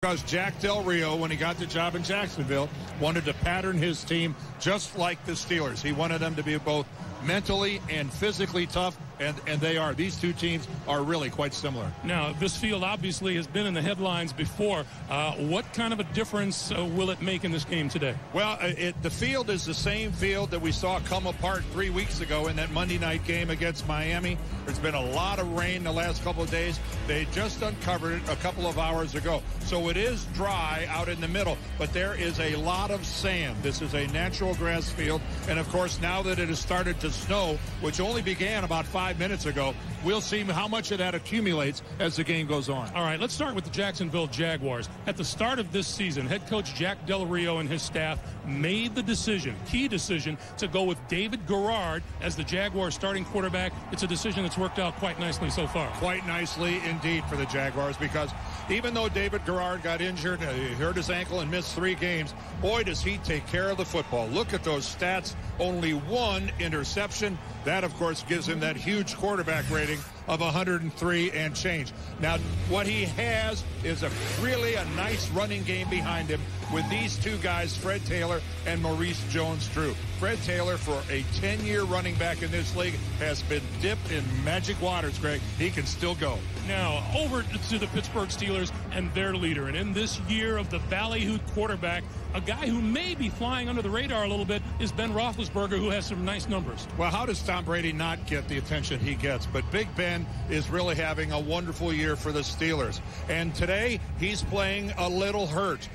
Because Jack Del Rio, when he got the job in Jacksonville, wanted to pattern his team just like the Steelers. He wanted them to be both mentally and physically tough, and, and they are. These two teams are really quite similar. Now, this field obviously has been in the headlines before. Uh, what kind of a difference uh, will it make in this game today? Well, uh, it, the field is the same field that we saw come apart three weeks ago in that Monday night game against Miami. There's been a lot of rain the last couple of days. They just uncovered it a couple of hours ago. So it is dry out in the middle, but there is a lot of sand. This is a natural grass field. And of course, now that it has started to snow, which only began about five minutes ago, we'll see how much of that accumulates as the game goes on. All right, let's start with the Jacksonville Jaguars. At the start of this season, head coach Jack Del Rio and his staff made the decision, key decision, to go with David Garrard as the Jaguars starting quarterback. It's a decision that's worked out quite nicely so far. Quite nicely indeed for the Jaguars because even though David Garrard got injured, uh, he hurt his ankle and missed three games, boy, does he take care of the football. Look at those stats. Only one interception. That, of course, gives him that huge quarterback rating of 103 and change. Now, what he has is a really a nice running game behind him with these two guys, Fred Taylor and Maurice Jones-Drew. Fred Taylor, for a 10-year running back in this league, has been dipped in magic waters, Greg. He can still go. Now, over to the Pittsburgh Steelers and their leader. And in this year of the ballyhoo quarterback, a guy who may be flying under the radar a little bit is Ben Roethlisberger, who has some nice numbers. Well, how does Tom Brady not get the attention he gets? But Big Ben is really having a wonderful year for the Steelers. And today, he's playing a little hurt.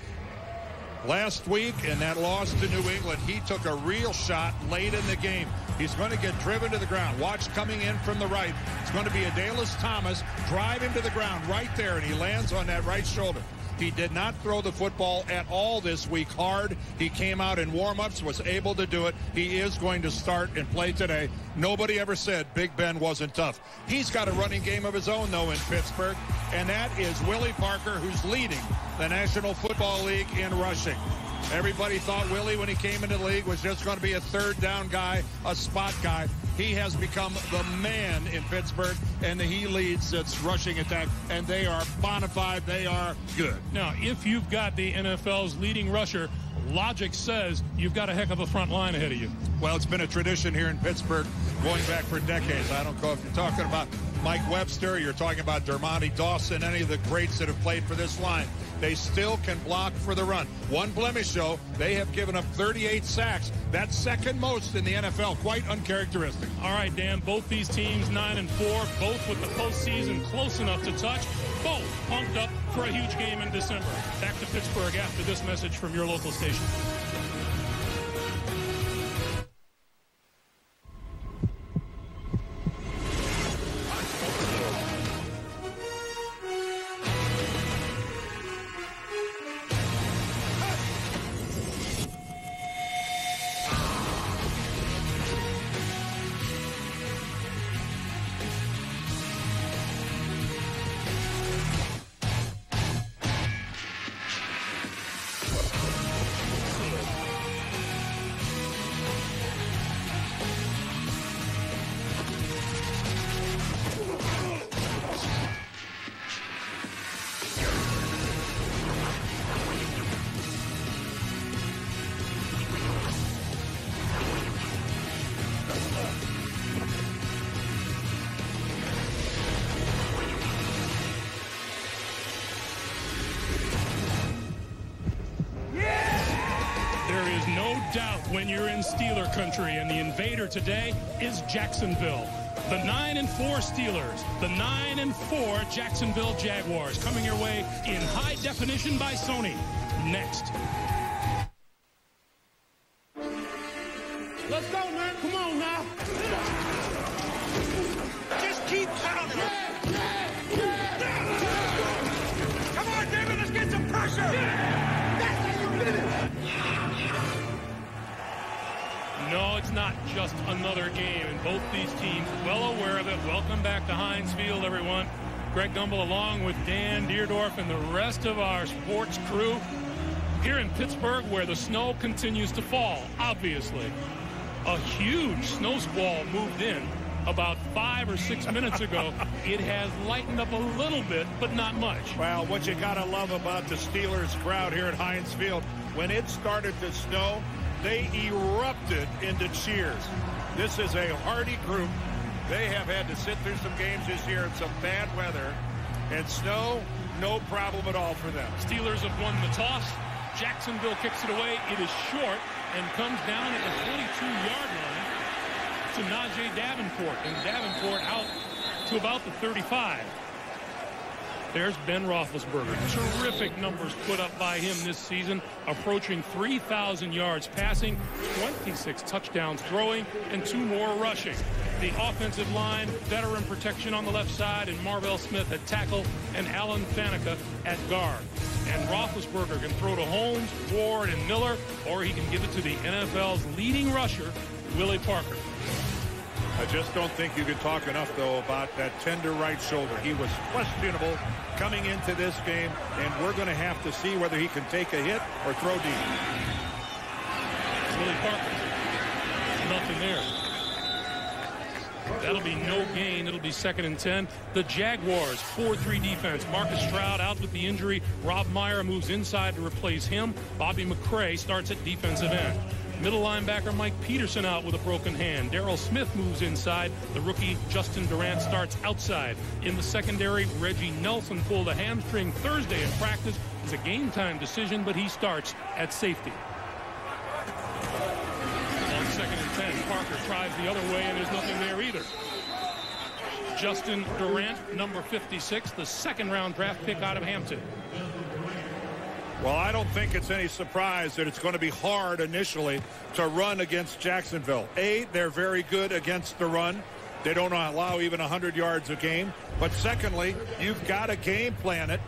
Last week in that loss to New England, he took a real shot late in the game. He's going to get driven to the ground. Watch coming in from the right. It's going to be Adalius Thomas drive him to the ground right there, and he lands on that right shoulder. He did not throw the football at all this week hard. He came out in warm-ups, was able to do it. He is going to start and play today. Nobody ever said Big Ben wasn't tough. He's got a running game of his own, though, in Pittsburgh, and that is Willie Parker, who's leading the National Football League in rushing. Everybody thought Willie, when he came into the league, was just going to be a third down guy, a spot guy. He has become the man in Pittsburgh, and he leads its rushing attack, and they are bona fide. They are good. Now, if you've got the NFL's leading rusher, logic says you've got a heck of a front line ahead of you. Well, it's been a tradition here in Pittsburgh going back for decades. I don't know if you're talking about Mike Webster, you're talking about Dermontti Dawson, any of the greats that have played for this line they still can block for the run. One blemish, though, they have given up 38 sacks. That's second most in the NFL. Quite uncharacteristic. All right, Dan, both these teams, 9 and 4, both with the postseason close enough to touch, both pumped up for a huge game in December. Back to Pittsburgh after this message from your local station. Country, and the invader today is Jacksonville. The 9 and 4 Steelers, the 9 and 4 Jacksonville Jaguars coming your way in high definition by Sony. Next. Let's go, man. Come on now. Just keep pounding. Yeah, yeah, not just another game, and both these teams well aware of it. Welcome back to Heinz Field, everyone. Greg Gumbel along with Dan Dierdorf and the rest of our sports crew here in Pittsburgh where the snow continues to fall, obviously. A huge snow squall moved in about five or six minutes ago. It has lightened up a little bit, but not much. Well, what you got to love about the Steelers crowd here at Heinz Field, when it started to snow, they erupted into cheers. This is a hardy group. They have had to sit through some games this year in some bad weather. And snow, no problem at all for them. Steelers have won the toss. Jacksonville kicks it away. It is short and comes down at the 22-yard line to Najeh Davenport. And Davenport out to about the 35. There's Ben Roethlisberger. Terrific numbers put up by him this season, approaching 3,000 yards passing, 26 touchdowns throwing, and two more rushing. The offensive line, veteran protection on the left side, and Marvel Smith at tackle, and Alan Faneca at guard. And Roethlisberger can throw to Holmes, Ward, and Miller, or he can give it to the NFL's leading rusher, Willie Parker. I just don't think you can talk enough, though, about that tender right shoulder. He was questionable coming into this game, and we're going to have to see whether he can take a hit or throw deep. Willie Parker. Nothing there. That'll be no gain. It'll be second and 10. The Jaguars, 4-3 defense. Marcus Stroud out with the injury. Rob Meier moves inside to replace him. Bobby McCray starts at defensive end. Middle linebacker Mike Peterson out with a broken hand. Daryl Smith moves inside. The rookie Justin Durant starts outside. In the secondary, Reggie Nelson pulled a hamstring Thursday in practice. It's a game time decision, but he starts at safety. On second and 10, Parker tries the other way, and there's nothing there either. Justin Durant, number 56, the second round draft pick out of Hampton. Well, I don't think it's any surprise that it's going to be hard initially to run against Jacksonville. A, they're very good against the run. They don't allow even 100 yards a game. But secondly, you've got to game plan it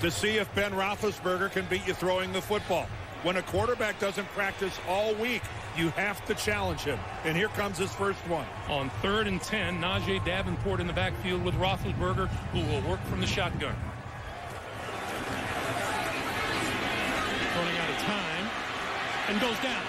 to see if Ben Roethlisberger can beat you throwing the football. When a quarterback doesn't practice all week, you have to challenge him. And here comes his first one. On third and 10, Najeh Davenport in the backfield with Roethlisberger, who will work from the shotgun. running out of time and goes down.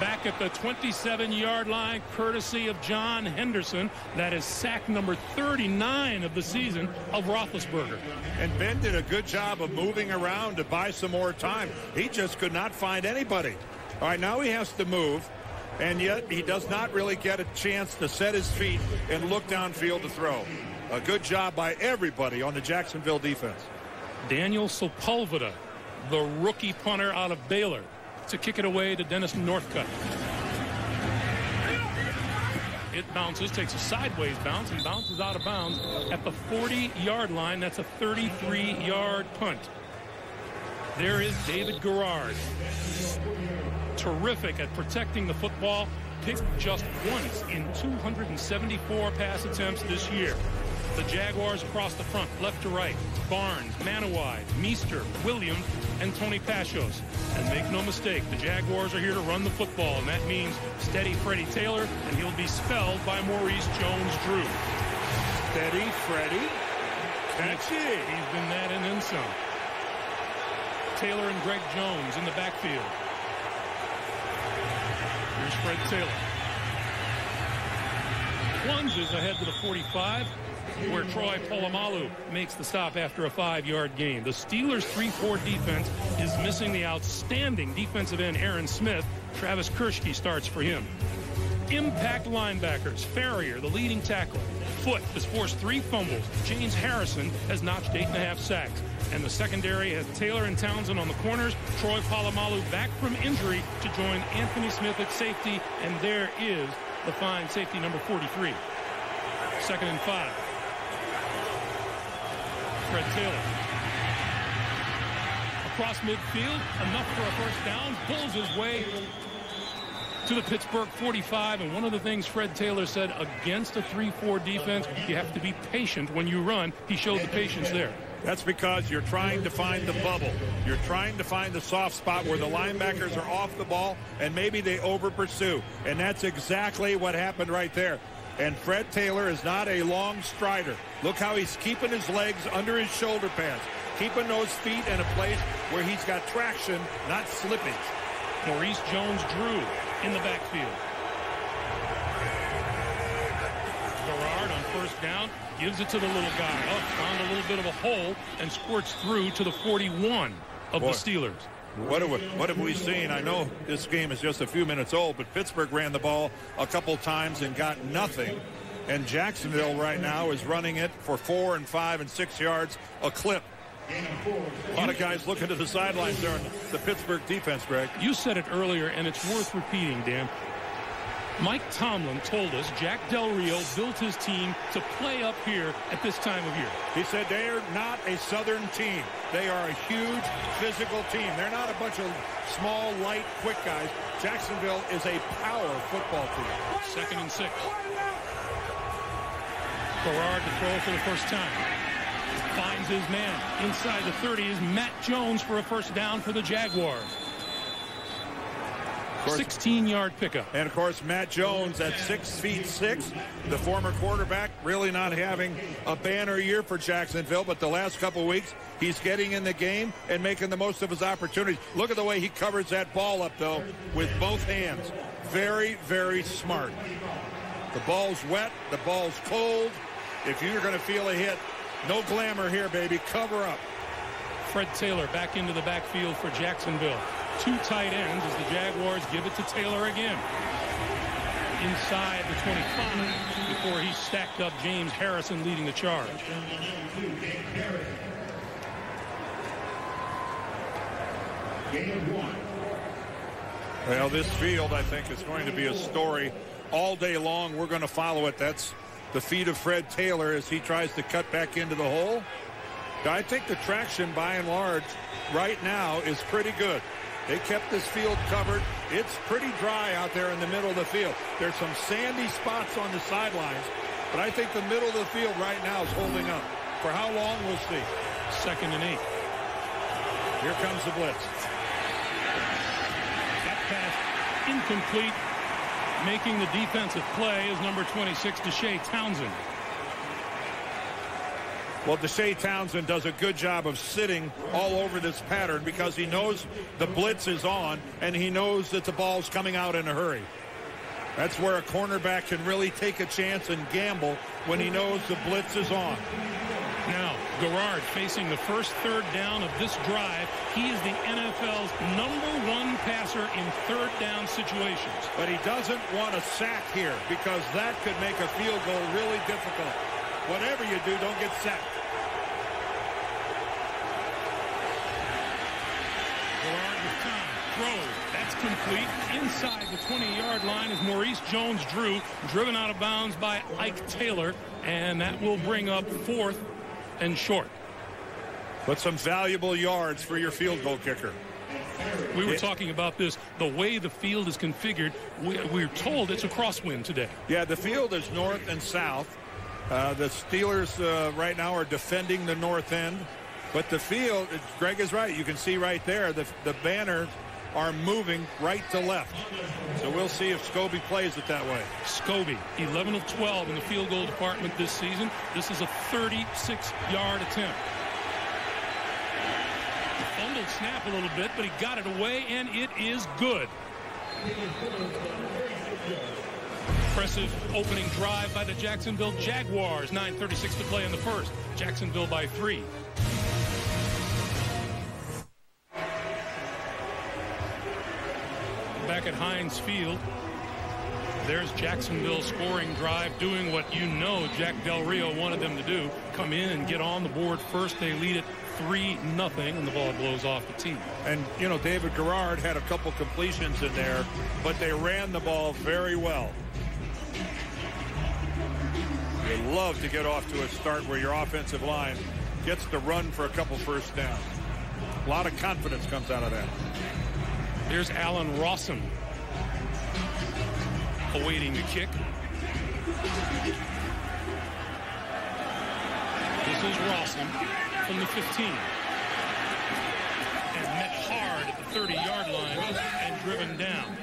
Back at the 27-yard line, courtesy of John Henderson. That is sack number 39 of the season of Roethlisberger. And Ben did a good job of moving around to buy some more time. He just could not find anybody. All right, now he has to move, and yet he does not really get a chance to set his feet and look downfield to throw. A good job by everybody on the Jacksonville defense. Daniel Sepulveda the rookie punter out of Baylor to kick it away to Dennis Northcutt. It bounces, takes a sideways bounce, and bounces out of bounds at the 40-yard line. That's a 33-yard punt. There is David Garrard. Terrific at protecting the football. Picked just once in 274 pass attempts this year. The Jaguars across the front, left to right. Barnes, Manuwai, Meester, Williams, and Tony Pashos. And make no mistake, the Jaguars are here to run the football, and that means steady Freddie Taylor, and he'll be spelled by Maurice Jones-Drew. Steady Freddie. Catchy. He's been that and then some. Taylor and Greg Jones in the backfield. Here's Fred Taylor. Plunges ahead to the 45 where Troy Polamalu makes the stop after a five-yard gain. The Steelers' 3-4 defense is missing the outstanding defensive end Aaron Smith. Travis Kirschke starts for him. Impact linebackers. Farrior, the leading tackler. Foote has forced three fumbles. James Harrison has notched eight and a half sacks. And the secondary has Taylor and Townsend on the corners. Troy Polamalu back from injury to join Anthony Smith at safety. And there is the fine safety number 43. Second and five. Fred Taylor. Across midfield, enough for a first down, pulls his way to the Pittsburgh 45. And one of the things Fred Taylor said against a 3-4 defense, you have to be patient when you run. He showed the patience there. That's because you're trying to find the bubble. You're trying to find the soft spot where the linebackers are off the ball and maybe they over pursue. And that's exactly what happened right there. And Fred Taylor is not a long strider. Look how he's keeping his legs under his shoulder pads, keeping those feet in a place where he's got traction, not slippage. Maurice Jones-Drew in the backfield. Garrard on first down, gives it to the little guy. Up, found a little bit of a hole, and squirts through to the 41 of Boy. the Steelers. What have, we, what have we seen? I know this game is just a few minutes old, but Pittsburgh ran the ball a couple times and got nothing. And Jacksonville right now is running it for four and five and six yards a clip. A lot of guys looking to the sidelines there in the Pittsburgh defense, Greg. You said it earlier, and it's worth repeating, Dan. Mike Tomlin told us Jack Del Rio built his team to play up here at this time of year. He said they are not a Southern team. They are a huge physical team. They're not a bunch of small, light, quick guys. Jacksonville is a power football team. Second and six. Garrard to throw for the first time. Finds his man. Inside the 30 is Matt Jones for a first down for the Jaguars. 16-yard pickup. And of course, Matt Jones at six feet six, the former quarterback, really not having a banner year for Jacksonville, but the last couple weeks he's getting in the game and making the most of his opportunities. Look at the way he covers that ball up, though, with both hands. Very, very smart. The ball's wet, the ball's cold. If you're going to feel a hit, no glamour here, baby. Cover up. Fred Taylor back into the backfield for Jacksonville. Two tight ends as the Jaguars give it to Taylor again. Inside the 25 before he stacked up James Harrison leading the charge. Well, this field, I think, is going to be a story all day long. We're going to follow it. That's the feet of Fred Taylor as he tries to cut back into the hole. I think the traction, by and large, right now is pretty good. They kept this field covered. It's pretty dry out there in the middle of the field. There's some sandy spots on the sidelines, but I think the middle of the field right now is holding up. For how long, we'll see. Second and eight. Here comes the blitz. That pass incomplete. Making the defensive play is number 26, Deshea Townsend. Well, Deshea Townsend does a good job of sitting all over this pattern because he knows the blitz is on and he knows that the ball's coming out in a hurry. That's where a cornerback can really take a chance and gamble when he knows the blitz is on. Now, Garrard facing the first third down of this drive. He is the NFL's number one passer in third down situations. But he doesn't want a sack here because that could make a field goal really difficult. Whatever you do, don't get sacked. Garrard with time. Throw. That's complete. Inside the 20-yard line is Maurice Jones-Drew, driven out of bounds by Ike Taylor, and that will bring up fourth and short. But some valuable yards for your field goal kicker. We were talking about this. The way the field is configured, we, we're told it's a crosswind today. Yeah, the field is north and south. Uh, the Steelers uh, right now are defending the north end. But the field, Greg is right. You can see right there, the, the banners are moving right to left. So we'll see if Scobee plays it that way. Scobee, 11 of 12 in the field goal department this season. This is a 36-yard attempt. Fumbled snap a little bit, but he got it away, and it is good. Impressive opening drive by the Jacksonville Jaguars. 9.36 to play in the first. Jacksonville by three. At Heinz Field. There's Jacksonville scoring drive, doing what you know Jack Del Rio wanted them to do. Come in and get on the board first. They lead it 3 nothing, and the ball blows off the tee. And, you know, David Garrard had a couple completions in there, but they ran the ball very well. You love to get off to a start where your offensive line gets to run for a couple first downs. A lot of confidence comes out of that. Here's Allen Rossum awaiting the kick. This is Rossum from the 15. And met hard at the 30-yard line and driven down.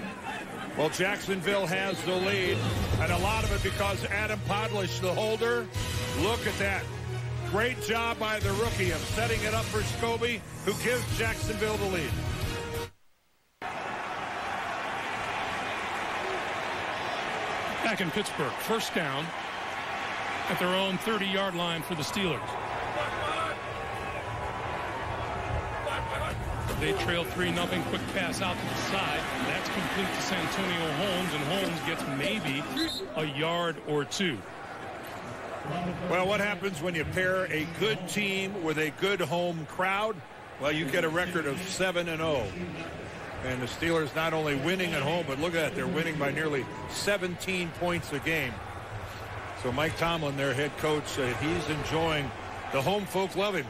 Well, Jacksonville has the lead, and a lot of it because Adam Podlesh, the holder, look at that. Great job by the rookie of setting it up for Scobee, who gives Jacksonville the lead. Back in Pittsburgh, first down. at their own 30-yard line for the Steelers. They trail 3-0. Quick pass out to the side. That's complete to Santonio Holmes, and Holmes gets maybe a yard or two. Well, what happens when you pair a good team with a good home crowd? Well, you get a record of 7 and 0. And the Steelers not only winning at home, but look at that, they're winning by nearly 17 points a game. So Mike Tomlin, their head coach, uh, he's enjoying the home folk love him.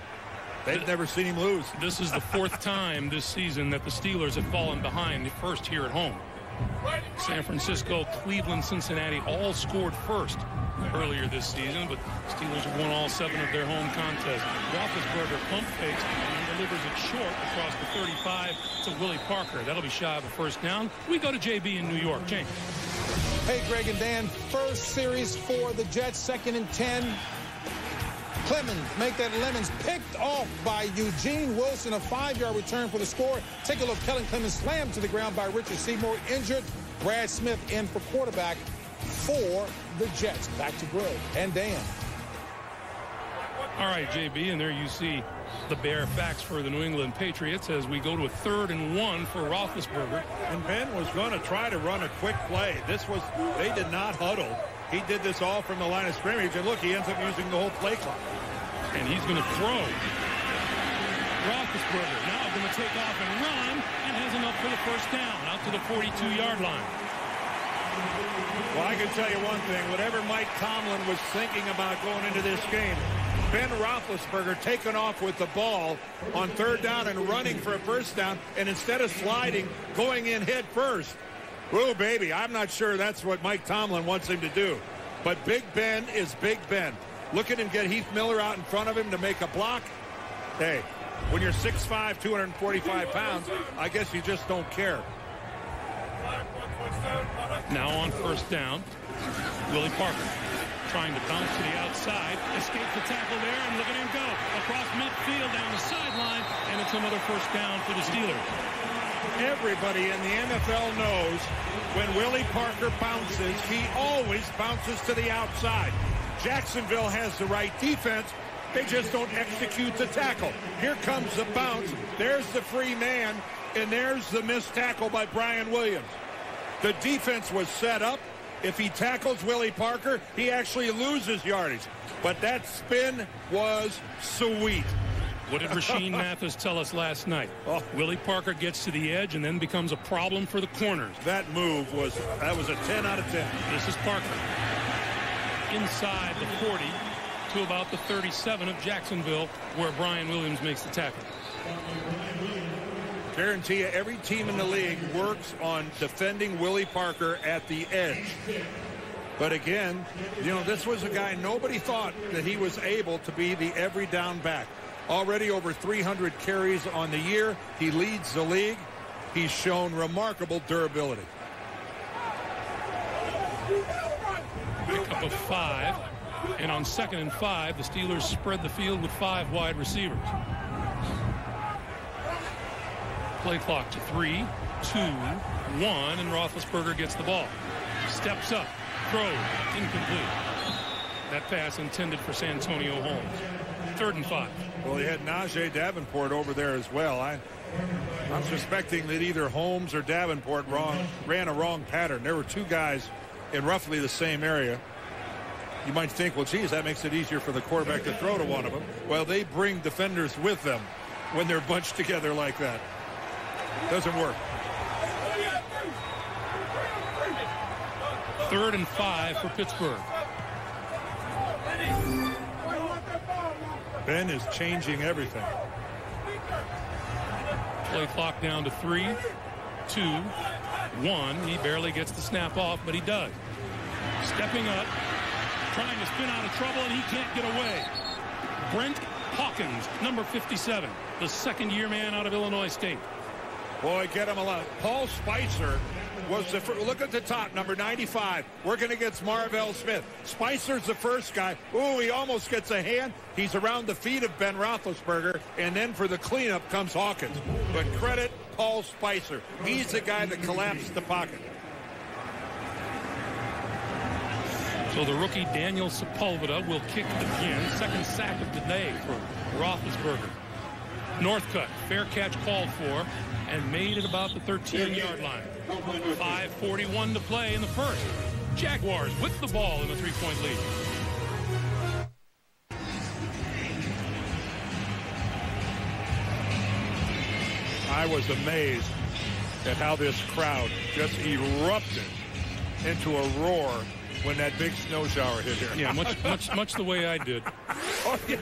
They've never seen him lose. This is the fourth time this season that the Steelers have fallen behind, the first here at home. San Francisco, Cleveland, Cincinnati all scored first earlier this season, but Steelers have won all seven of their home contests. Roethlisberger pump fakes and delivers it short across the 35 to Willie Parker. That'll be shy of a first down. We go to JB in New York. James. Hey, Greg and Dan, first series for the Jets, second and 10. Clemens make that Lemons picked off by Eugene Wilson, a five-yard return for the score. Take a look. Kellen Clemens slammed to the ground by Richard Seymour, injured. Brad Smith in for quarterback for the Jets. Back to Greg and Dan. All right, JB, and there you see the bare facts for the New England Patriots as we go to a third and one for Roethlisberger. And Ben was going to try to run a quick play. This was, they did not huddle. He did this all from the line of scrimmage, and look, he ends up using the whole play clock. And he's going to throw. Roethlisberger now going to take off and run, and has enough for the first down, out to the 42-yard line. Well, I can tell you one thing. Whatever Mike Tomlin was thinking about going into this game, Ben Roethlisberger taking off with the ball on third down and running for a first down, and instead of sliding, going in head first. Ooh, baby, I'm not sure that's what Mike Tomlin wants him to do. But Big Ben is Big Ben. Look at him get Heath Miller out in front of him to make a block. Hey, when you're 6'5", 245 pounds, I guess you just don't care. Now on first down, Willie Parker trying to bounce to the outside, escape the tackle there, and look at him go across midfield down the sideline, and it's another first down for the Steelers. Everybody in the NFL knows when Willie Parker bounces, he always bounces to the outside. Jacksonville has the right defense. They just don't execute the tackle. Here comes the bounce. There's the free man, and there's the missed tackle by Brian Williams. The defense was set up. If he tackles Willie Parker, he actually loses yardage. But that spin was sweet. What did Rashean Mathis tell us last night? Oh. Willie Parker gets to the edge and then becomes a problem for the corners. That move was, that was a 10 out of 10. This is Parker. Inside the 40 to about the 37 of Jacksonville where Brian Williams makes the tackle. Guarantee you, every team in the league works on defending Willie Parker at the edge. But again, you know, this was a guy nobody thought that he was able to be the every down back. Already over 300 carries on the year. He leads the league. He's shown remarkable durability. Pickup of five. And on second and five, the Steelers spread the field with five wide receivers. Play clock to three, two, one, and Roethlisberger gets the ball. Steps up, throws, incomplete. That pass intended for Santonio Holmes. Third and five. Well, he had Najeh Davenport over there as well. I, I'm suspecting that either Holmes or Davenport wrong, ran a wrong pattern. There were two guys in roughly the same area. You might think, well, geez, that makes it easier for the quarterback to throw to one of them. Well, they bring defenders with them when they're bunched together like that. Doesn't work. Third and five for Pittsburgh. Ben is changing everything. Play clock down to three, two, one. He barely gets the snap off, but he does. Stepping up, trying to spin out of trouble, and he can't get away. Brent Hawkins, number 57, the second-year man out of Illinois State. Boy, get him a lot. Paul Spicer was the first. Look at the top, number 95, working against Marvel Smith. Spicer's the first guy. Ooh, he almost gets a hand. He's around the feet of Ben Roethlisberger, and then for the cleanup comes Hawkins. But credit Paul Spicer. He's the guy that collapsed the pocket. So the rookie Daniel Sepulveda will kick again. Second sack of the day for Roethlisberger. Northcutt, fair catch called for, and made it about the 13-yard line. 5.41 to play in the first. Jaguars with the ball in a three-point lead. I was amazed at how this crowd just erupted into a roar when that big snow shower hit here. Yeah, much much much the way I did. Oh, yeah.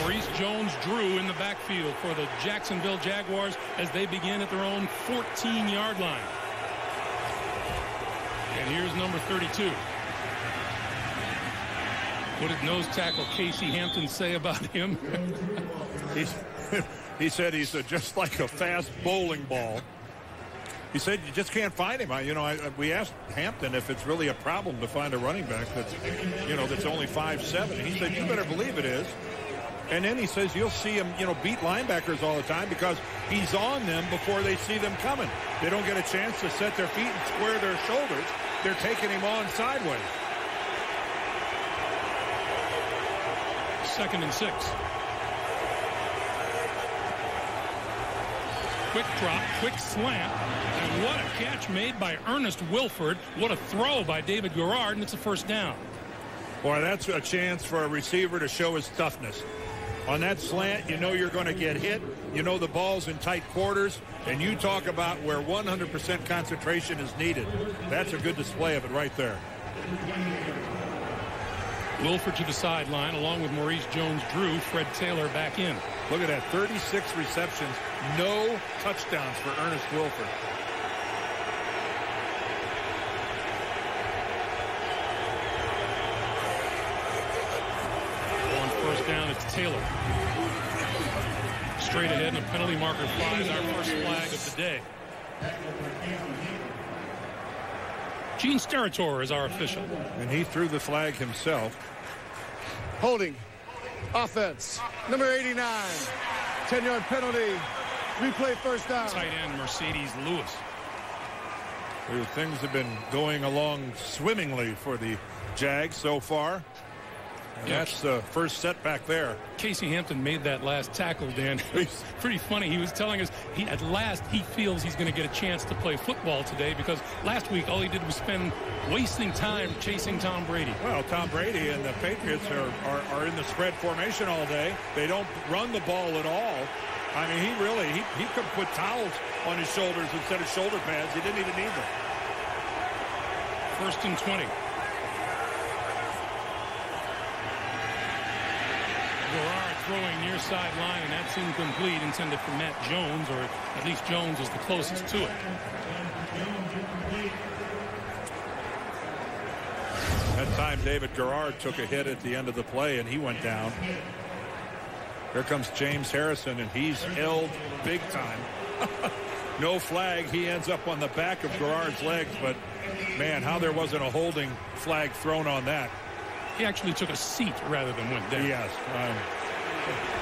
Maurice Jones-Drew in the backfield for the Jacksonville Jaguars as they begin at their own 14-yard line. And here's number 32. What did nose tackle Casey Hampton say about him? He said he's just like a fast bowling ball. He said you just can't find him. I, you know, I, we asked Hampton if it's really a problem to find a running back that's, you know, that's only five seven. He said you better believe it is. And then he says you'll see him, you know, beat linebackers all the time because he's on them before they see them coming. They don't get a chance to set their feet and square their shoulders. They're taking him on sideways. Second and six. Quick drop, quick slant. And what a catch made by Ernest Wilford. What a throw by David Garrard, and it's a first down. Boy, that's a chance for a receiver to show his toughness. On that slant, you know you're going to get hit. You know the ball's in tight quarters. And you talk about where 100% concentration is needed. That's a good display of it right there. Wilford to the sideline along with Maurice Jones-Drew. Fred Taylor back in. Look at that, 36 receptions, no touchdowns for Ernest Wilford. On first down, it's Taylor. Straight ahead, and a penalty marker flies our first flag of the day. Gene Steratore is our official. And he threw the flag himself. Holding. Offense. Number 89. 10-yard penalty. Replay first down. Tight end Marcedes Lewis. Things have been going along swimmingly for the Jags so far. That's the first setback there. Casey Hampton made that last tackle, Dan. Pretty funny. He was telling us he at last he feels he's going to get a chance to play football today because last week all he did was spend wasting time chasing Tom Brady. Well, Tom Brady and the Patriots are, are, are in the spread formation all day. They don't run the ball at all. I mean, he really, he, he could put towels on his shoulders instead of shoulder pads. He didn't even need them. First and 20. Garrard throwing near sideline, and that's incomplete, intended for Matt Jones, or at least Jones is the closest to it. That time, David Garrard took a hit at the end of the play, and he went down. Here comes James Harrison, and he's held big time. no flag. He ends up on the back of Garrard's legs, but man, how there wasn't a holding flag thrown on that. He actually took a seat rather than went down. Yes. Um,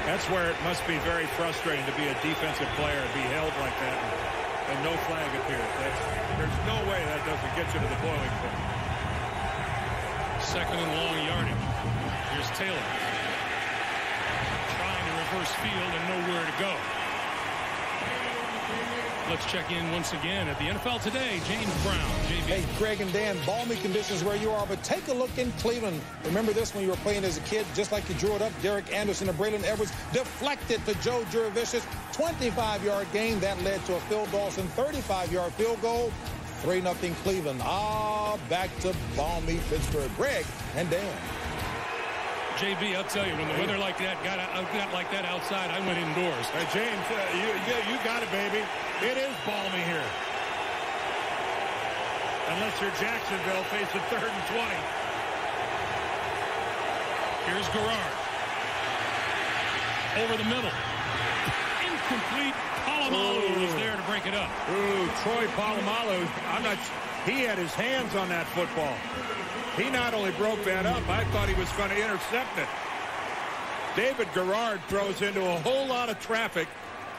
that's where it must be very frustrating to be a defensive player and be held like that, and, and no flag appears. That's, there's no way that doesn't get you to the boiling point. Second and long yardage. Here's Taylor. Trying to reverse field and nowhere to go. Let's check in once again at the NFL Today. James Brown, JB. Hey, Greg and Dan, balmy conditions where you are, but take a look in Cleveland. Remember this when you were playing as a kid, just like you drew it up, Derek Anderson and Braylon Edwards deflected to Joe Jurevicius. 25-yard gain. That led to a Phil Dawson 35-yard field goal. 3-0 Cleveland. Ah, back to balmy Pittsburgh. Greg and Dan. JB, I'll tell you, when the weather like that got, out, got like that outside, I went indoors. Hey, James, uh, you, you, you got it, baby. It is balmy here. Unless you're Jacksonville facing third and 20. Here's Garrard. Over the middle. Incomplete. Polamalu was there to break it up. Ooh, Troy Polamalu. I'm not. He had his hands on that football. He not only broke that up, I thought he was going to intercept it. David Garrard throws into a whole lot of traffic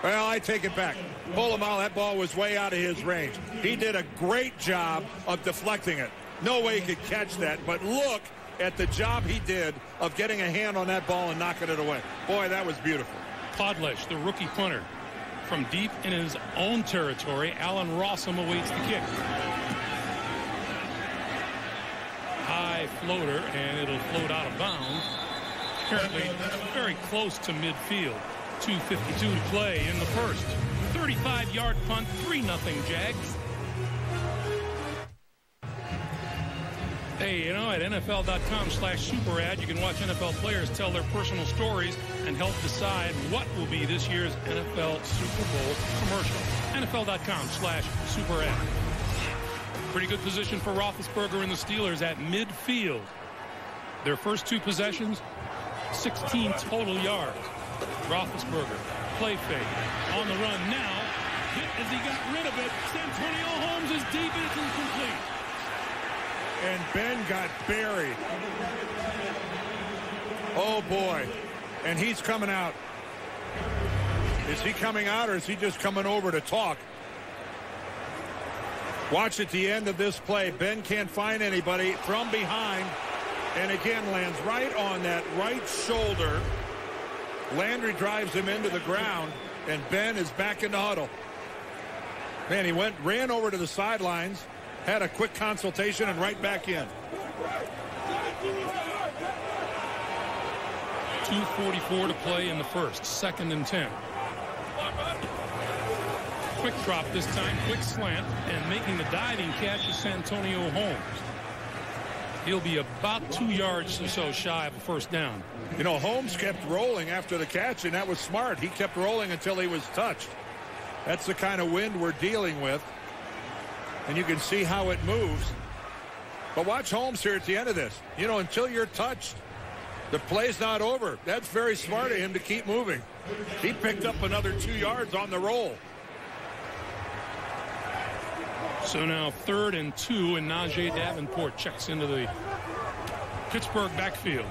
Well, I take it back. Polamalu, that ball was way out of his range. He did a great job of deflecting it. No way he could catch that, but look at the job he did of getting a hand on that ball and knocking it away. Boy, that was beautiful. Podlesh, the rookie punter, from deep in his own territory, Allen Rossum awaits the kick. High floater, and it'll float out of bounds. Currently very close to midfield. 2.52 to play in the first. 35-yard punt, 3-0 Jags. Hey, you know, at NFL.com slash super ad, you can watch NFL players tell their personal stories and help decide what will be this year's NFL Super Bowl commercial. NFL.com slash super ad. Pretty good position for Roethlisberger and the Steelers at midfield. Their first two possessions, 16 total yards. Roethlisberger, play fake, on the run now. Hit as he got rid of it. Santonio Holmes is deep and it's incomplete. And Ben got buried. Oh, boy. And he's coming out. Is he coming out or is he just coming over to talk? Watch at the end of this play. Ben can't find anybody from behind. And again lands right on that right shoulder. Landri drives him into the ground. And Ben is back in the huddle. Man, he went, ran over to the sidelines, had a quick consultation, and right back in. 2.44 to play in the first. Second and 10. Quick drop this time, quick slant, and making the diving catch is Santonio Holmes. He'll be about two yards or so shy of a first down. You know, Holmes kept rolling after the catch, and that was smart. He kept rolling until he was touched. That's the kind of wind we're dealing with. And you can see how it moves. But watch Holmes here at the end of this. You know, until you're touched, the play's not over. That's very smart of him to keep moving. He picked up another two yards on the roll. So now third and two, and Najeh Davenport checks into the Pittsburgh backfield.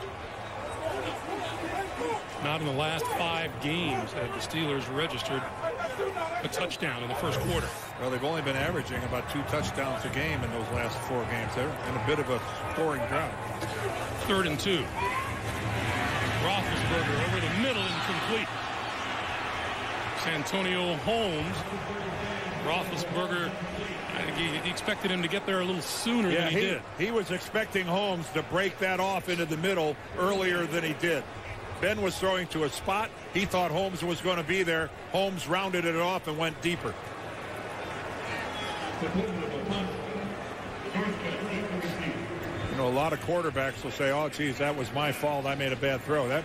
Not in the last five games have the Steelers registered a touchdown in the first quarter. Well, they've only been averaging about two touchdowns a game in those last four games. They're in a bit of a scoring drought. Third and two. Roethlisberger over the middle incomplete. Santonio Holmes. Roethlisberger, he expected him to get there a little sooner yeah, than he, he did. He was expecting Holmes to break that off into the middle earlier than he did. Ben was throwing to a spot. He thought Holmes was going to be there. Holmes rounded it off and went deeper. You know, a lot of quarterbacks will say, oh, geez, that was my fault. I made a bad throw. That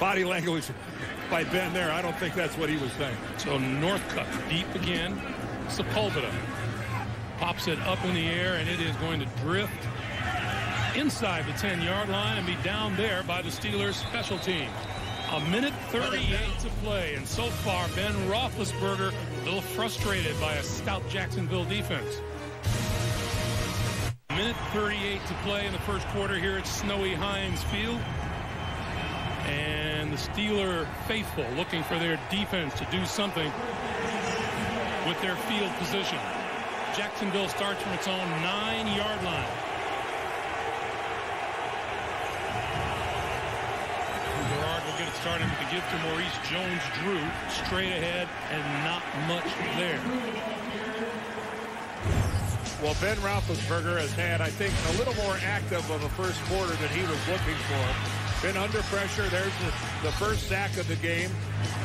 body language by Ben there, I don't think that's what he was saying. So Northcutt deep again. Sepulveda pops it up in the air, and it is going to drift inside the 10-yard line and be down there by the Steelers special team. A minute 38 to play, and so far Ben Roethlisberger a little frustrated by a stout Jacksonville defense. A Minute 38 to play in the first quarter here at Snowy Heinz Field. And the Steeler faithful looking for their defense to do something with their field position. Jacksonville starts from its own nine-yard line. Garrard will get it started with the give to Maurice Jones-Drew. Straight ahead and not much there. Well, Ben Roethlisberger has had, I think, a little more active of a first quarter than he was looking for. Been under pressure. There's the, the first sack of the game.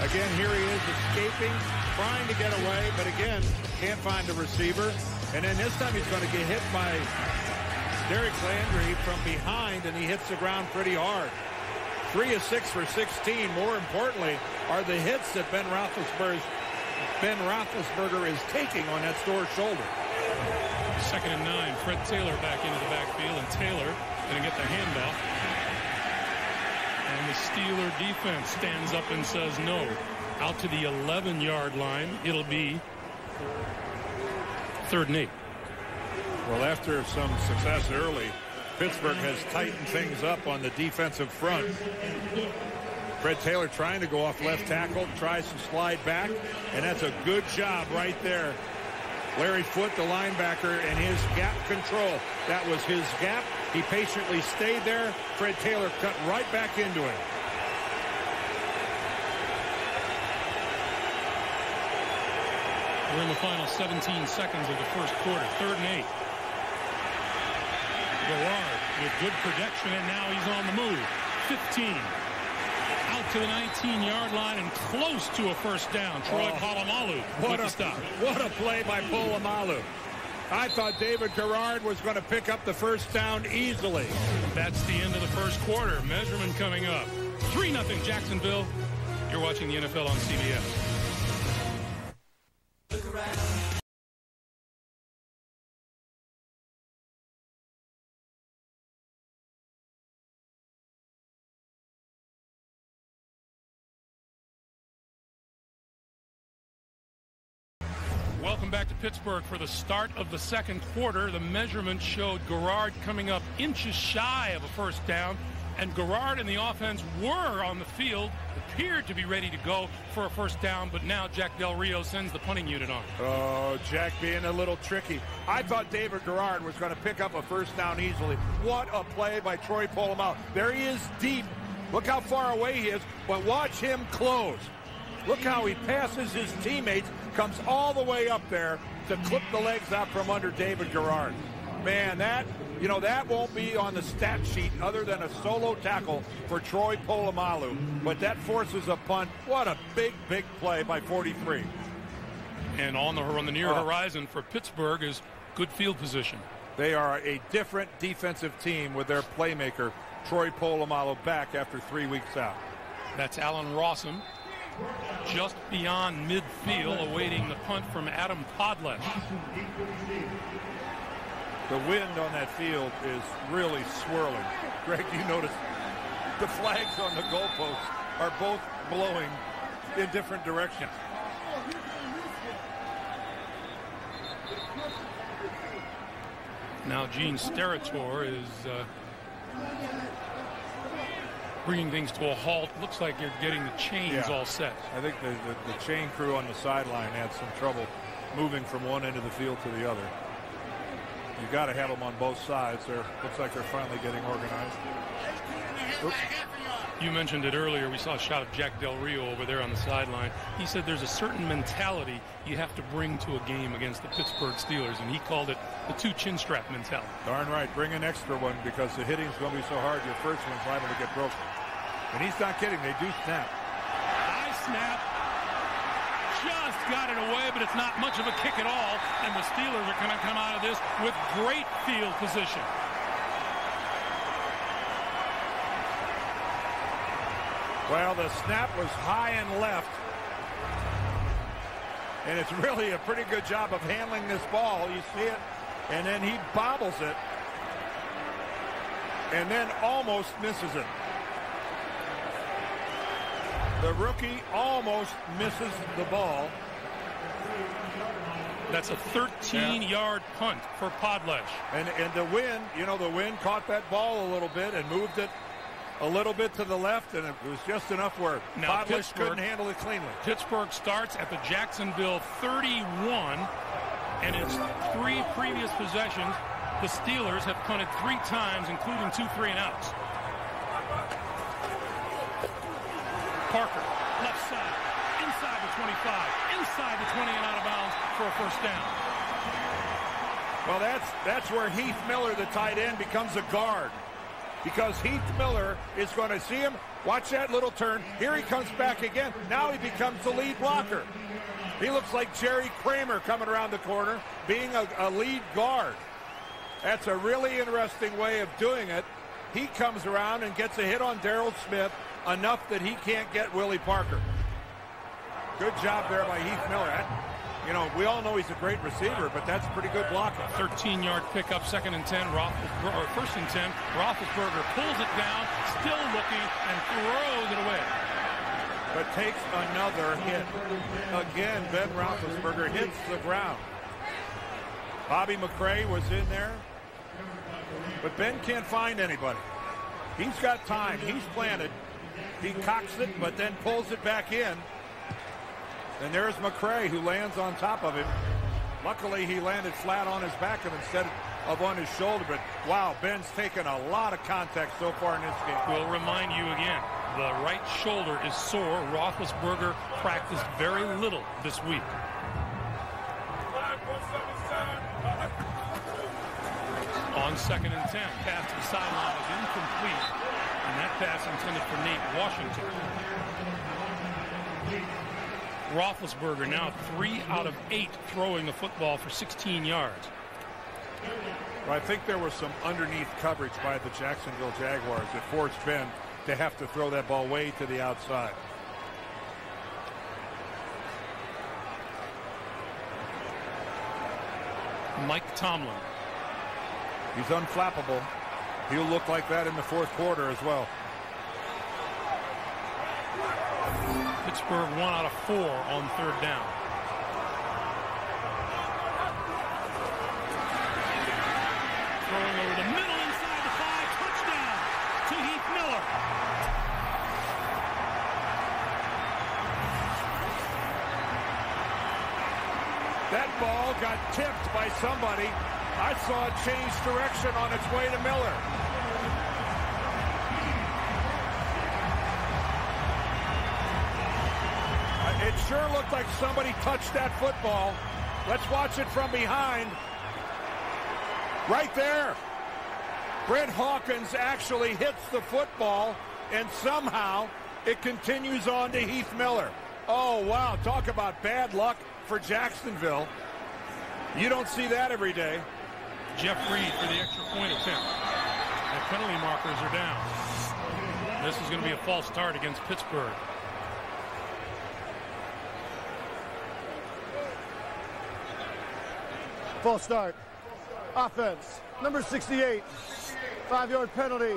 Again, here he is escaping, trying to get away, but again, can't find a receiver. And then this time he's going to get hit by Derek Landri from behind, and he hits the ground pretty hard. Three of six for 16. More importantly, are the hits that Ben Roethlisberger, Ben Roethlisberger is taking on that store shoulder. Second and nine. Fred Taylor back into the backfield, and Taylor going to get the handoff. And the Steeler defense stands up and says no. Out to the 11-yard line. It'll be third and eight. Well, after some success early, Pittsburgh has tightened things up on the defensive front. Fred Taylor trying to go off left tackle, tries to slide back, and that's a good job right there. Larry Foote, the linebacker, and his gap control. That was his gap. He patiently stayed there. Fred Taylor cut right back into him. We're in the final 17 seconds of the first quarter. Third and eight. Garrard with good protection, and now he's on the move. 15. To the 19-yard line and close to a first down. Troy oh, Polamalu what a stop. What a play by Polamalu. I thought David Garrard was going to pick up the first down easily. That's the end of the first quarter. Measurement coming up. 3-0 Jacksonville. You're watching the NFL on CBS. Welcome back to Pittsburgh for the start of the second quarter. The measurement showed Garrard coming up inches shy of a first down, and Garrard and the offense were on the field, appeared to be ready to go for a first down, but now Jack Del Rio sends the punting unit on. Oh, Jack being a little tricky. I thought David Garrard was going to pick up a first down easily. What a play by Troy Polamalu. There he is deep. Look how far away he is, but watch him close. Look how he passes his teammates, comes all the way up there to clip the legs out from under David Garrard. Man, that, you know, that won't be on the stat sheet other than a solo tackle for Troy Polamalu. But that forces a punt. What a big, big play by 43. And on the, on the near oh. horizon for Pittsburgh is good field position. They are a different defensive team with their playmaker, Troy Polamalu, back after three weeks out. That's Allen Rossum, just beyond midfield, awaiting the punt from Adam Podlesh. The wind on that field is really swirling. Greg, you notice the flags on the goalposts are both blowing in different directions. Now Gene Steratore is uh, bringing things to a halt. Looks like you're getting the chains yeah. all set. I think the, the, the chain crew on the sideline had some trouble moving from one end of the field to the other. You got to have them on both sides. They're looks like they're finally getting organized. Oops. You mentioned it earlier. We saw a shot of Jack Del Rio over there on the sideline. He said there's a certain mentality you have to bring to a game against the Pittsburgh Steelers, and he called it the two chin strap mentality. Darn right. Bring an extra one because the hitting's going to be so hard. Your first one's liable to get broken. And he's not kidding. They do snap. High snap. Just got it away, but it's not much of a kick at all. And the Steelers are going to come out of this with great field position. Well, the snap was high and left. And it's really a pretty good job of handling this ball. You see it. And then he bobbles it. And then almost misses it. The rookie almost misses the ball. That's a 13-yard yeah. punt for Podlesh. And, and the wind, you know, the wind caught that ball a little bit and moved it a little bit to the left, and it was just enough where now, Podlesh couldn't handle it cleanly. Pittsburgh starts at the Jacksonville 31, and in three previous possessions, the Steelers have punted three times, including two three and outs. Parker, left side, inside the 25, inside the 20 and out of bounds for a first down. Well, that's that's where Heath Miller, the tight end, becomes a guard. Because Heath Miller is going to see him. Watch that little turn. Here he comes back again. Now he becomes the lead blocker. He looks like Jerry Kramer coming around the corner, being a, a lead guard. That's a really interesting way of doing it. He comes around and gets a hit on Daryl Smith enough that he can't get Willie Parker. Good job there by Heath Miller. You know, we all know he's a great receiver, but that's a pretty good blocking. 13-yard pickup, second and 10, or first and 10. Roethlisberger pulls it down, still looking, and throws it away. But takes another hit. Again, Ben Roethlisberger hits the ground. Bobby McCray was in there, but Ben can't find anybody. He's got time. He's planted. He cocks it, but then pulls it back in. And there's McCray who lands on top of him. Luckily, he landed flat on his back instead of on his shoulder. But wow, Ben's taken a lot of contact so far in this game. We'll remind you again, the right shoulder is sore. Roethlisberger practiced very little this week. On second and 10, pass to the sideline is incomplete. That pass intended for Nate Washington. Roethlisberger now three out of eight throwing the football for 16 yards. Well, I think there was some underneath coverage by the Jacksonville Jaguars that forced Ben to have to throw that ball way to the outside. Mike Tomlin. He's unflappable. He'll look like that in the fourth quarter as well. Pittsburgh one out of four on third down. Throwing over the middle inside the five. Touchdown to Heath Miller. That ball got tipped by somebody. I saw it change direction on its way to Miller. Uh, it sure looked like somebody touched that football. Let's watch it from behind. Right there. Brent Hawkins actually hits the football, and somehow it continues on to Heath Miller. Oh, wow. Talk about bad luck for Jacksonville. You don't see that every day. Jeff Reed for the extra point attempt. The penalty markers are down. This is going to be a false start against Pittsburgh. False start. Offense. Number 68. Five-yard penalty.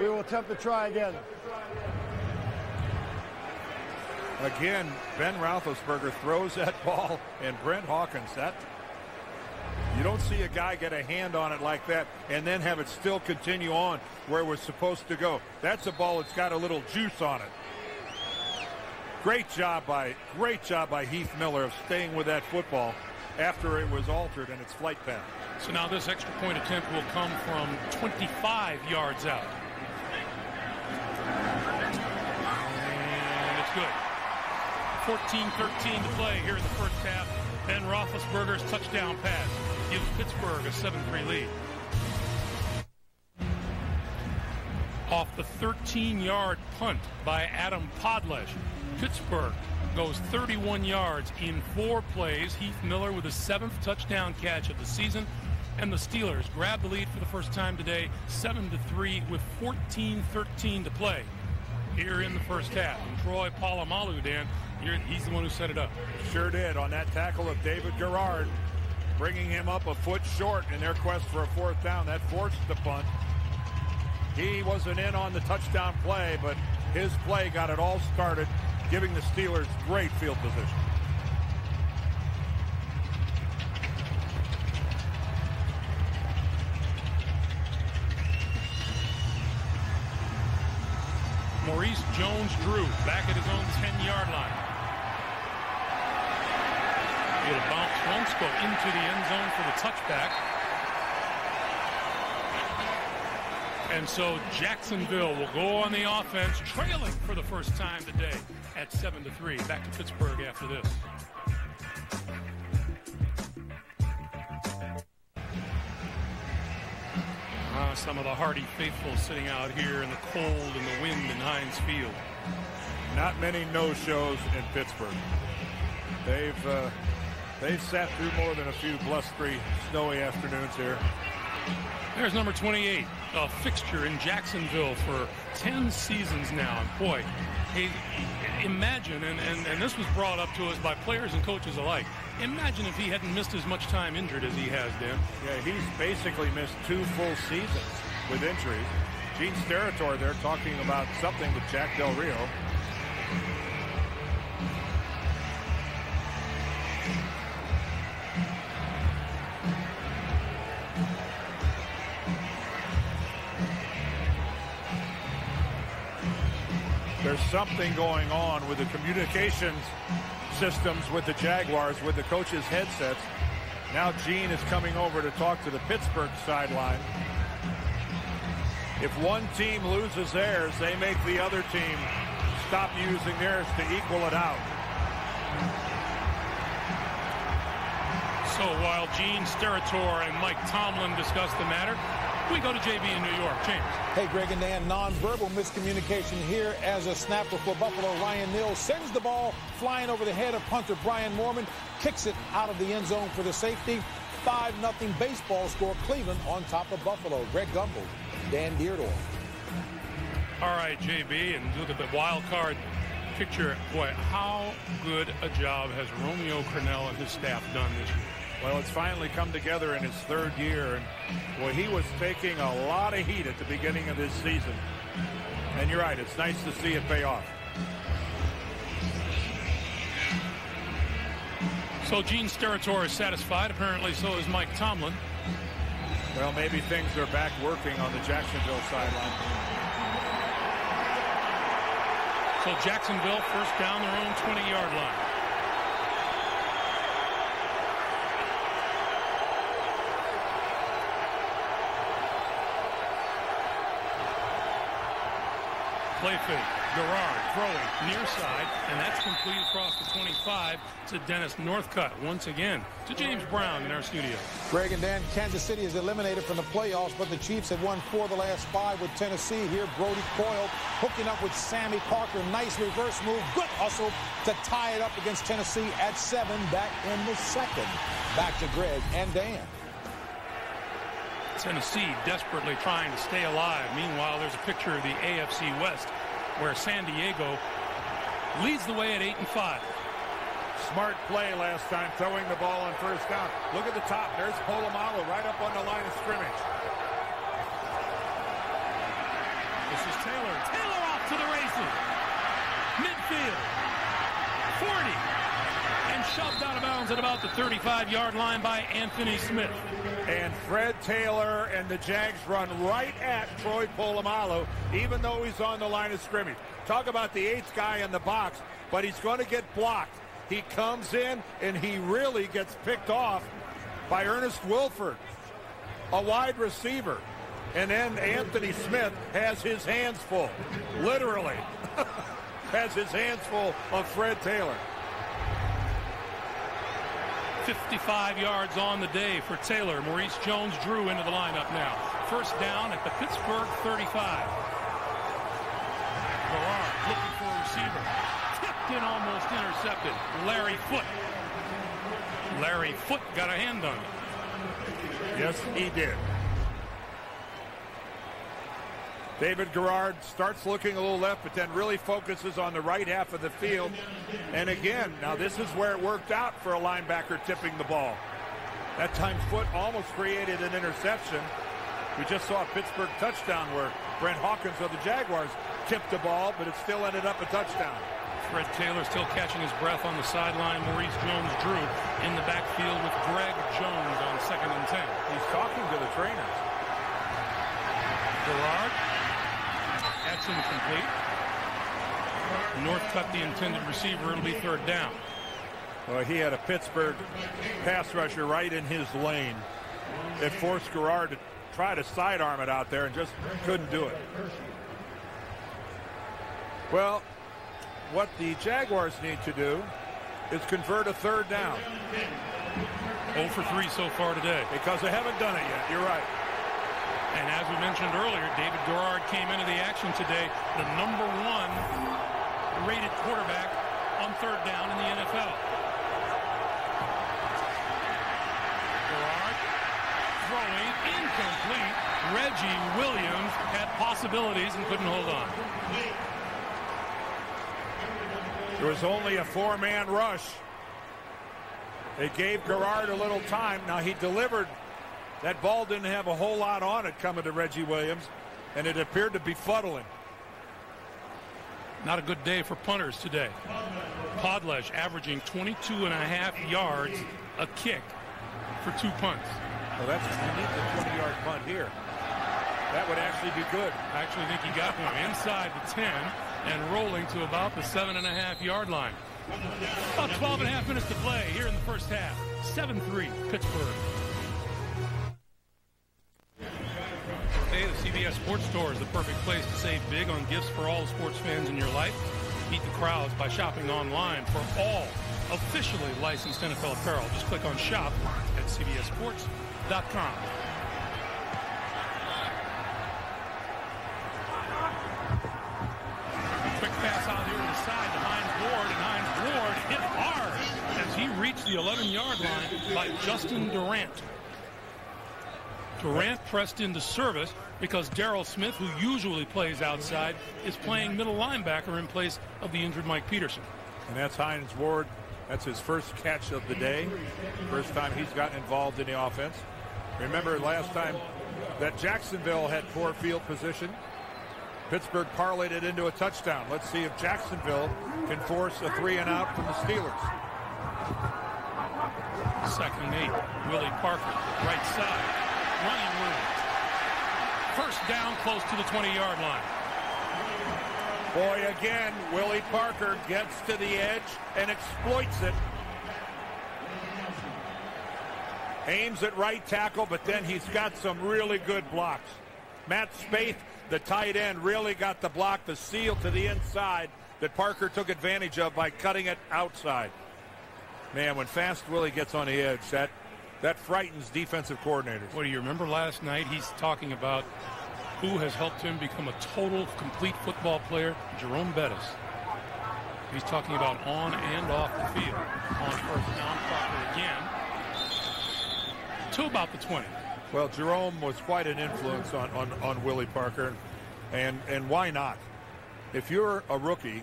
We will attempt to try again. Again, Ben Roethlisberger throws that ball, and Brent Hawkins, that you don't see a guy get a hand on it like that and then have it still continue on where it was supposed to go. That's a ball that's got a little juice on it. Great job by great job by Heath Miller of staying with that football after it was altered in its flight path. So now this extra point attempt will come from 25 yards out. And it's good. 14-13 to play here in the first half. Ben Roethlisberger's touchdown pass gives Pittsburgh a 7-3 lead. Off the 13-yard punt by Adam Podlesh, Pittsburgh goes 31 yards in four plays. Heath Miller with his seventh touchdown catch of the season. And the Steelers grab the lead for the first time today, 7 to 3 with 14-13 to play here in the first half. And Troy Polamalu, Dan, he's the one who set it up. Sure did on that tackle of David Garrard, bringing him up a foot short in their quest for a fourth down. That forced the punt. He wasn't in on the touchdown play, but his play got it all started, giving the Steelers great field position. Maurice Jones-Drew back at his own 10-yard line. It'll bounce, go into the end zone for the touchback. And so Jacksonville will go on the offense, trailing for the first time today at 7 to 3. Back to Pittsburgh after this. Uh, some of the hardy faithful sitting out here in the cold and the wind in Heinz Field. Not many no-shows in Pittsburgh. They've uh, they've sat through more than a few blustery, snowy afternoons here. There's number 28, a fixture in Jacksonville for 10 seasons now. And boy, imagine, and, and, and this was brought up to us by players and coaches alike. Imagine if he hadn't missed as much time injured as he has, Dan. Yeah, he's basically missed two full seasons with injuries. Gene Steratore, they're talking about something with Jack Del Rio. Something going on with the communications systems with the Jaguars, with the coaches' headsets. Now Gene is coming over to talk to the Pittsburgh sideline. If one team loses theirs, they make the other team stop using theirs to equal it out. So while Gene Steratore and Mike Tomlin discuss the matter, we go to JB in New York. James. Hey, Greg and Dan, non-verbal miscommunication here as a snapper for Buffalo. Ryan Nills sends the ball flying over the head of punter Brian Moorman, kicks it out of the end zone for the safety. 5-0 baseball score, Cleveland on top of Buffalo. Greg Gumbel, Dan Dierdorf. All right, JB, and look at the wild card picture. Boy, how good a job has Romeo Crennel and his staff done this year? Well, it's finally come together in his third year, and boy, he was taking a lot of heat at the beginning of this season. And you're right, it's nice to see it pay off. So Gene Steratore is satisfied. Apparently, so is Mike Tomlin. Well, maybe things are back working on the Jacksonville sideline. So Jacksonville first down their own 20-yard line. Play fake. Garrard throwing near side, and that's complete across the 25 to Dennis Northcutt. Once again to James Brown in our studio. Greg and Dan, Kansas City is eliminated from the playoffs, but the Chiefs have won four of the last five with Tennessee. Here, Brodie Croyle hooking up with Samie Parker. Nice reverse move. Good hustle to tie it up against Tennessee at seven back in the second. Back to Greg and Dan. Tennessee desperately trying to stay alive. Meanwhile, there's a picture of the AFC West where San Diego leads the way at 8 and 5. Smart play last time, throwing the ball on first down. Look at the top. There's Polamalu right up on the line of scrimmage. This is Taylor. Taylor off to the races. Midfield. 40 shoved out of bounds at about the 35-yard line by Anthony Smith. And Fred Taylor and the Jags run right at Troy Polamalu, even though he's on the line of scrimmage. Talk about the eighth guy in the box, but he's going to get blocked. He comes in, and he really gets picked off by Ernest Wilford, a wide receiver. And then Anthony Smith has his hands full, literally, has his hands full of Fred Taylor. 55 yards on the day for Taylor. Maurice Jones-Drew into the lineup now. First down at the Pittsburgh 35. Garrard looking for a receiver. Tipped in, almost intercepted. Larry Foote. Larry Foote got a hand on it. Yes, he did. David Garrard starts looking a little left, but then really focuses on the right half of the field. And again, now this is where it worked out for a linebacker tipping the ball. That time Foote almost created an interception. We just saw a Pittsburgh touchdown where Brent Hawkins of the Jaguars tipped the ball, but it still ended up a touchdown. Fred Taylor still catching his breath on the sideline. Maurice Jones-Drew in the backfield with Greg Jones on second and ten. He's talking to the trainers. Garrard that's incomplete. Northcutt the intended receiver. It'll be third down. Well, he had a Pittsburgh pass rusher right in his lane. It forced Garrard to try to sidearm it out there and just couldn't do it. Well, what the Jaguars need to do is convert a third down. 0 for 3 so far today. Because they haven't done it yet. You're right. And as we mentioned earlier, David Garrard came into the action today, the number one rated quarterback on third down in the NFL. Garrard throwing incomplete. Reggie Williams had possibilities and couldn't hold on. There was only a four-man rush. They gave Garrard a little time. Now he delivered that ball didn't have a whole lot on it coming to Reggie Williams, and it appeared to be fuddling. Not a good day for punters today. Podlesh averaging 22 and a half yards a kick for two punts. Well, that's you need the 20-yard punt here. That would actually be good. I actually think he got one inside the 10. and rolling to about the seven and a half yard line. About 12 and a half minutes to play here in the first half. 7-3 Pittsburgh. Hey, the CBS Sports Store is the perfect place to save big on gifts for all sports fans in your life. Beat the crowds by shopping online for all officially licensed NFL apparel. Just click on shop at cbsports.com. Quick pass out here to the side to Hines Ward, and Hines Ward hit hard as he reached the 11-yard line by Justin Durant. Durant pressed into service because Daryl Smith, who usually plays outside, is playing middle linebacker in place of the injured Mike Peterson. And that's Hines Ward. That's his first catch of the day. First time he's gotten involved in the offense. Remember last time that Jacksonville had poor field position. Pittsburgh parlayed it into a touchdown. Let's see if Jacksonville can force a three and out from the Steelers. Second and eight. Willie Parker, right side. Running room. First down close to the 20-yard line. Boy, again, Willie Parker gets to the edge and exploits it. Aims at right tackle, but then he's got some really good blocks. Matt Spaeth, the tight end, really got the block, the seal to the inside that Parker took advantage of by cutting it outside. Man, when Fast Willie gets on the edge, that that frightens defensive coordinators. What do you remember last night? He's talking about who has helped him become a total, complete football player? Jerome Bettis. He's talking about on and off the field. On first down, Parker again. To about the 20. Well, Jerome was quite an influence on, on, on Willie Parker. And, and why not? If you're a rookie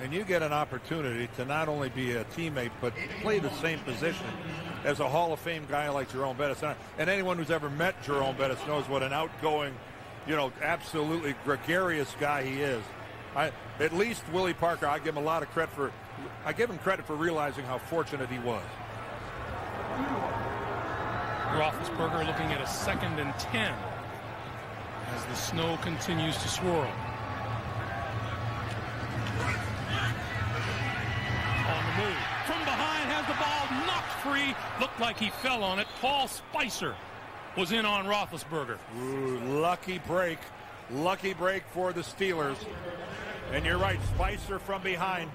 and you get an opportunity to not only be a teammate but play the same position as a Hall of Fame guy like Jerome Bettis. And anyone who's ever met Jerome Bettis knows what an outgoing, you know, absolutely gregarious guy he is. I, at least Willie Parker, I give him a lot of credit for. I give him credit for realizing how fortunate he was. Roethlisberger looking at a second and 10 as the snow continues to swirl. On the move. From behind has the ball free. Looked like he fell on it. Paul Spicer was in on Roethlisberger. Ooh, lucky break. Lucky break for the Steelers. And you're right, Spicer from behind.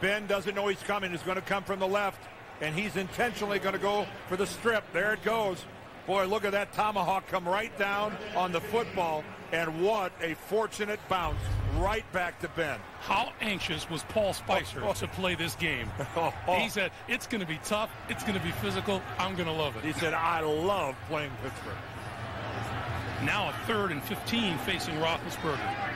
Ben doesn't know he's coming. He's going to come from the left and he's intentionally going to go for the strip. There it goes. Boy, look at that tomahawk come right down on the football, and what a fortunate bounce right back to Ben. How anxious was Paul Spicer oh, oh. to play this game? Oh, oh, he said, it's going to be tough, it's going to be physical, I'm going to love it. He said, I love playing Pittsburgh. Now a third and 15 facing Roethlisberger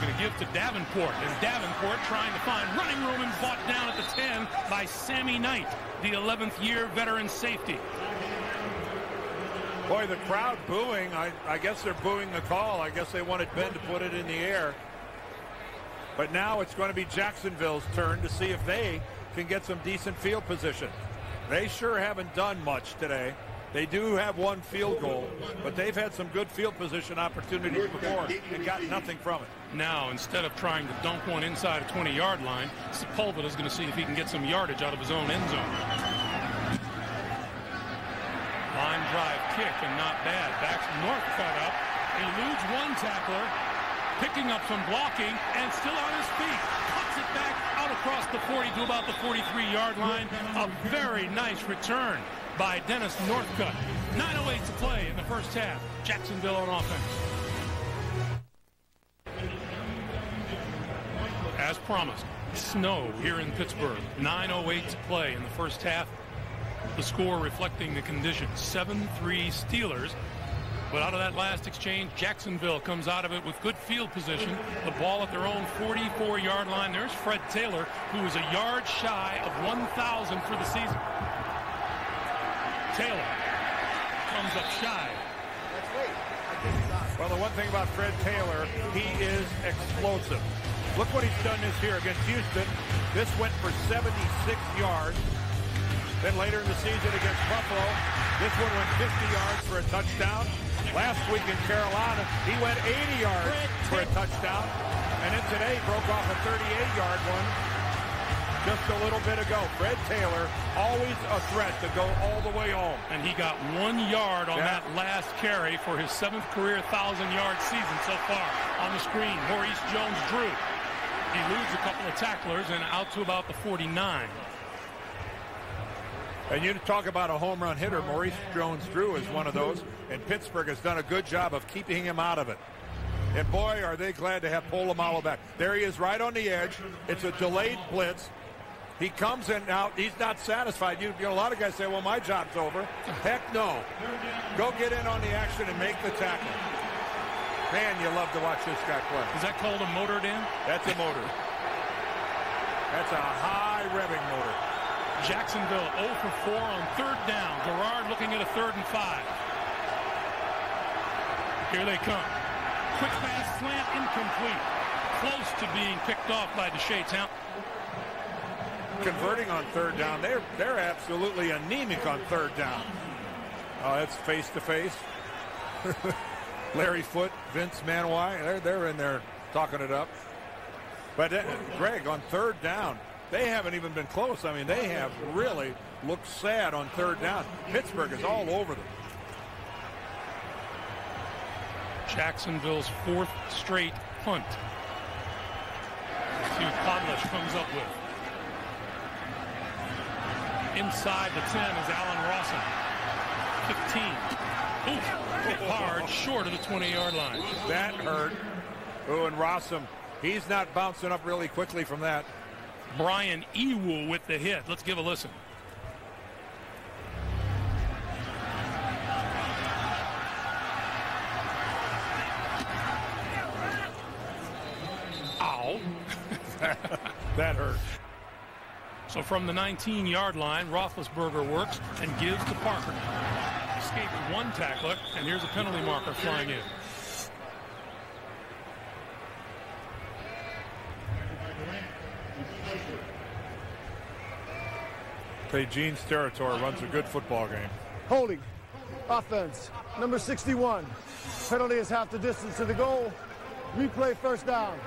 going to give to Davenport. And Davenport trying to find running room and bought down at the 10 by Sammy Knight, the 11th year veteran safety. Boy, the crowd booing. I, I guess they're booing the call. I guess they wanted Ben to put it in the air. But now it's going to be Jacksonville's turn to see if they can get some decent field position. They sure haven't done much today. They do have one field goal, but they've had some good field position opportunities before and got nothing from it. Now, instead of trying to dunk one inside a 20-yard line, Sepulveda is going to see if he can get some yardage out of his own end zone. Line drive kick and not bad. Backs Northcutt up, eludes one tackler, picking up some blocking, and still on his feet. Cuts it back out across the 40 to about the 43-yard line. A very nice return by Dennis Northcutt. 9.08 to play in the first half. Jacksonville on offense. As promised, snow here in Pittsburgh. 9.08 to play in the first half. The score reflecting the conditions. 7-3 Steelers. But out of that last exchange, Jacksonville comes out of it with good field position. The ball at their own 44-yard line. There's Fred Taylor, who is a yard shy of 1,000 for the season. Taylor comes up shy. Well, the one thing about Fred Taylor, he is explosive. Look what he's done this year against Houston. This went for 76 yards. Then later in the season against Buffalo, this one went 50 yards for a touchdown. Last week in Carolina, he went 80 yards for a touchdown. And then today, broke off a 38-yard one just a little bit ago. Fred Taylor, always a threat to go all the way home. And he got one yard on Yeah. that last carry for his seventh career 1,000-yard season so far. On the screen, Maurice Jones-Drew. He loses a couple of tacklers and out to about the 49. And you talk about a home run hitter, Maurice Jones-Drew is one of those, and Pittsburgh has done a good job of keeping him out of it. And boy, are they glad to have Polamalu back. There he is right on the edge. It's a delayed blitz. He comes in now. He's not satisfied. You, you know, a lot of guys say, well, my job's over. Heck no. Go get in on the action and make the tackle. Man, you love to watch this guy play. Is that called a motor, Dan? That's a motor. That's a high revving motor. Jacksonville 0 for 4 on third down. Garrard looking at a third and five. Here they come. Quick pass slant incomplete. Close to being picked off by Deshea Town. converting on third down. They're they're absolutely anemic on third down. Oh, that's face to face. Larry Foote, Vince Manuwai, they're they're in there talking it up. But uh, Greg, on third down, they haven't even been close. I mean, they have really looked sad on third down. Pittsburgh is all over them. Jacksonville's fourth straight punt. See what Podlesh comes up with. Inside the 10 is Allen Rossum. 15. Oof, hit hard, short of the 20-yard line. That hurt. Oh, and Rossum, he's not bouncing up really quickly from that. Brian Iwuh with the hit. Let's give a listen. Ow. That hurt. So from the 19-yard line, Roethlisberger works and gives to Parker. Escaped one tackler, and here's a penalty marker flying in. Say Gene Steratore runs a good football game. Holding. Offense. Number 61. Penalty is half the distance to the goal. Replay first down.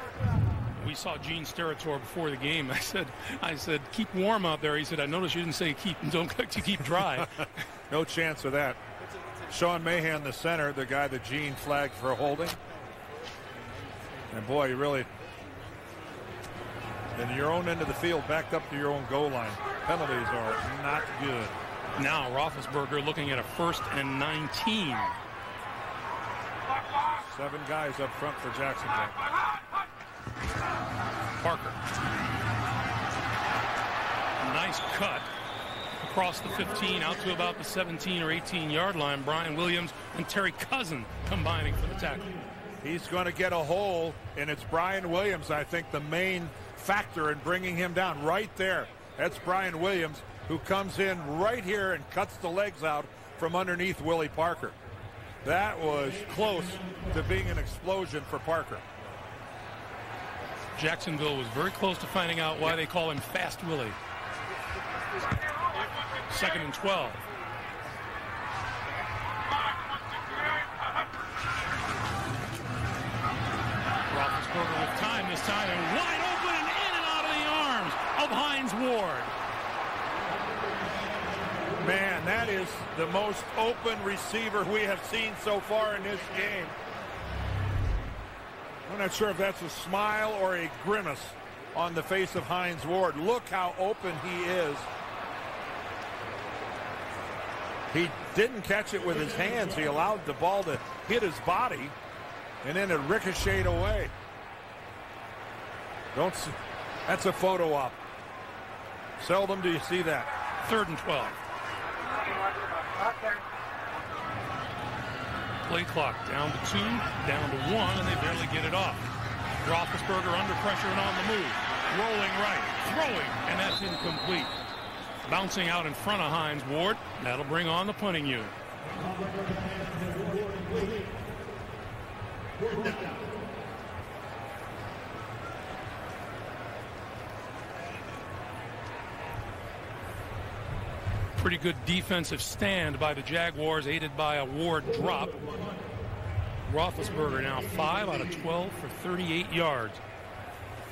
We saw Gene Steratore before the game. I said, I said, keep warm out there. He said, I noticed you didn't say keep, don't to keep dry. No chance of that. Sean Mahan, the center, the guy that Gene flagged for holding. And boy, you really, in your own end of the field, backed up to your own goal line. Penalties are not good. now Roethlisberger looking at a first and 19. Seven guys up front for Jacksonville. Parker. Nice cut across the 15 out to about the 17 or 18 yard line. Brian Williams and Terry Cousin combining for the tackle. He's going to get a hole, and it's Brian Williams, I think, the main factor in bringing him down right there. That's Brian Williams, who comes in right here and cuts the legs out from underneath Willie Parker. That was close to being an explosion for Parker. Jacksonville was very close to finding out why they call him Fast Willie. Second and 12. Roethlisberger with time this time and wide open and in and out of the arms of Hines Ward. Man, that is the most open receiver we have seen so far in this game. I'm not sure if that's a smile or a grimace on the face of Hines Ward. Look how open he is. He didn't catch it with his hands. He allowed the ball to hit his body, and then it ricocheted away. Don't. That's a photo op. Seldom do you see that. Third and 12. Play clock down to two, down to one, and they barely get it off. Roethlisberger under pressure and on the move. Rolling right, throwing, and that's incomplete. Bouncing out in front of Hines Ward. That'll bring on the punting unit. Pretty good defensive stand by the Jaguars, aided by a Ward drop. Roethlisberger now 5 out of 12 for 38 yards.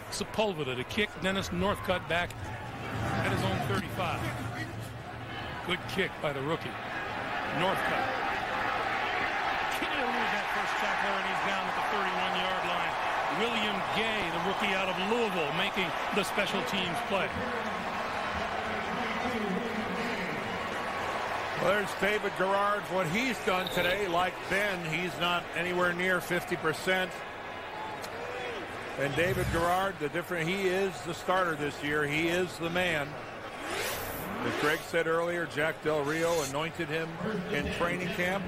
Sepulveda to kick. Dennis Northcutt back at his own 35. Good kick by the rookie. Northcutt. Can't lose that first tackler, and he's down at the 31-yard line. William Gay, the rookie out of Louisville, making the special teams play. Well, there's David Garrard. What he's done today, like Ben, he's not anywhere near 50%. And David Garrard, the different, he is the starter this year. He is the man. As Greg said earlier, Jack Del Rio anointed him in training camp.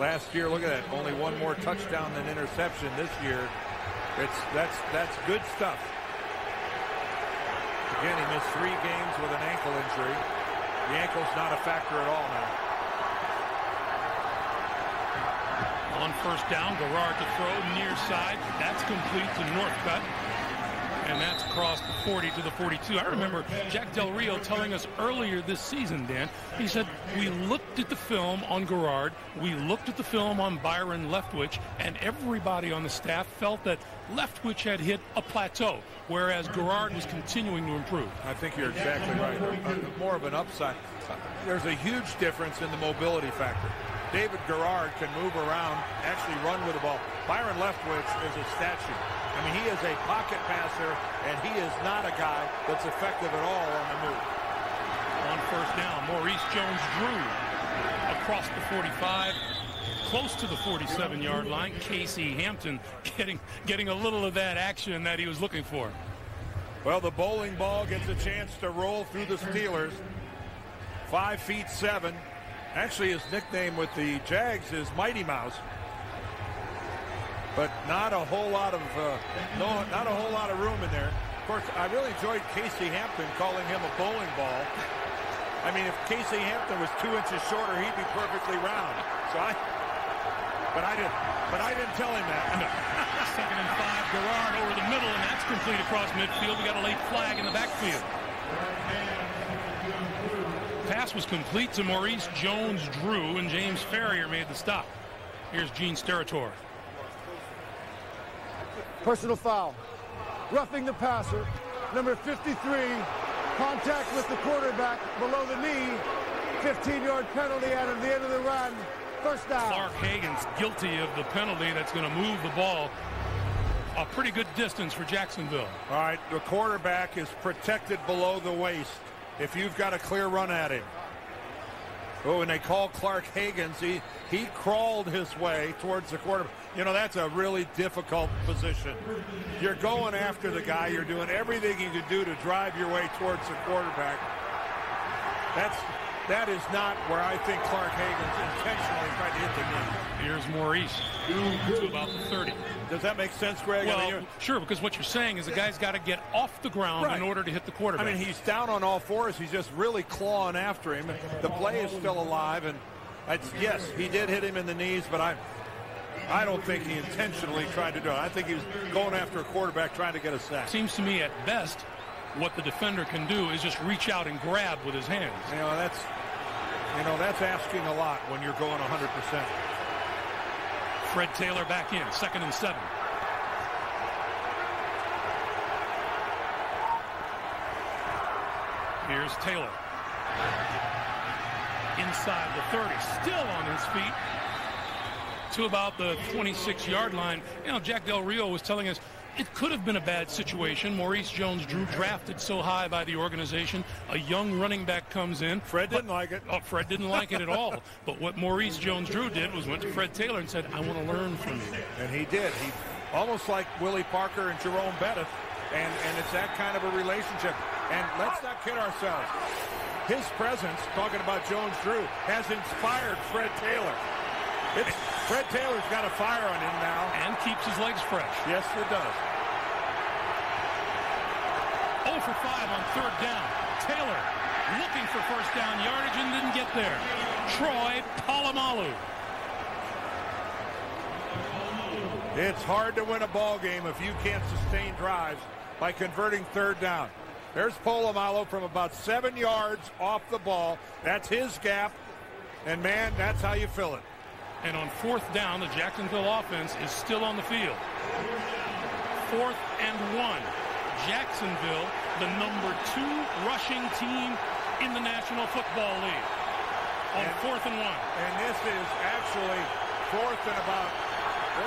Last year, look at that, only one more touchdown than interception this year. It's that's that's good stuff. Again, he missed three games with an ankle injury. The ankle's not a factor at all now. On first down, Garrard to throw near side. That's complete to Northcutt. And that's across the 40 to the 42. I remember Jack Del Rio telling us earlier this season, Dan, he said, we looked at the film on Garrard, we looked at the film on Byron Leftwich, and everybody on the staff felt that Leftwich had hit a plateau, whereas Garrard was continuing to improve. I think you're exactly right. Uh, more of an upside. There's a huge difference in the mobility factor. David Garrard can move around, actually run with the ball. Byron Leftwich is a statue. I mean, he is a pocket passer, and he is not a guy that's effective at all on the move. On first down, Maurice Jones-Drew across the 45, close to the 47-yard line. Casey Hampton getting getting a little of that action that he was looking for. Well, the bowling ball gets a chance to roll through the Steelers. Five feet seven. Actually, his nickname with the Jags is Mighty Mouse but not a whole lot of uh, no, not a whole lot of room in there. Of course, I really enjoyed Casey Hampton calling him a bowling ball. I mean, if Casey Hampton was two inches shorter, he'd be perfectly round. So I, but I didn't, but I didn't tell him that. Second and five, Garrard over the middle, and that's complete across midfield. We got a late flag in the backfield. Pass was complete to Maurice Jones-Drew, and James Farrior made the stop. Here's Gene Steratore. Personal foul. Roughing the passer. Number 53. Contact with the quarterback below the knee. 15-yard penalty out of the end of the run. First down. Clark Haggans guilty of the penalty that's going to move the ball a pretty good distance for Jacksonville. All right, the quarterback is protected below the waist if you've got a clear run at him. Oh, and they call Clark Haggans. He, he crawled his way towards the quarterback. You know, that's a really difficult position. You're going after the guy. You're doing everything you can do to drive your way towards the quarterback. That's that is not where I think Clark Haggans intentionally tried to hit the knee. Here's Maurice to about the 30. Does that make sense, Greg? Well, I mean, sure, because what you're saying is the guy's got to get off the ground Right. in order to hit the quarterback. I mean, he's down on all fours. He's just really clawing after him. The play is still alive, and it's, yes, he did hit him in the knees, but I, I don't think he intentionally tried to do it. I think he was going after a quarterback trying to get a sack. Seems to me at best what the defender can do is just reach out and grab with his hands. You know, that's, you know, that's asking a lot when you're going 100 percent. Fred Taylor back in, second and seven. Here's Taylor. Inside the 30, still on his feet to about the 26-yard line. You know, Jack Del Rio was telling us it could have been a bad situation. Maurice Jones-Drew drafted so high by the organization. A young running back comes in. Fred didn't like it. Oh, Fred didn't like it at all. But what Maurice Jones-Drew did was went to Fred Taylor and said, I want to learn from you. And he did. He almost like Willie Parker and Jerome Bettis, and and it's that kind of a relationship. And let's not kid ourselves. His presence, talking about Jones Drew, has inspired Fred Taylor. It's Fred Taylor's got a fire on him now. And keeps his legs fresh. Yes, it does. 0 for 5 on third down. Taylor looking for first down yardage and didn't get there. Troy Polamalu. It's hard to win a ball game if you can't sustain drives by converting third down. There's Polamalu from about seven yards off the ball. That's his gap. And man, that's how you fill it. And on fourth down, the Jacksonville offense is still on the field. Fourth and one. Jacksonville, the number two rushing team in the National Football League. On And- fourth and one. And this is actually fourth and about,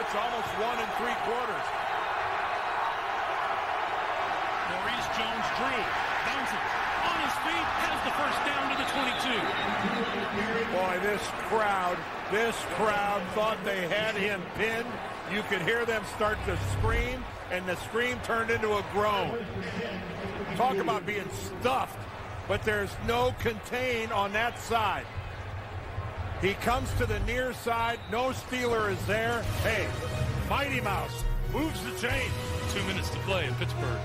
it's almost one and three quarters. Maurice Jones-Drew bounces on his feet, has the first down to the 22. This crowd, this crowd thought they had him pinned. You could hear them start to scream, and the scream turned into a groan. Talk about being stuffed, but there's no contain on that side. He comes to the near side. No Steeler is there. Hey, Mighty Mouse moves the chain. Two minutes to play in Pittsburgh.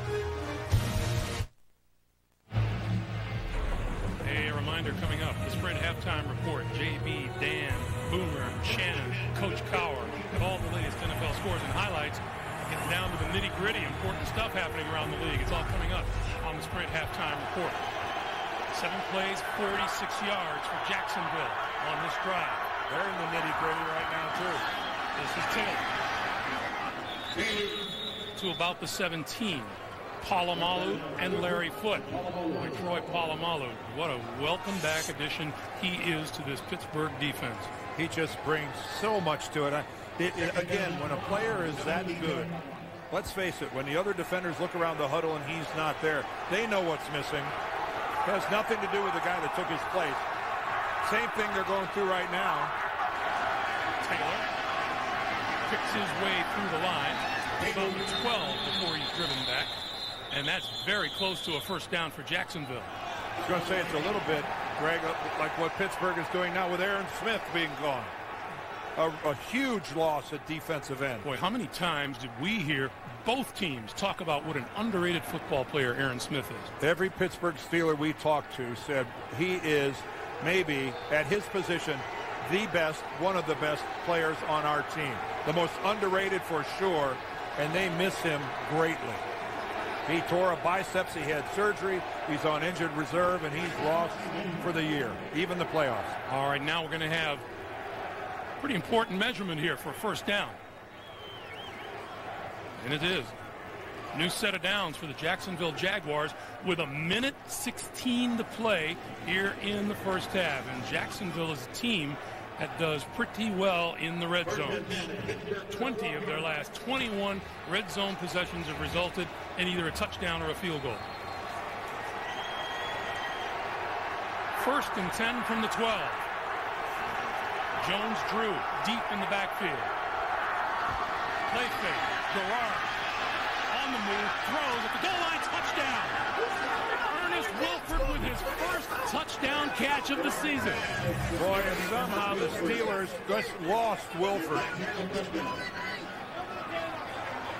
Reminder coming up, the Sprint halftime report. JB, Dan, Boomer, Shannon, Coach Cowher have all the latest NFL scores and highlights. Getting down to the nitty-gritty, important stuff happening around the league. It's all coming up on the Sprint halftime report. Seven plays, 46 yards for Jacksonville on this drive. They're in the nitty gritty right now, too. This is Till. To about the 17. Polamalu and Larry Foote. Boy, Troy Polamalu, what a welcome back addition he is to this Pittsburgh defense. He just brings so much to it. I, it, it. Again, when a player is that good, let's face it, when the other defenders look around the huddle and he's not there, they know what's missing. It has nothing to do with the guy that took his place. Same thing they're going through right now. Taylor picks his way through the line. About 12 before he's driven back. And that's very close to a first down for Jacksonville. I was going to say it's a little bit, Greg, uh, like what Pittsburgh is doing now with Aaron Smith being gone. A, a huge loss at defensive end. Boy, how many times did we hear both teams talk about what an underrated football player Aaron Smith is? Every Pittsburgh Steeler we talked to said he is maybe at his position the best, one of the best players on our team. The most underrated for sure, and they miss him greatly. He tore a biceps, he had surgery, he's on injured reserve, and he's lost for the year, even the playoffs. All right, now we're going to have pretty important measurement here for first down. And it is. New set of downs for the Jacksonville Jaguars with a minute 16 to play here in the first half. And Jacksonville is a team that does pretty well in the red zone. 20 of their last 21 red zone possessions have resulted in either a touchdown or a field goal. First and 10 from the 12. Jones Drew deep in the backfield. Play fake. Garrard on the move, throws at the goal line, touchdown. Ernest Wilford with his first touchdown catch of the season. Boy, and somehow the Steelers just lost Wilford.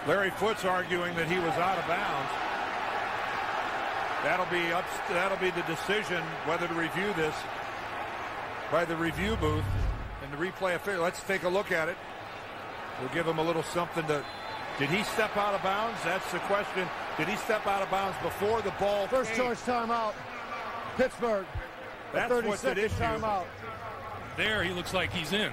Larry Foote's arguing that he was out of bounds. That'll be up. That'll be the decision whether to review this by the review booth and the replay official. Let's take a look at it. We'll give him a little something to. Did he step out of bounds? That's the question. Did he step out of bounds before the ball? First came? choice timeout. Pittsburgh. A That's 30 what's at issue. timeout. There, he looks like he's in.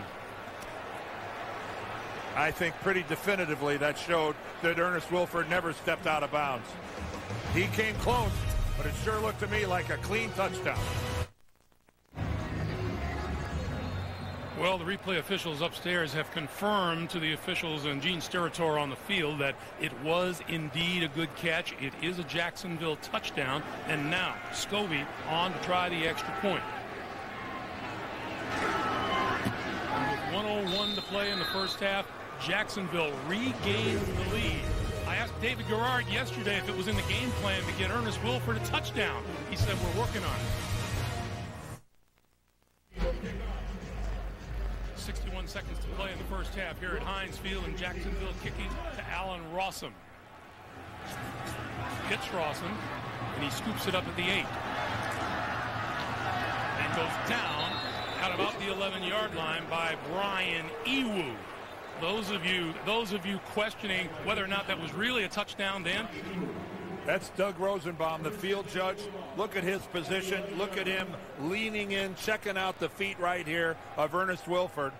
I think pretty definitively that showed that Ernest Wilford never stepped out of bounds. He came close, but it sure looked to me like a clean touchdown. Well, the replay officials upstairs have confirmed to the officials and Gene Steratore on the field that it was indeed a good catch. It is a Jacksonville touchdown. And now, Scobee on to try the extra point. With 101 to play in the first half, Jacksonville regains the lead. I asked David Garrard yesterday if it was in the game plan to get Ernest Wilford a touchdown. He said, we're working on it. 61 seconds to play in the first half here at Heinz Field in Jacksonville, kicking to Allen Rossum. Hits Rossum, and he scoops it up at the eight. And goes down at about the 11-yard line by Brian Iwuh. Those of you, those of you questioning whether or not that was really a touchdown, Dan, That's Doug Rosenbaum, the field judge. Look at his position. Look at him leaning in, checking out the feet right here of Ernest Wilford.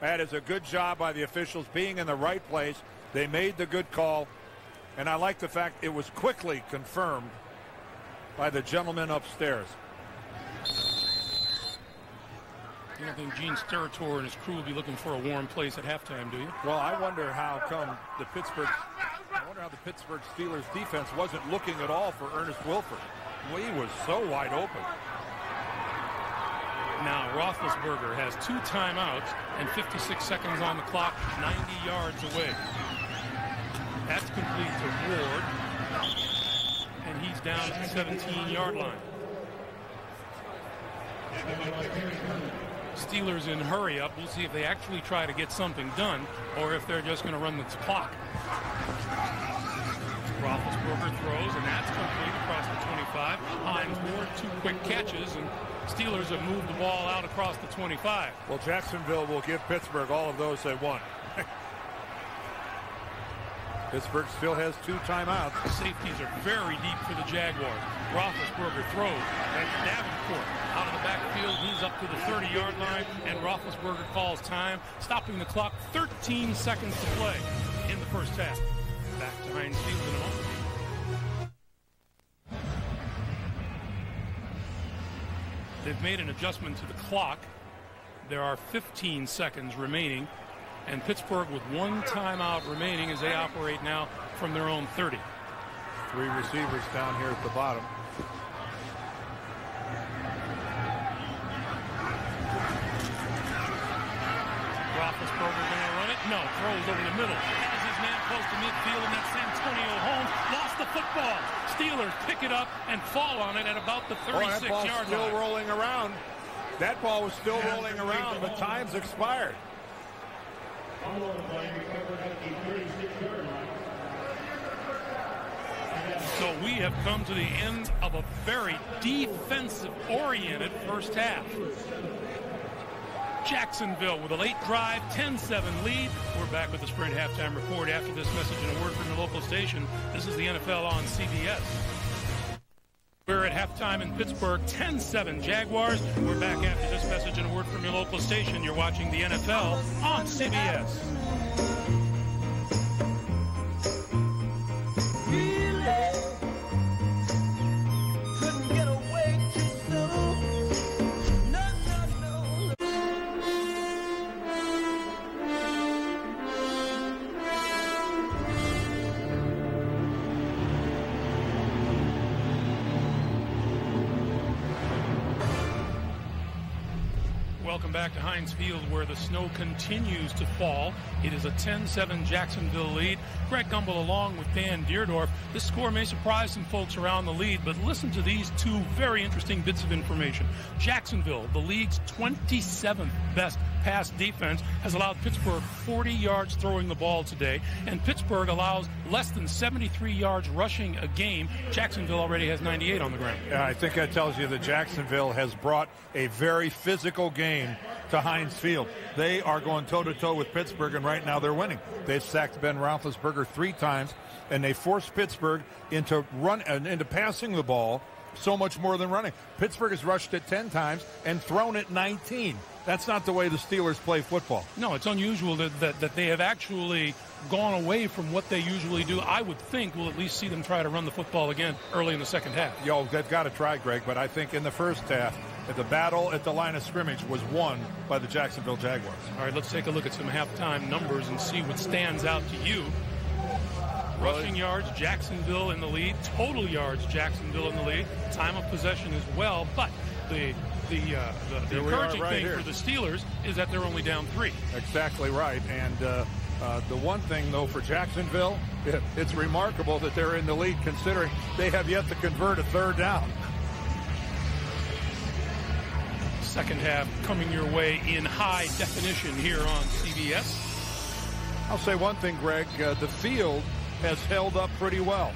That is a good job by the officials being in the right place. They made the good call. And I like the fact it was quickly confirmed by the gentleman upstairs. You don't think Gene Steratore and his crew will be looking for a warm place at halftime, do you? Well, I wonder how come the Pittsburgh The Pittsburgh Steelers defense wasn't looking at all for Ernest Wilford. He was so wide open. Now Roethlisberger has two timeouts and 56 seconds on the clock, 90 yards away. That's complete to Ward, and he's down at the 17-yard line. Steelers in hurry up. We'll see if they actually try to get something done or if they're just going to run the clock. Roethlisberger throws, and that's complete across the 25. Hines Ward, two quick catches, and Steelers have moved the ball out across the 25. Well, Jacksonville will give Pittsburgh all of those they want. Pittsburgh still has two timeouts. The safeties are very deep for the Jaguars. Roethlisberger throws, and Davenport out of the backfield. He's up to the 30-yard line, and Roethlisberger calls time, stopping the clock. 13 seconds to play in the first half. Back to Heinz Field in a moment. They've made an adjustment to the clock. There are 15 seconds remaining, and Pittsburgh with one timeout remaining as they operate now from their own 30. Three receivers down here at the bottom. Roethlisberger going to run it? No, throws over the middle. Close to midfield, and that's Santonio Holmes. Lost the football. Steelers pick it up and fall on it at about the Oh, that ball's 36-yard still line. rolling around. That ball was still rolling around, but time's expired. So we have come to the end of a very defensive-oriented first half. Jacksonville with a late drive, 10-7 lead. We're back with the Sprint halftime report after this message and a word from the local station. This is the NFL on CBS. We're at halftime in Pittsburgh, 10-7 Jaguars. We're back after this message and a word from your local station. You're watching the NFL on CBS. Field where the snow continues to fall. It is a 10-7 Jacksonville lead. Greg Gumbel along with Dan Dierdorf. This score may surprise some folks around the lead, but listen to these two very interesting bits of information. Jacksonville, the league's 27th best pass defense, has allowed Pittsburgh 40 yards throwing the ball today, and Pittsburgh allows less than 73 yards rushing a game. Jacksonville already has 98 on the ground. Yeah, I think that tells you that Jacksonville has brought a very physical game to Heinz Field. They are going toe to toe with Pittsburgh, and right now they're winning. They've sacked Ben Roethlisberger three times, and they forced Pittsburgh into run and into passing the ball so much more than running. Pittsburgh has rushed it 10 times and thrown it 19. That's not the way the Steelers play football. No, it's unusual that, that, that they have actually gone away from what they usually do. I would think we'll at least see them try to run the football again early in the second half. Yo, they've got to try, Greg, but I think in the first half, the battle at the line of scrimmage was won by the Jacksonville Jaguars. All right, let's take a look at some halftime numbers and see what stands out to you. Rushing yards, Jacksonville in the lead. Total yards, Jacksonville in the lead. Time of possession as well. But the the, uh, the, the Here we are encouraging right thing here. for the Steelers is that they're only down three. Exactly right. And uh, uh, the one thing, though, for Jacksonville, it, it's remarkable that they're in the lead considering they have yet to convert a third down. Second half coming your way in high definition here on CBS. I'll say one thing, Greg. Uh, the field has held up pretty well.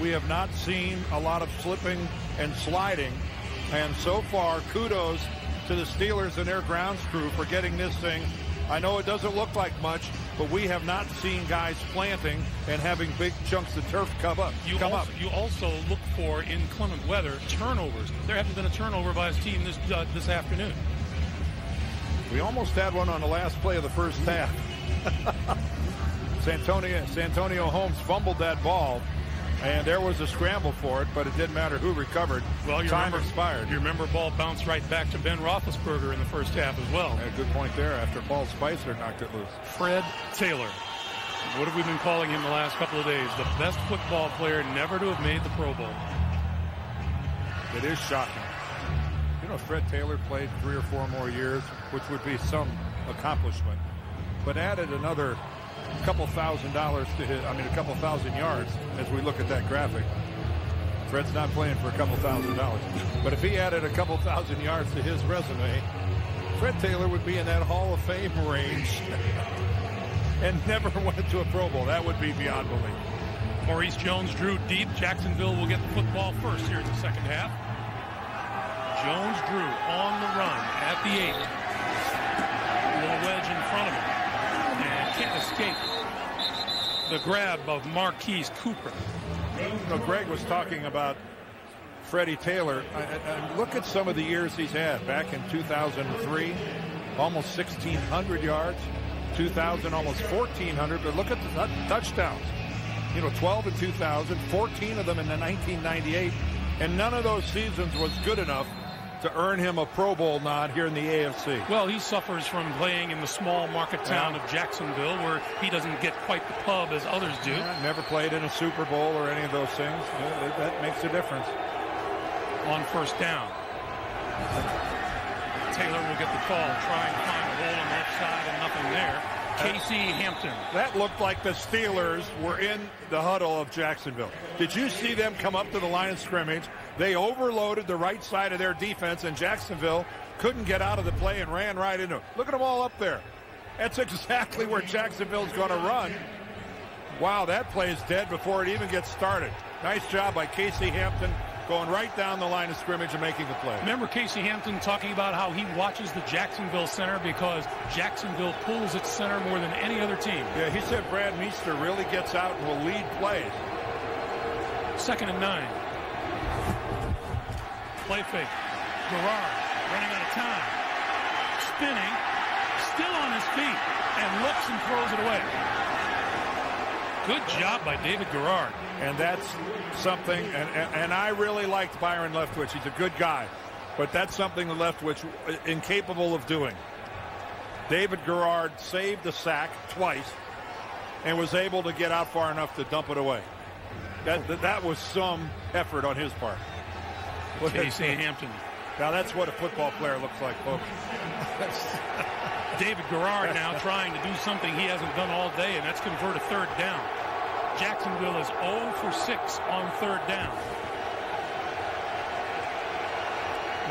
We have not seen a lot of slipping and sliding. And so far, kudos to the Steelers and their grounds crew for getting this thing. I know it doesn't look like much, but we have not seen guys planting and having big chunks of turf come up. You come also, up. you also look for inclement weather turnovers. There hasn't been a turnover by his team this uh, this afternoon. We almost had one on the last play of the first half. Santonio, Santonio Holmes fumbled that ball, and there was a scramble for it, but it didn't matter who recovered. Well, you Time remember, expired. You remember ball bounced right back to Ben Roethlisberger in the first half as well. Yeah, good point there after Paul Spicer knocked it loose. Fred Taylor. What have we been calling him the last couple of days? The best football player never to have made the Pro Bowl. It is shocking. You know, Fred Taylor played three or four more years, which would be some accomplishment, but added another couple thousand dollars to his, I mean, a couple thousand yards as we look at that graphic. Fred's not playing for a couple thousand dollars. But if he added a couple thousand yards to his resume, Fred Taylor would be in that Hall of Fame range and never went to a Pro Bowl. That would be beyond belief. Maurice Jones-Drew deep. Jacksonville will get the football first here in the second half. Jones-Drew on the run at the eight. Little wedge in front of him. Escape the grab of Marquis Cooper. You know, Greg was talking about Freddie Taylor. I, I, look at some of the years he's had. Back in 2003, almost 1,600 yards. 2000, almost 1,400. But look at the touchdowns. You know, 12 in 2000, 14 of them in the 1998. And none of those seasons was good enough to earn him a Pro Bowl nod here in the AFC. Well, he suffers from playing in the small market town Yeah. of Jacksonville where he doesn't get quite the pub as others do. Yeah, never played in a Super Bowl or any of those things. Yeah, that- makes a difference. on first down. Taylor will get the call, try and find a hole on the left side and nothing there. Casey Hampton. That looked like the Steelers were in the huddle of Jacksonville. Did you see them come up to the line of scrimmage? They overloaded the right side of their defense, and Jacksonville couldn't get out of the play and ran right into it. Look at them all up there. That's exactly where Jacksonville's going to run. Wow, that play is dead before it even gets started. Nice job by Casey Hampton going right down the line of scrimmage and making the play. Remember Casey Hampton talking about how he watches the Jacksonville center because Jacksonville pulls its center more than any other team. Yeah, he said Brad Meester really gets out and will lead plays. Second and nine. Play fake. Garrard running out of time. Spinning. Still on his feet. And looks and throws it away. Good job by David Garrard. And that's something, and, and, and I really liked Byron Leftwich. He's a good guy. But that's something the Leftwich incapable of doing. David Garrard saved the sack twice and was able to get out far enough to dump it away. That, that, that was some effort on his part. Casey Hampton. Now that's what a football player looks like, folks. David Garrard now trying to do something he hasn't done all day, and that's convert a third down. Jacksonville is 0 for 6 on third down.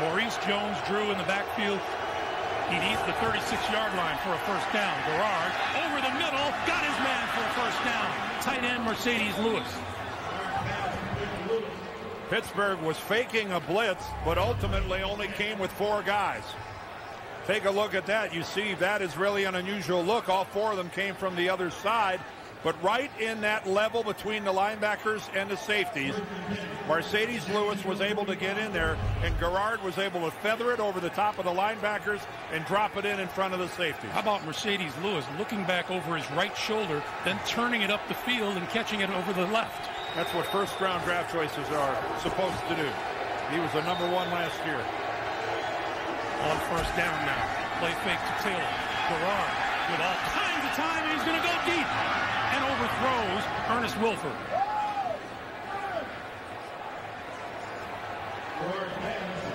Maurice Jones-Drew in the backfield. He needs the 36-yard line for a first down. Garrard over the middle, got his man for a first down. Tight end Marcedes Lewis. Pittsburgh was faking a blitz, but ultimately only came with four guys. Take a look at that. You see that is really an unusual look. All four of them came from the other side, but right in that level between the linebackers and the safeties, Marcedes Lewis was able to get in there, and Garrard was able to feather it over the top of the linebackers and drop it in in front of the safety. How about Marcedes Lewis looking back over his right shoulder, then turning it up the field and catching it over the left? That's what first round draft choices are supposed to do. He was a number one last year. On first down now. Play fake to Taylor. Garrard with all kinds of time, and he's going to go deep. And overthrows Ernest Wilford.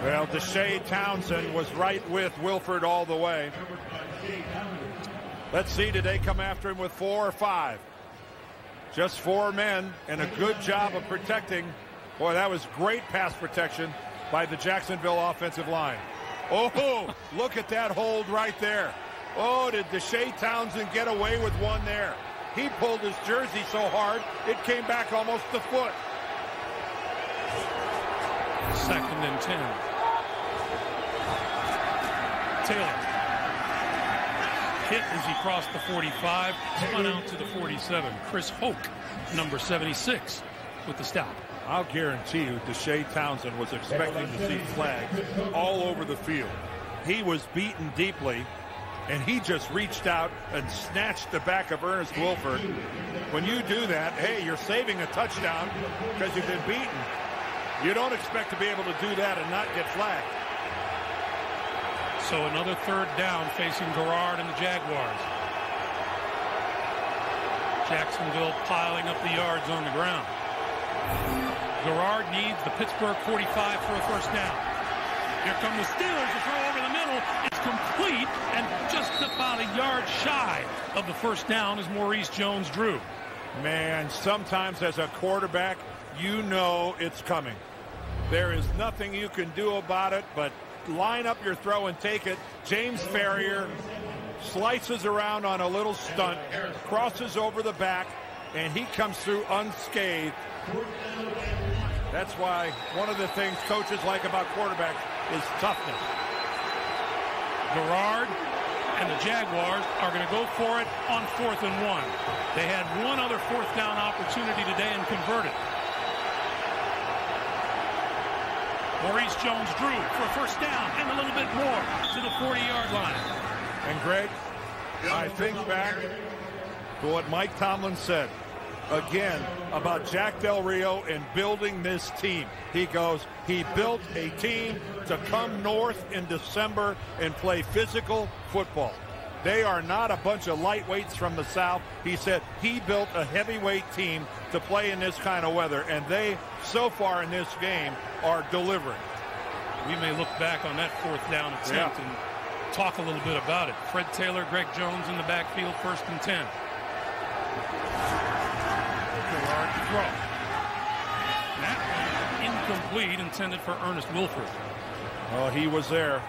Well, Deshea Townsend was right with Wilford all the way. Let's see, did they come after him with four or five? Just four men and a good job of protecting. Boy, that was great pass protection by the Jacksonville offensive line. Oh, look at that hold right there. Oh, did Deshea Townsend get away with one there? He pulled his jersey so hard, it came back almost a foot. Second and 10. Taylor. Hit as he crossed the 45, spun out to the 47. Chris Hoke, number 76, with the stop. I'll guarantee you Deshea Townsend was expecting to see flags all over the field. He was beaten deeply, and he just reached out and snatched the back of Ernest Wilford. When you do that, hey, you're saving a touchdown because you've been beaten. You don't expect to be able to do that and not get flagged. So another third down facing Garrard and the Jaguars. Jacksonville piling up the yards on the ground. Garrard needs the Pittsburgh 45 for a first down. Here come the Steelers to throw over the middle. It's complete and just about a yard shy of the first down as Maurice Jones-Drew. Man, sometimes as a quarterback, you know it's coming. There is nothing you can do about it but line up your throw and take it. James Farrior slices around on a little stunt, crosses over the back, and he comes through unscathed. That's why one of the things coaches like about quarterbacks is toughness. Garrard and the Jaguars are going to go for it on fourth and one. They had one other fourth down opportunity today and converted. Maurice Jones-Drew for a first down and a little bit more to the 40-yard line. And Greg, I think back to what Mike Tomlin said again about Jack Del Rio and building this team. He goes, he built a team to come north in December and play physical football. They are not a bunch of lightweights from the south. He said he built a heavyweight team to play in this kind of weather, and they, so far in this game, are delivering. We may look back on that fourth down attempt Yeah. and talk a little bit about it. Fred Taylor, Greg Jones in the backfield, first and 10. Throw. That incomplete, intended for Ernest Wilford. Oh, he was there.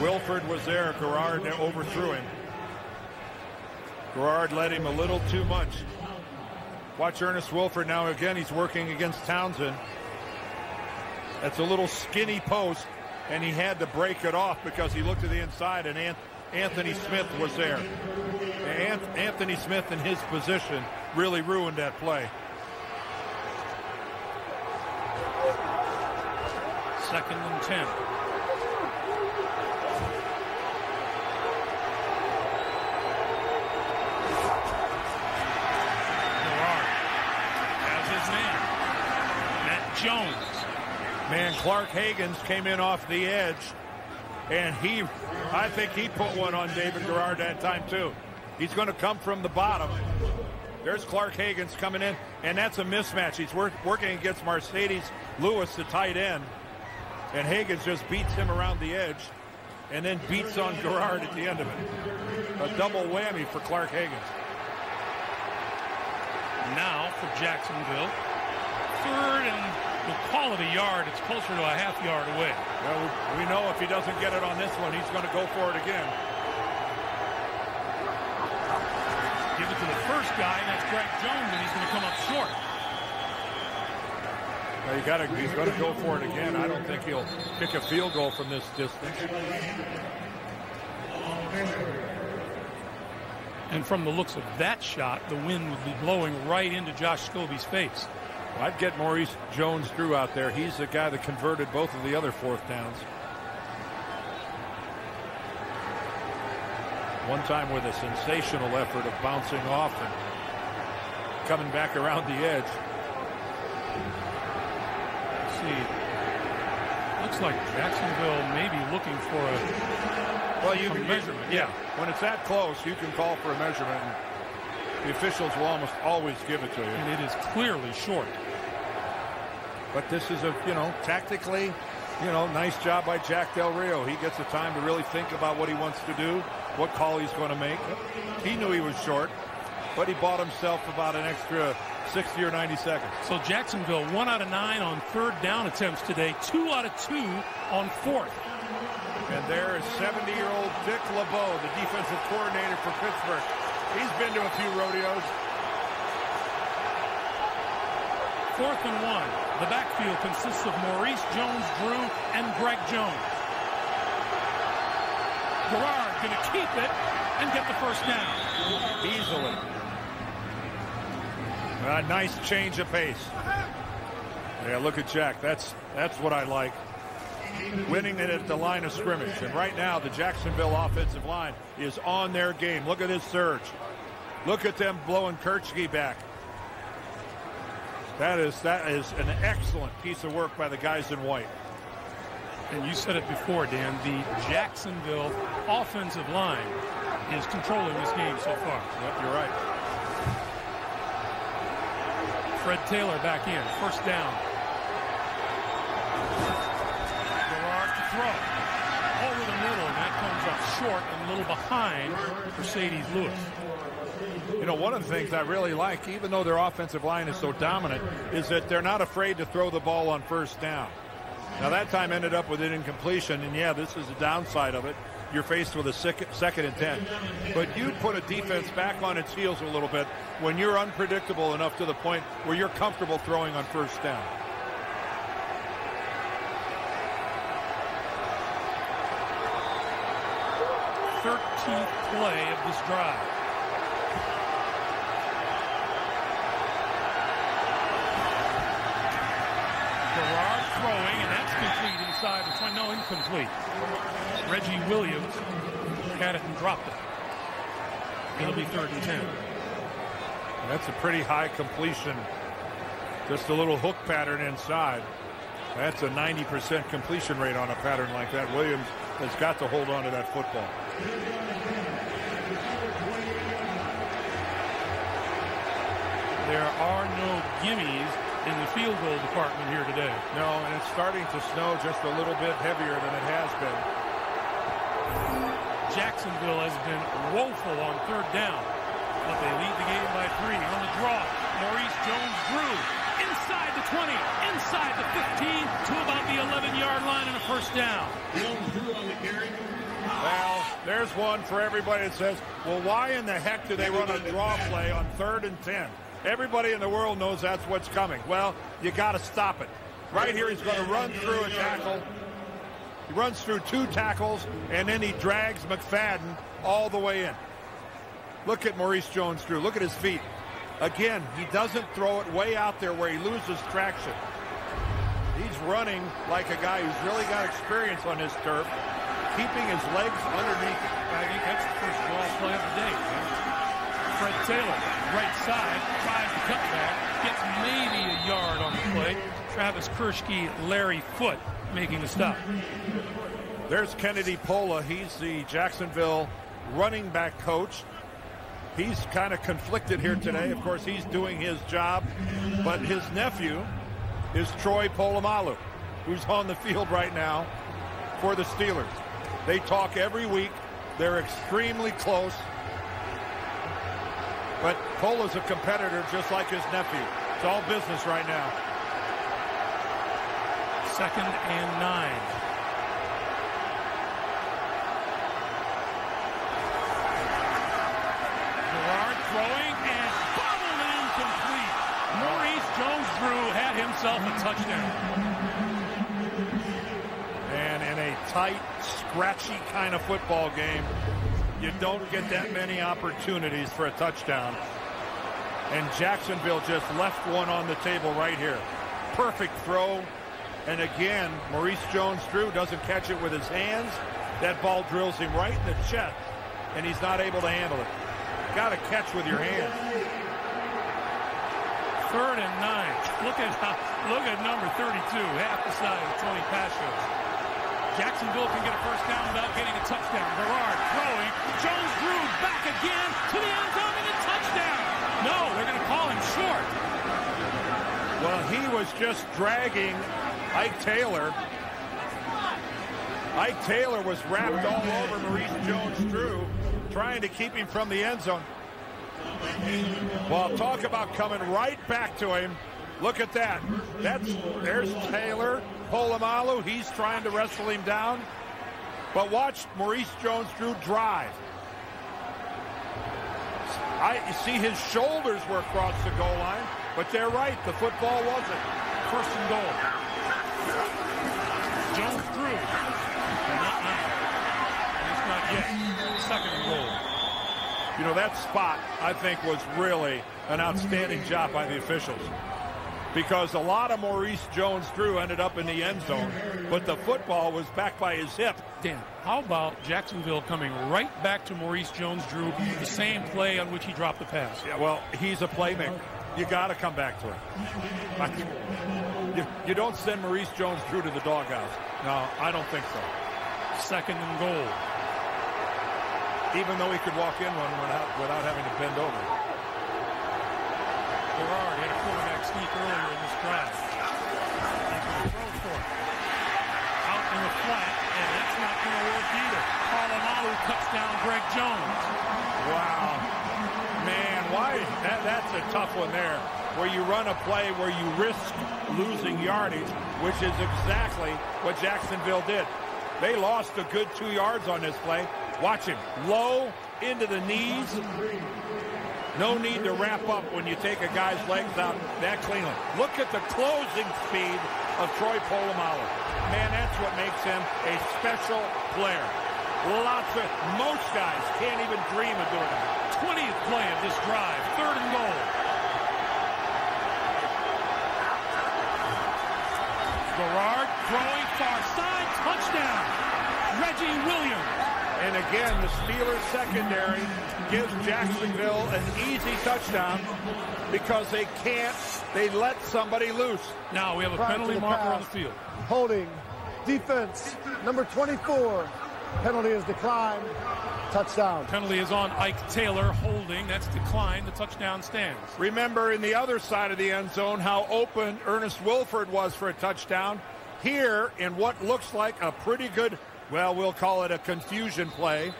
Wilford was there. Garrard overthrew him. Garrard led him a little too much. Watch Ernest Wilford now again. He's working against Townsend. That's a little skinny post, and he had to break it off because he looked to the inside, and Anthony Smith was there. Anthony Smith in his position really ruined that play. Second and 10. Garrard has his man. Matt Jones. Man, Clark Haggans came in off the edge, and he, I think he put one on David Garrard that time too. He's going to come from the bottom. There's Clark Haggans coming in, and that's a mismatch. He's work, working against Marcedes Lewis, the tight end, and Haggans just beats him around the edge, and then beats on Garrard at the end of it. A double whammy for Clark Haggans. Now for Jacksonville. Third and we'll call it a yard. It's closer to a half yard away. Well, we know if he doesn't get it on this one, he's going to go for it again. Give it to the first guy, and that's Greg Jones, and he's going to come up short. Well, you gotta, he's going to go for it again. I don't think he'll kick a field goal from this distance. And from the looks of that shot, the wind would be blowing right into Josh Scobee's face. I'd get Maurice Jones-Drew out there. He's the guy that converted both of the other fourth downs. One time with a sensational effort of bouncing off and coming back around the edge. Let's see. Looks like Jacksonville may be looking for a, Well, you can measurement. Yeah, when it's that close, you can call for a measurement. And the officials will almost always give it to you. And it is clearly short. But this is a, you know, tactically, you know, nice job by Jack Del Rio. He gets the time to really think about what he wants to do, what call he's going to make. He knew he was short, but he bought himself about an extra 60 or 90 seconds. So Jacksonville, one out of nine on third down attempts today, two out of two on fourth. And there is 70-year-old Dick LeBeau, the defensive coordinator for Pittsburgh. He's been to a few rodeos. Fourth and one. The backfield consists of Maurice Jones-Drew and Greg Jones. Garrard going to keep it and get the first down. easily. A nice change of pace. Yeah, look at Jack. That's that's what I like. winning it at the line of scrimmage. And right now, the Jacksonville offensive line is on their game. Look at this surge. Look at them blowing Kirschke back. That is that is an excellent piece of work by the guys in white. And you said it before, Dan, the Jacksonville offensive line is controlling this game so far. Yep, you're right. Fred Taylor back in. First down. Garrard to throw. Over the middle, and that comes up short and a little behind Marcedes Lewis. You know, one of the things I really like, even though their offensive line is so dominant, is that they're not afraid to throw the ball on first down. Now, that time ended up with an incompletion, and yeah, this is the downside of it. You're faced with a second and 10. But you put a defense back on its heels a little bit when you're unpredictable enough to the point where you're comfortable throwing on first down. Thirteenth play of this drive. Garrard throwing, complete inside the 20. No, incomplete. Reggie Williams had it and dropped it. It'll be third and 10. That's a pretty high completion. Just a little hook pattern inside. That's a 90% completion rate on a pattern like that. Williams has got to hold on to that football. There are no gimmies in the field goal department here today. No, and it's starting to snow just a little bit heavier than it has been. Jacksonville has been woeful on third down, but they lead the game by three. On the draw, Maurice Jones-Drew inside the 20, inside the 15, to about the 11-yard line and a first down. Jones-Drew on the carry. Well, there's one for everybody that says, well, why in the heck do they run a draw play on third and 10? Everybody in the world knows that's what's coming. Well, you got to stop it. Right here, he's going to run through a tackle. He runs through two tackles, and then he drags McFadden all the way in. Look at Maurice Jones-Drew. Look at his feet. Again, he doesn't throw it way out there where he loses traction. He's running like a guy who's really got experience on his turf, keeping his legs underneath. I think that's the first ball play of the day. Fred Taylor, right side, tries to cut back, gets maybe a yard on the play. Travis Kirschke, Larry Foote making the stop. There's Kennedy Pola. He's the Jacksonville running back coach. He's kind of conflicted here today. Of course, he's doing his job, but his nephew is Troy Polamalu, who's on the field right now for the Steelers. They talk every week. They're extremely close. But Cole is a competitor just like his nephew. It's all business right now. Second and nine. Garrard throwing and bobbled and incomplete. Maurice Jones-Drew had himself a touchdown. And in a tight, scratchy kind of football game, you don't get that many opportunities for a touchdown. And Jacksonville just left one on the table right here. Perfect throw. And again, Maurice Jones-Drew doesn't catch it with his hands. That ball drills him right in the chest, and he's not able to handle it. Got to catch with your hands. Third and nine. Look at look at number 32, half the size of Tony Pashos. Jacksonville can get a first down without getting a touchdown. Garrard throwing. Jones-Drew back again to the end zone and a touchdown. No, they're going to call him short. Well, he was just dragging Ike Taylor. Ike Taylor was wrapped all over Maurice Jones-Drew, trying to keep him from the end zone. Well, talk about coming right back to him. Look at that. That's there's Taylor, Polamalu. He's trying to wrestle him down. But watch Maurice Jones-Drew drive. I see his shoulders were across the goal line, but they're right. The football wasn't. First and goal. Jones-Drew. Not now. It's not yet. Second and goal. You know, that spot, I think, was really an outstanding job by the officials. Because a lot of Maurice Jones-Drew ended up in the end zone, but the football was back by his hip. Dan, how about Jacksonville coming right back to Maurice Jones-Drew, the same play on which he dropped the pass? Yeah, well, he's a playmaker. You got to come back to him. You, you don't send Maurice Jones-Drew to the doghouse. No, I don't think so. Second and goal. Even though he could walk in one without, without having to bend over. Garrard had a quarterback sneak earlier in this drive. Out in the flat, and that's not going to work either. Polamalu cuts down Greg Jones. Wow. Man, why? That, that's a tough one there, where you run a play where you risk losing yardage, which is exactly what Jacksonville did. They lost a good two yards on this play. Watch him. Low into the knees. No need to wrap up when you take a guy's legs out that cleanly. Look at the closing speed of Troy Polamalu. Man, that's what makes him a special player. Lots of, most guys can't even dream of doing that. 20th play of this drive. Third and goal. Garrard throwing far side. Touchdown. Reggie Williams. And again, the Steelers secondary gives Jacksonville an easy touchdown because they can't, they let somebody loose. Now we have a Prior penalty marker on the field. Holding. Defense. Number 24. Penalty is declined. Touchdown. Penalty is on Ike Taylor holding. That's declined. The touchdown stands. Remember in the other side of the end zone how open Ernest Wilford was for a touchdown. Here in what looks like a pretty good, well, we'll call it a confusion play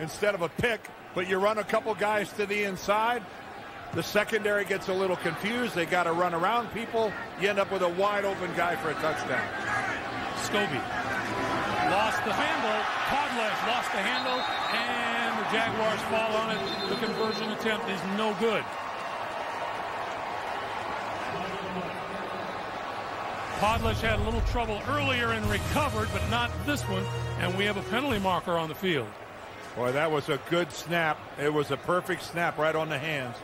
instead of a pick, but you run a couple guys to the inside. The secondary gets a little confused. They got to run around people. You end up with a wide open guy for a touchdown. Scobee lost the handle. Podlesh lost the handle, and the Jaguars fall on it. The conversion attempt is no good. Podlesh had a little trouble earlier and recovered, but not this one. And we have a penalty marker on the field. Boy, that was a good snap. It was a perfect snap right on the hands.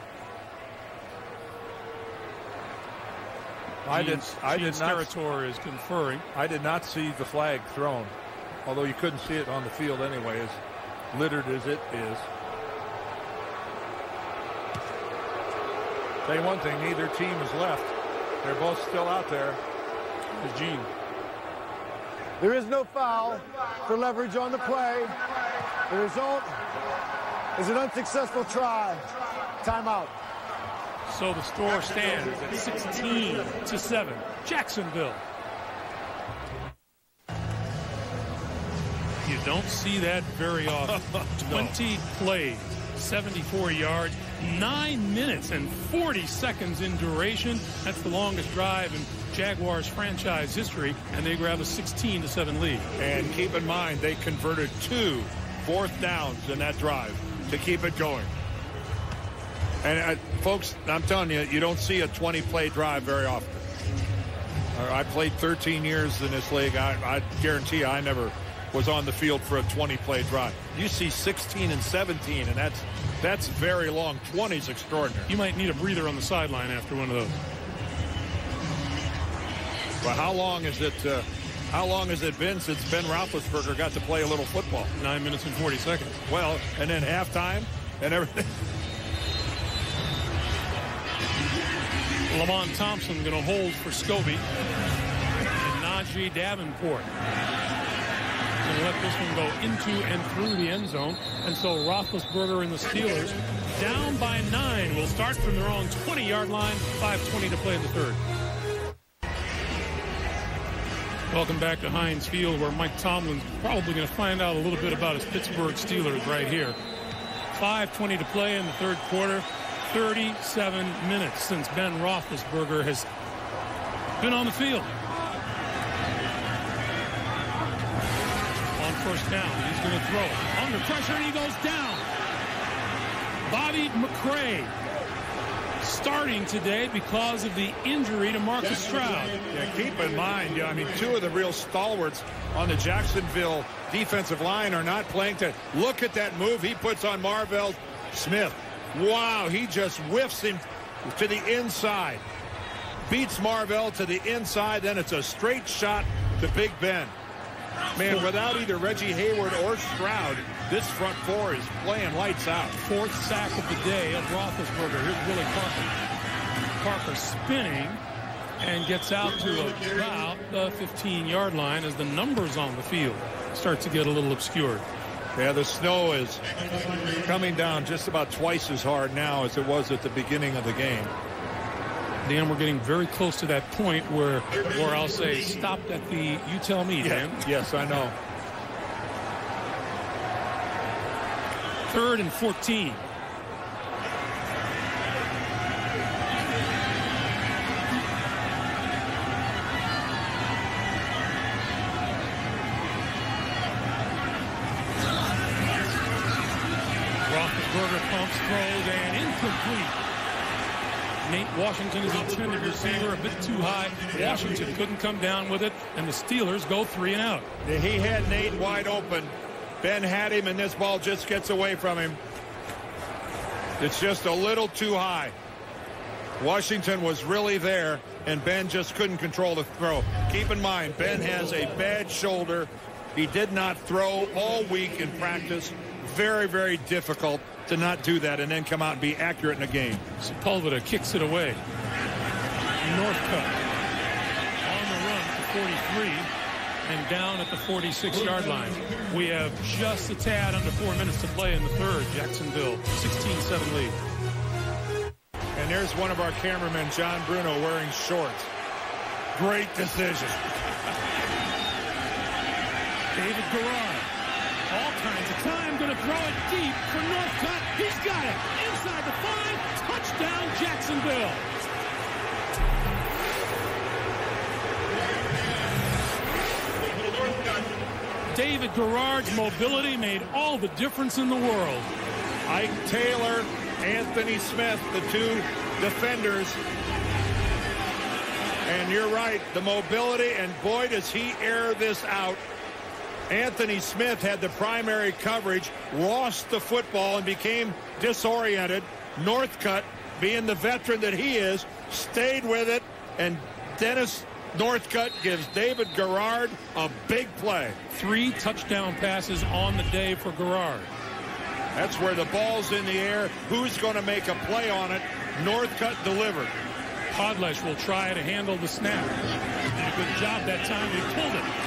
I did. Gene- I Gene did not. Steratore is conferring. I did not see the flag thrown, although you couldn't see it on the field anyway, as littered as it is. Say one thing, neither team is left. They're both still out there. Is Gene. There is no foul for leverage on the play. The result is an unsuccessful try. Timeout. So the score stands at 16 to 7. Jacksonville. You don't see that very often. 20 plays, 74 yards, 9 minutes and 40 seconds in duration. That's the longest drive in Jaguars franchise history, and they grab a 16 to 7 lead. And keep in mind, they converted two fourth downs in that drive to keep it going. And uh, folks, I'm telling you, you don't see a 20 play drive very often. Uh, I played 13 years in this league. I, I guarantee you, I never was on the field for a 20 play drive. You see 16 and 17, and that's that's very long. 20 is extraordinary. You might need a breather on the sideline after one of those. But how long is it? Uh, how long has it been since Ben Roethlisberger got to play a little football? 9 minutes and 40 seconds. Well, and then halftime and everything. Lamont Thompson going to hold for Scobee. And Najeh Davenport. To let this one go into and through the end zone. And so Roethlisberger and the Steelers down by nine will start from their own 20-yard line. 5.20 to play in the third. Welcome back to Heinz Field, where Mike Tomlin's probably going to find out a little bit about his Pittsburgh Steelers right here. 5.20 to play in the third quarter. 37 minutes since Ben Roethlisberger has been on the field. On first down, he's going to throw it. Under pressure, and he goes down. Bobby McCray starting today because of the injury to Marcus Stroud. Yeah, keep in mind, yeah, I mean, two of the real stalwarts on the Jacksonville defensive line are not playing to look at that move he puts on Marvel Smith. Wow, he just whiffs him to the inside. beats Marvel to the inside. Then it's a straight shot to Big Ben. Man, without either Reggie Hayward or Stroud, this front four is playing lights out. Fourth sack of the day of Roethlisberger. Here's Willie Parker. Parker spinning and gets out to about the 15-yard line as the numbers on the field start to get a little obscured. Yeah, the snow is coming down just about twice as hard now as it was at the beginning of the game. Dan, we're getting very close to that point where, where I'll say stopped at the, you tell me, Dan. Yes, I know. Third and 14. Roethlisberger pumps, throws, and incomplete. Nate Washington is intended receiver, a bit too high. Washington couldn't come down with it, and the Steelers go three and out. He had Nate wide open. Ben had him, and this ball just gets away from him. It's just a little too high. Washington was really there, and Ben just couldn't control the throw. Keep in mind, Ben has a bad shoulder. He did not throw all week in practice. Very, very difficult to not do that and then come out and be accurate in a game. Sepulveda kicks it away. Northcutt on the run for 43 and down at the 46-yard line. We have just a tad under four minutes to play in the third. Jacksonville, 16-7 lead. And there's one of our cameramen, John Bruno, wearing shorts. Great decision. David Garrard, all kinds of time, going to throw it deep for Northcutt. He's got it inside the five. Touchdown, Jacksonville. David Garrard's mobility made all the difference in the world. Ike Taylor, Anthony Smith, the two defenders. And you're right, the mobility, and boy, does he air this out. Anthony Smith had the primary coverage, lost the football, and became disoriented. Northcutt, being the veteran that he is, stayed with it, and Dennis Northcutt gives David Garrard a big play. Three touchdown passes on the day for Garrard. That's where the ball's in the air. Who's going to make a play on it? Northcutt delivered. Podlesh will try to handle the snap. Did a good job that time. He pulled it.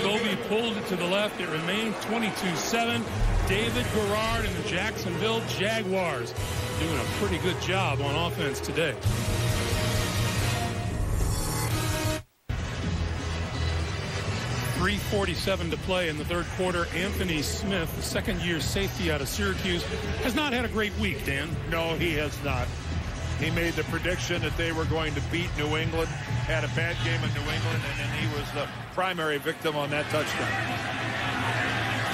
Scobee pulled it to the left. It remained 22-7. David Garrard and the Jacksonville Jaguars doing a pretty good job on offense today. Three forty-seven to play in the third quarter. Anthony Smith, the second-year safety out of Syracuse, has not had a great week. Dan, No, he has not. He made the prediction that they were going to beat New England, had a bad game in New England, and then he was the primary victim on that touchdown.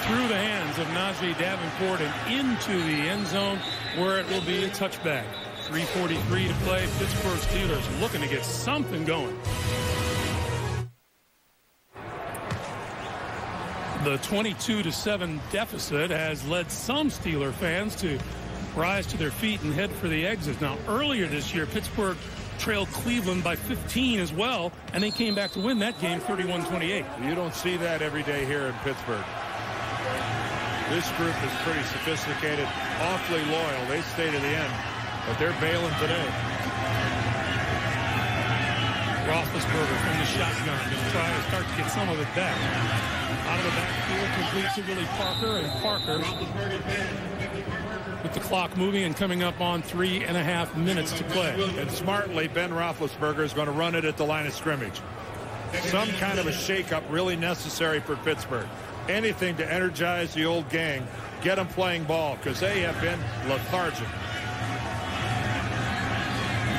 through the hands of Najeh Davenport and into the end zone where it will be a touchback. 3.43 to play. Pittsburgh Steelers looking to get something going. The 22 to 7 deficit has led some Steeler fans to rise to their feet and head for the exit. Now, earlier this year, Pittsburgh trailed Cleveland by 15 as well, and they came back to win that game 31-28. You don't see that every day here in Pittsburgh. This group is pretty sophisticated, awfully loyal. They stay to the end, but they're bailing today. Roethlisberger from the shotgun, just try to start to get some of it back. Out of the backfield, complete to Willie Parker, and Parker with the clock moving and coming up on three and a half minutes to play. And smartly, Ben Roethlisberger is going to run it at the line of scrimmage. Some kind of a shakeup really necessary for Pittsburgh. Anything to energize the old gang, get them playing ball, because they have been lethargic.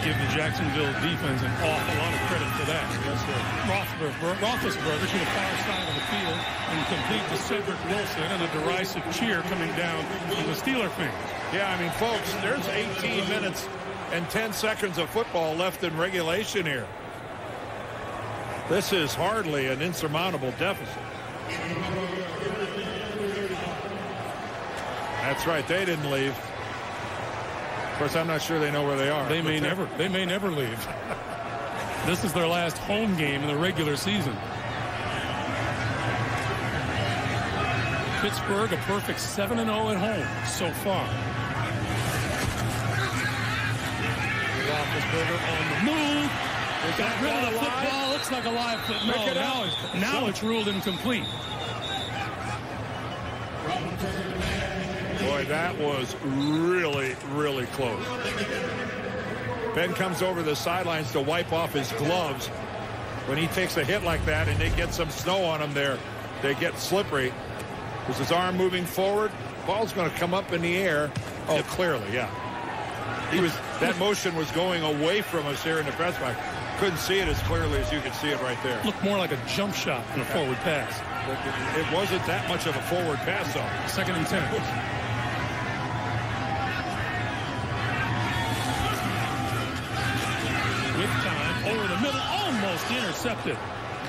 Give the Jacksonville defense an awful lot of credit for that. Yes, sir. Uh, Roethlisberger, Roethlisberger to the far side of the field and complete to Cedric Wilson and a derisive cheer coming down from the Steeler fans. Yeah, I mean, folks, there's 18 minutes and 10 seconds of football left in regulation here. This is hardly an insurmountable deficit. That's right, they didn't leave. Of course, I'm not sure they know where they are. They may never. They may never leave. This is their last home game in the regular season. Pittsburgh a perfect 7 0 at home so far. Roethlisberger on the move. Got rid of the football. Looks like a live foot. No, it now, it's, now it's ruled incomplete. Boy, that was really, really close. Ben comes over the sidelines to wipe off his gloves. When he takes a hit like that and they get some snow on him there, they get slippery. Was his arm moving forward? Ball's going to come up in the air. Oh, clearly, yeah. He was that motion was going away from us here in the press box. Couldn't see it as clearly as you could see it right there. Looked more like a jump shot than a forward pass. It wasn't that much of a forward pass, though. Second and 10. Intercepted.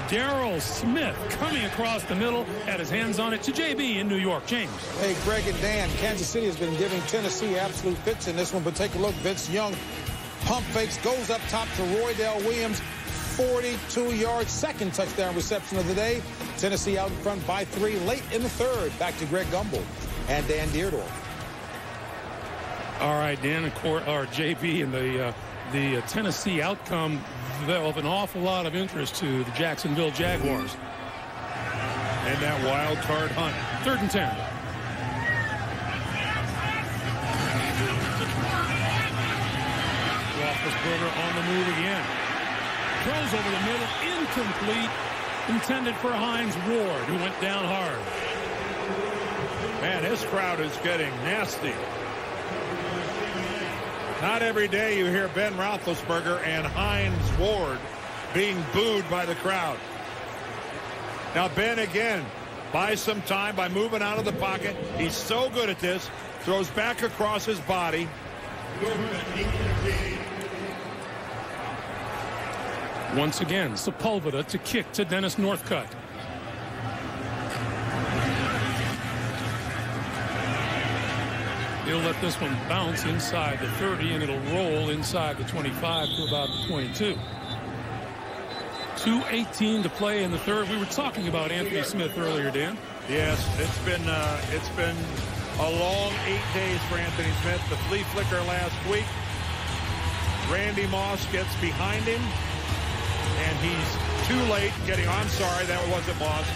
Daryl Smith coming across the middle, had his hands on it to JB in New York. James. Hey, Greg and Dan, Kansas City has been giving Tennessee absolute fits in this one, but take a look. Vince Young pump fakes, goes up top to Roydell Williams. 42 yards, second touchdown reception of the day. Tennessee out in front by three late in the third. Back to Greg Gumbel and Dan Dierdorf. All right, Dan and Cor- or JB and the uh, the uh, Tennessee outcome of an awful lot of interest to the Jacksonville Jaguars. And that wild card hunt. Third and 10. Roethlisberger on the move again. Throws over the middle, incomplete, intended for Hines Ward, who went down hard. Man, this crowd is getting nasty. Not every day you hear Ben Roethlisberger and Hines Ward being booed by the crowd. Now Ben again buys some time by moving out of the pocket. He's so good at this. Throws back across his body. Once again, Sepulveda to kick to Dennis Northcutt. He'll let this one bounce inside the 30 and it'll roll inside the 25 to about the 22. 2.18 to play in the third. We were talking about Anthony Smith earlier, Dan. Yes, it's been uh, it's been a long eight days for Anthony Smith. The flea flicker last week. Randy Moss gets behind him, and he's too late getting. I'm sorry, that wasn't Moss.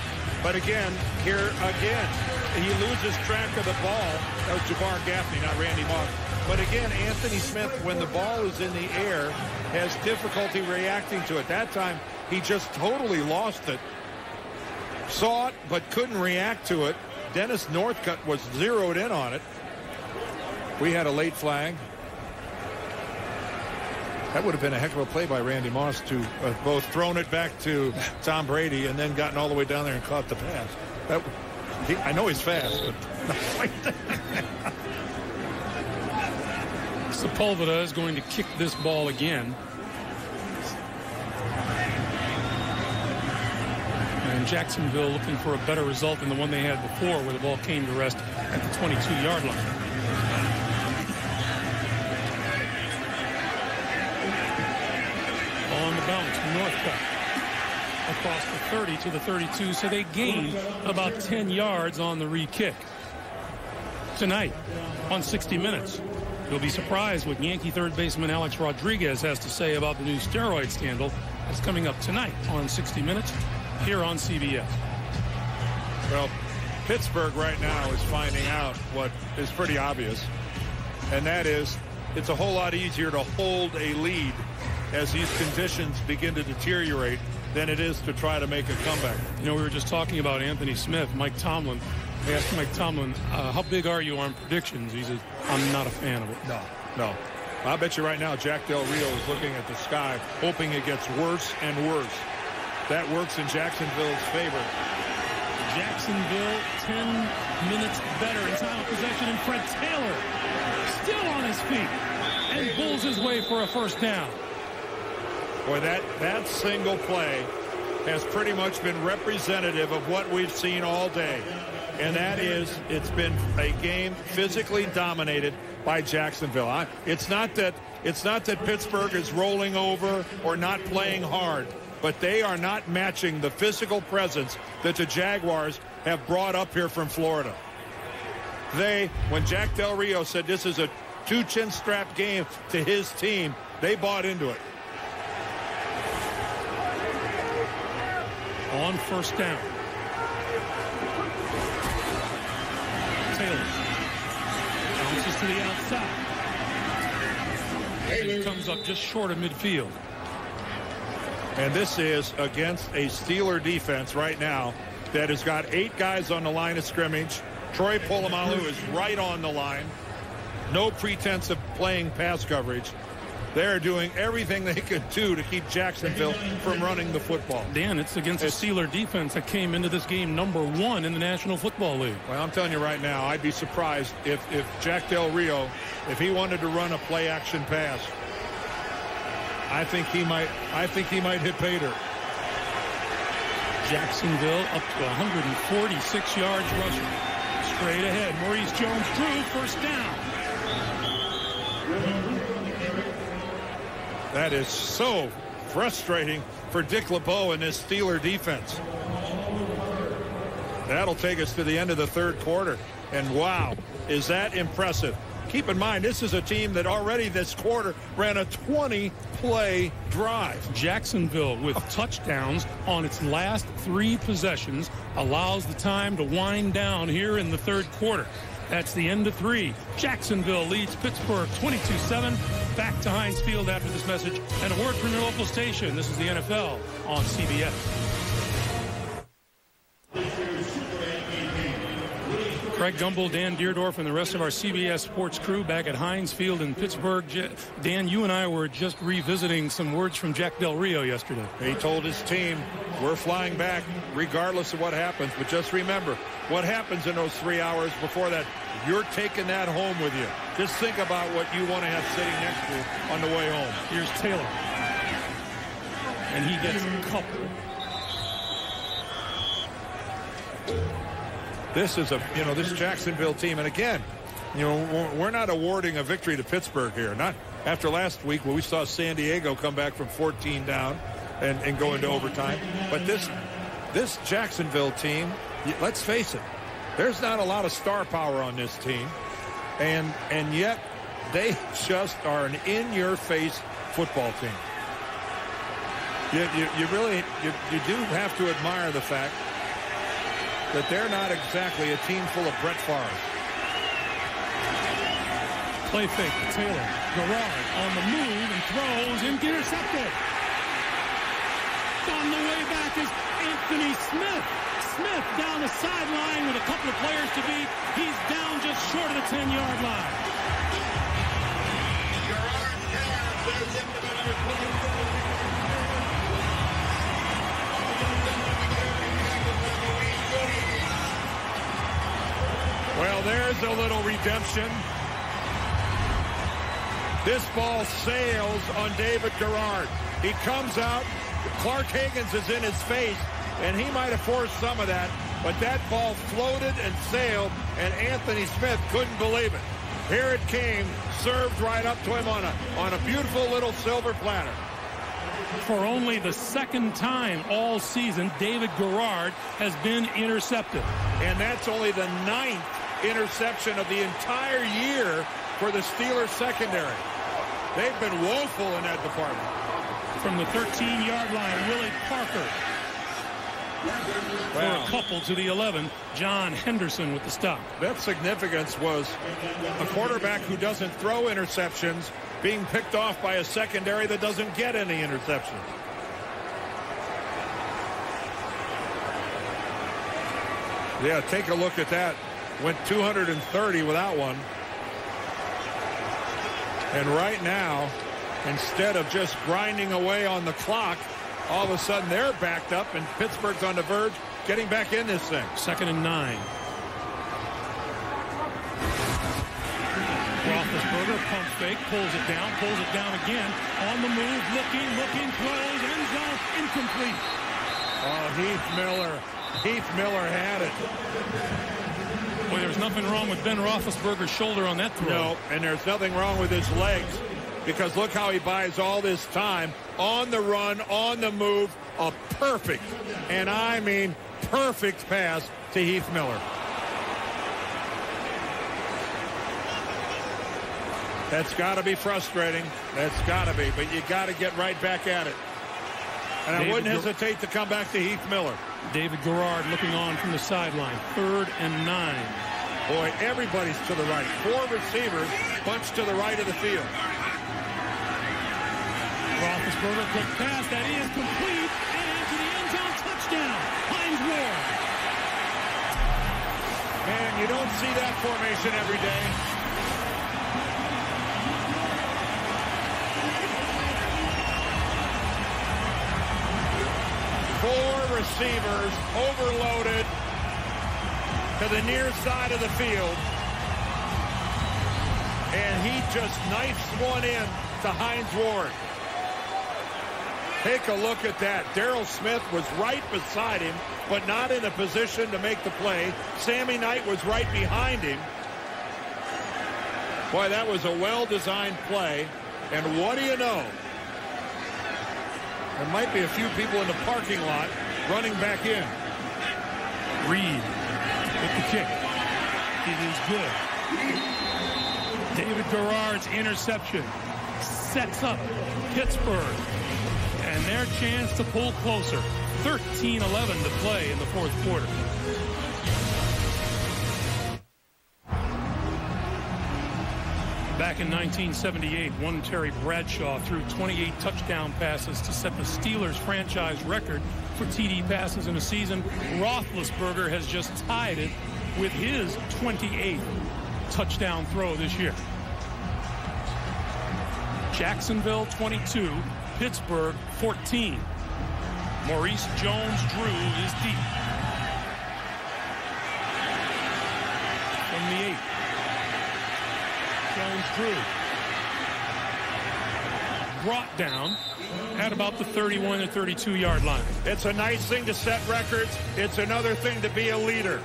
But again, here again, he loses track of the ball. That was Jabbar Gaffney, not Randy Moss. But again, Anthony Smith, when the ball is in the air, has difficulty reacting to it. That time, he just totally lost it. Saw it, but couldn't react to it. Dennis Northcutt was zeroed in on it. We had a late flag. That would have been a heck of a play by Randy Moss to uh, both thrown it back to Tom Brady and then gotten all the way down there and caught the pass. That, he, I know he's fast, but. Sepulveda is going to kick this ball again. And Jacksonville looking for a better result than the one they had before where the ball came to rest at the 22-yard line. On the bounce, Northcutt across the 30 to the 32, so they gained about 10 yards on the re-kick. Tonight on 60 Minutes, you'll be surprised what Yankee third baseman Alex Rodriguez has to say about the new steroid scandal that's coming up tonight on 60 Minutes here on CBS. Well, Pittsburgh right now is finding out what is pretty obvious, and that is it's a whole lot easier to hold a lead as these conditions begin to deteriorate than it is to try to make a comeback. You know, we were just talking about Anthony Smith, Mike Tomlin. We asked Mike Tomlin, uh, how big are you on predictions? He said, I'm not a fan of it. No, no. I bet you right now Jack Del Rio is looking at the sky, hoping it gets worse and worse. That works in Jacksonville's favor. Jacksonville 10 minutes better in time of possession and Fred Taylor still on his feet and pulls his way for a first down. Boy, that, that single play has pretty much been representative of what we've seen all day. And that is, it's been a game physically dominated by Jacksonville. It's not that it's not that Pittsburgh is rolling over or not playing hard, but they are not matching the physical presence that the Jaguars have brought up here from Florida. They, when Jack Del Rio said this is a two chin strap game to his team, they bought into it. On first down. Taylor. Bounces to the outside. And comes up just short of midfield. And this is against a Steeler defense right now that has got eight guys on the line of scrimmage. Troy Polamalu is right on the line. No pretense of playing pass coverage. They're doing everything they could do to keep Jacksonville from running the football. Dan, it's against It's- a Steeler defense that came into this game number one in the National Football League. Well, I'm telling you right now, I'd be surprised if, if Jack Del Rio, if he wanted to run a play action pass, I think he might I think he might hit Pater. Jacksonville up to 146 yards rushing. Straight ahead. Maurice Jones-Drew, first down. That is so frustrating for Dick LeBeau and this Steeler defense. That'll take us to the end of the third quarter. And wow, is that impressive. Keep in mind, this is a team that already this quarter ran a 20-play drive. Jacksonville with oh. touchdowns on its last three possessions allows the time to wind down here in the third quarter. That's the end of three. Jacksonville leads Pittsburgh 22-7. Back to Heinz Field after this message and a word from your local station. This is the NFL on CBS. Greg Gumbel, Dan Dierdorf, and the rest of our CBS Sports crew back at Heinz Field in Pittsburgh. Dan, you and I were just revisiting some words from Jack Del Rio yesterday. He told his team, we're flying back regardless of what happens. But just remember, what happens in those three hours before that, you're taking that home with you. Just think about what you want to have sitting next to you on the way home. Here's Taylor. And he gets a couple. This is a, you know, this Jacksonville team. And again, you know, we're- not awarding a victory to Pittsburgh here. Not after last week where we saw San Diego come back from 14 down and, and go into overtime. But this, this Jacksonville team, let's face it, there's not a lot of star power on this team. And, and yet they just are an in-your-face football team. You, you, you really, you, you do have to admire the fact that they're not exactly a team full of Brett Favre. Play fake. Taylor. Garrard on the move and throws. Intercepted. On the way back is Anthony Smith. Smith down the sideline with a couple of players to beat. He's down just short of the 10-yard line. Well, there's a little redemption. This ball sails on David Garrard. He comes out. Clark Haggans is in his face, and he might have forced some of that, but that ball floated and sailed, and Anthony Smith couldn't believe it. Here it came, served right up to him on a, on a beautiful little silver platter. For only the second time all season, David Garrard has been intercepted. And that's only the ninth interception of the entire year for the Steelers secondary. They've been woeful in that department. From the 13-yard line, Willie Parker. For Wow. a couple to the 11, John Henderson with the stop. That significance was a quarterback who doesn't throw interceptions being picked off by a secondary that doesn't get any interceptions. Yeah, take a look at that. Went 230 without one. And right now, instead of just grinding away on the clock, all of a sudden they're backed up and Pittsburgh's on the verge getting back in this thing. Second and nine. Roethlisberger pump fake, pulls it down, pulls it down again. On the move, looking, looking, throws, end zone, incomplete. Oh, Heath Miller. Heath Miller had it. There's nothing wrong with Ben Roethlisberger's shoulder on that throw. No, and there's nothing wrong with his legs because look how he buys all this time on the run, on the move, a perfect, and I mean perfect pass to Heath Miller. That's got to be frustrating. That's got to be, but you got to get right back at it. And I wouldn't hesitate to come back to Heath Miller. David Garrard looking on from the sideline. Third and nine. Boy, everybody's to the right. Four receivers bunched to the right of the field. Roethlisberger, quick pass. That is complete. And into the end zone. Touchdown. Hines Ward. Man, you don't see that formation every day. Four receivers overloaded to the near side of the field. And he just knifes one in to Hines Ward. Take a look at that. Daryl Smith was right beside him, but not in a position to make the play. Sammy Knight was right behind him. Boy, that was a well-designed play. And what do you know? There might be a few people in the parking lot running back in. Reed with the kick. It is good. David Garrard's interception sets up Pittsburgh and their chance to pull closer. 13-11 to play in the fourth quarter. Back in 1978, one Terry Bradshaw threw 28 touchdown passes to set the Steelers franchise record for TD passes in a season. Roethlisberger has just tied it with his 28th touchdown throw this year. Jacksonville 22, Pittsburgh 14. Maurice Jones-Drew is deep. From the eight. Jones-Drew. Brought down at about the 31 and 32 yard line. It's a nice thing to set records. It's another thing to be a leader.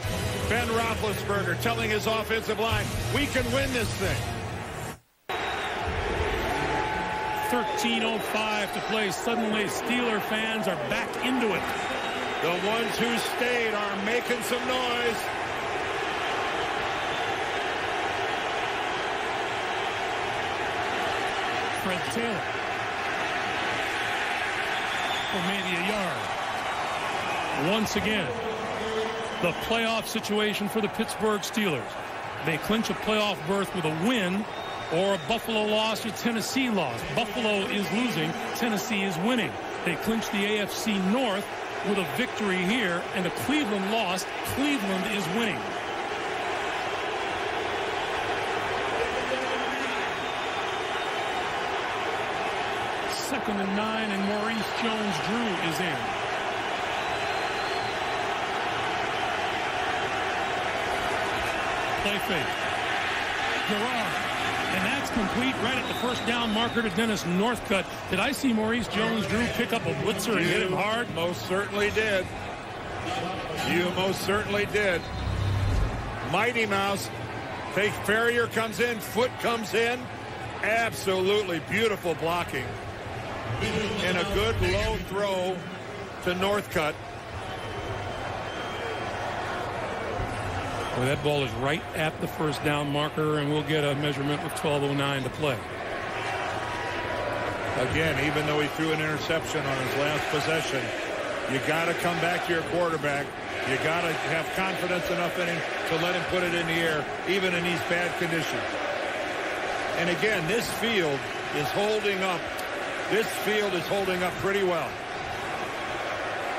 Ben Roethlisberger telling his offensive line, we can win this thing. 13.05 to play. Suddenly, Steeler fans are back into it. The ones who stayed are making some noise. Fred Taylor for maybe a yard. Once again, the playoff situation for the Pittsburgh Steelers. They clinch a playoff berth with a win or a Buffalo loss or Tennessee loss. Buffalo is losing, Tennessee is winning. They clinch the AFC North with a victory here and a Cleveland loss. Cleveland is winning. Second and nine, and Maurice Jones-Drew is in. Play fake. Garrard. And that's complete right at the first down marker to Dennis Northcutt. Did I see Maurice Jones-Drew pick up a blitzer and hit him hard? Most certainly did. You most certainly did. Mighty Mouse. Fake Farrior comes in, Foote comes in. Absolutely beautiful blocking. And a good low throw to Northcutt. Well, that ball is right at the first down marker, and we'll get a measurement with 12.09 to play. Again, even though he threw an interception on his last possession, you got to come back to your quarterback. You got to have confidence enough in him to let him put it in the air, even in these bad conditions. And again, this field is holding up. This field is holding up pretty well.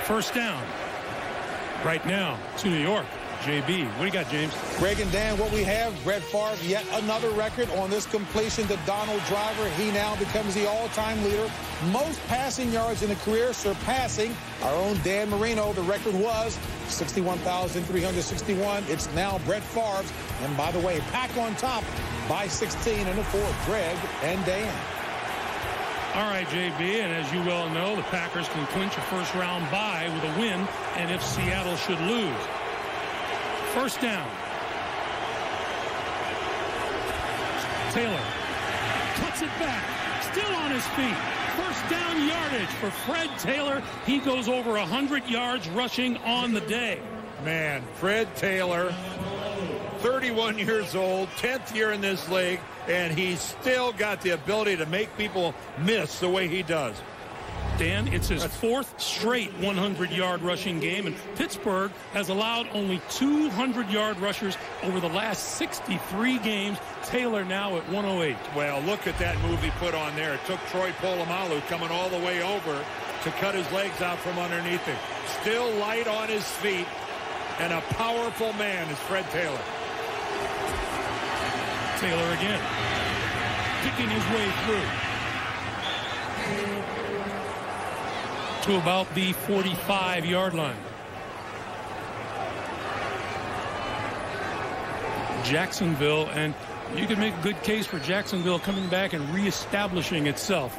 First down. Right now to New York. JB, what do you got, James? Greg and Dan, what we have, Brett Favre, yet another record on this completion to Donald Driver. He now becomes the all-time leader. Most passing yards in a career, surpassing our own Dan Marino. The record was 61,361. It's now Brett Favre's. And by the way, pack on top by 16 in the fourth. Greg and Dan. All right, JB, and as you well know, the Packers can clinch a first-round bye with a win, and if Seattle should lose. First down. Taylor cuts it back, still on his feet. First down yardage for Fred Taylor. He goes over 100 yards rushing on the day. Man, Fred Taylor 31 years old, 10th year in this league, and he's still got the ability to make people miss the way he does. Dan, it's his fourth straight 100-yard rushing game, and Pittsburgh has allowed only 200-yard rushers over the last 63 games. Taylor now at 108. Well, look at that move he put on there. It took Troy Polamalu coming all the way over to cut his legs out from underneath him. Still light on his feet, and a powerful man is Fred Taylor. Taylor again, picking his way through. To about the 45-yard line. Jacksonville, and you can make a good case for Jacksonville coming back and reestablishing itself.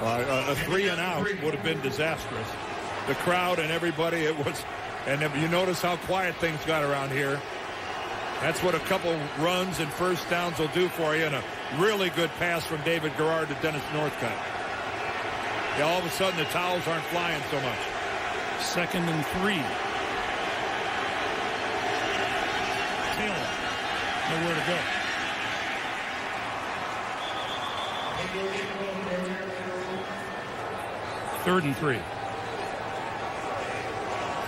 Uh, a, three and out would have been disastrous. The crowd and everybody, it was, and you notice how quiet things got around here. That's what a couple runs and first downs will do for you, and a really good pass from David Garrard to Dennis Northcutt. Yeah, all of a sudden the towels aren't flying so much. Second and three. Taylor, nowhere to go. Third and three.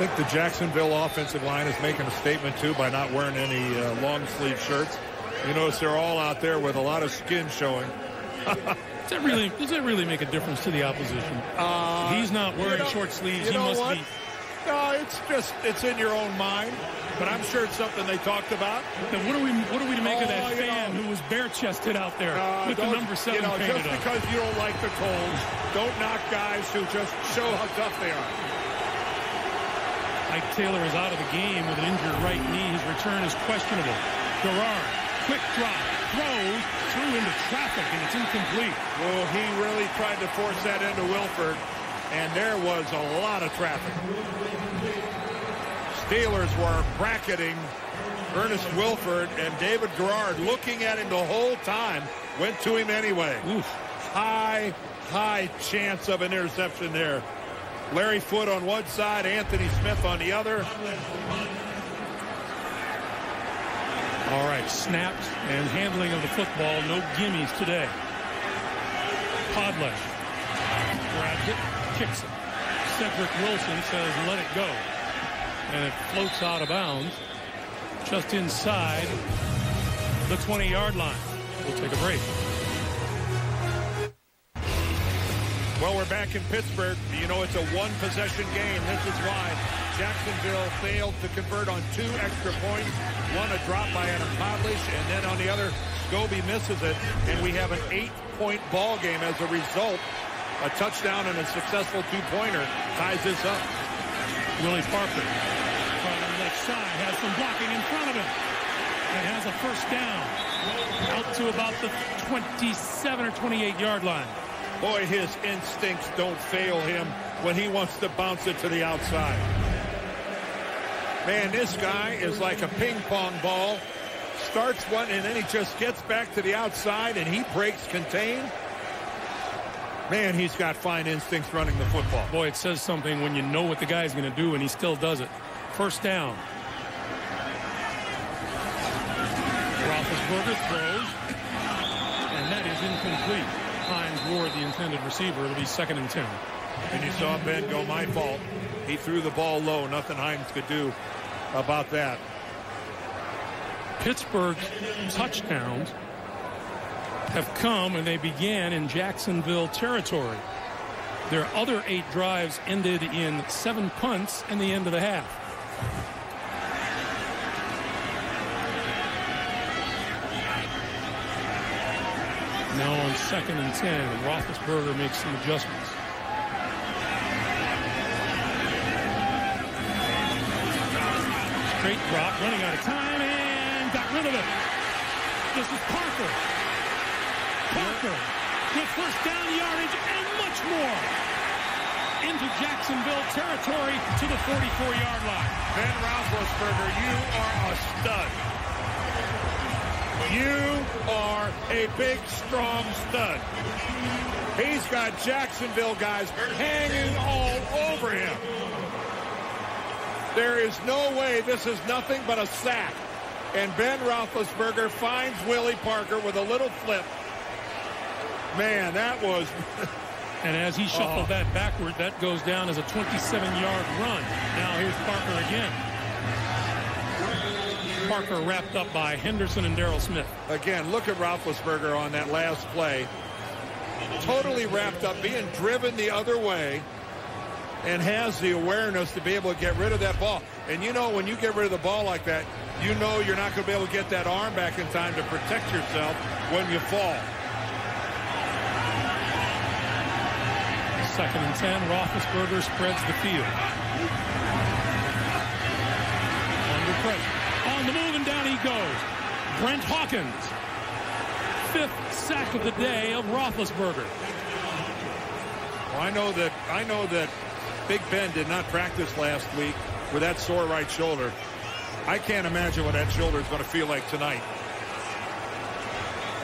I think the Jacksonville offensive line is making a statement, too, by not wearing any uh, long sleeve shirts. You notice they're all out there with a lot of skin showing. Does that really does that really make a difference to the opposition? Uh, He's not wearing you know- short sleeves. you He know must what? be. No, it's just, it's in your own mind. But I'm sure it's something they talked about. Then what are we what are we to make of Oh, that fan know. who was bare chested out there Uh, with the number seven you know, just because you don't like the cold, don't knock guys who just show how tough they are. Ike Taylor is out of the game with an injured right knee. His return is questionable. Garrard, quick drop, throws through into traffic, and it's incomplete. Well, he really tried to force that into Wilford, and there was a lot of traffic. Steelers were bracketing Ernest Wilford, and David Garrard, looking at him the whole time, went to him anyway. Oof. High, high chance of an interception there. Larry Foote on one side, Anthony Smith on the other. All right, snaps and handling of the football. No gimmies today. Podlesh grabs it, kicks it. Cedric Wilson says, let it go. And it floats out of bounds just inside the 20-yard line. We'll take a break. Well, we're back in Pittsburgh. You know, it's a one-possession game. This is why Jacksonville failed to convert on two extra points. One, a drop by Adam Podlesh, and then on the other, Scobee misses it, and we have an eight-point ball game as a result. A touchdown and a successful two-pointer ties this up. Willie Parker on the left side has some blocking in front of him and has a first down out to about the 27 or 28 yard line. Boy, his instincts don't fail him when he wants to bounce it to the outside. Man, this guy is like a ping pong ball. Starts one and then he just gets back to the outside and he breaks contain. Man, he's got fine instincts running the football. Boy, it says something when you know what the guy's going to do and he still does it. First down. Roethlisberger throws, and that is incomplete. Hines Ward, the intended receiver. It'll be second and 10. And you saw Ben go, my fault. He threw the ball low. Nothing Hines could do about that. Pittsburgh's touchdowns have come and they began in Jacksonville territory. Their other eight drives ended in seven punts in the end of the half. Now on second and 10, and Roethlisberger makes some adjustments. Straight drop, running out of time, and got rid of it. This is Parker. Parker with first down yardage and much more into Jacksonville territory to the 44-yard line. Ben Roethlisberger, you are a stud. You are a big, strong stud. He's got Jacksonville guys hanging all over him. There is no way this is nothing but a sack. And Ben Roethlisberger finds Willie Parker with a little flip. Man, that was And as he shuffled Oh. that backward, that goes down as a 27-yard run. Now here's Parker again. Parker wrapped up by Henderson and Daryl Smith. Again, look at Roethlisberger on that last play. Totally wrapped up, being driven the other way, and has the awareness to be able to get rid of that ball. And you know, when you get rid of the ball like that, you know you're not going to be able to get that arm back in time to protect yourself when you fall. Second and 10, Roethlisberger spreads the field. Under pressure. On the move and down he goes. Brent Hawkins. Fifth sack of the day of Roethlisberger. Well, I know that I know that Big Ben did not practice last week with that sore right shoulder. I can't imagine what that shoulder is going to feel like tonight.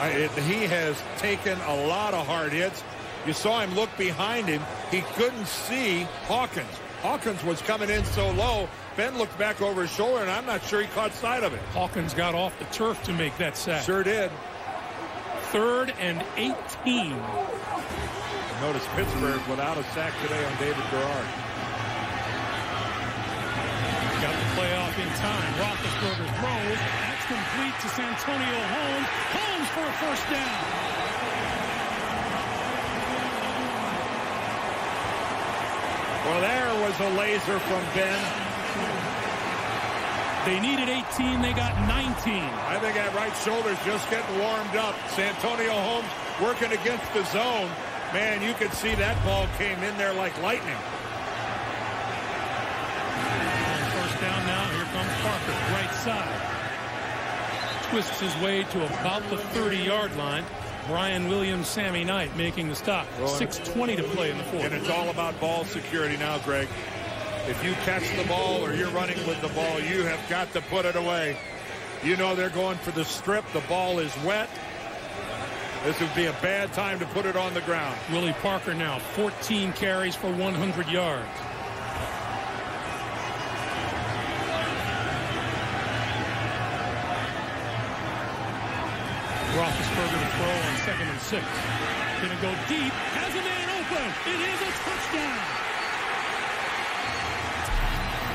I, it, he has taken a lot of hard hits. You saw him look behind him. He couldn't see Hawkins. Hawkins was coming in so low. Ben looked back over his shoulder, and I'm not sure he caught sight of it. Hawkins got off the turf to make that sack. Sure did. Third and 18. Notice Pittsburgh without a sack today on David Garrard. Got the play off in time. Roethlisberger throws. That's complete to Santonio Holmes. Holmes for a first down. Well, there was a laser from Ben. They needed 18. They got 19. I think that right shoulder's just getting warmed up. Santonio Holmes working against the zone. Man, you could see that ball came in there like lightning. First down now. Here comes Parker. Right side. Twists his way to about the 30-yard line. Brian Williams, Sammy Knight making the stop. 6.20 to play in the fourth. And it's all about ball security now, Greg. If you catch the ball or you're running with the ball, you have got to put it away. You know they're going for the strip. The ball is wet. This would be a bad time to put it on the ground. Willie Parker now 14 carries for 100 yards. Roethlisberger to throw on second and six. Gonna go deep. Has a man open. It is a touchdown.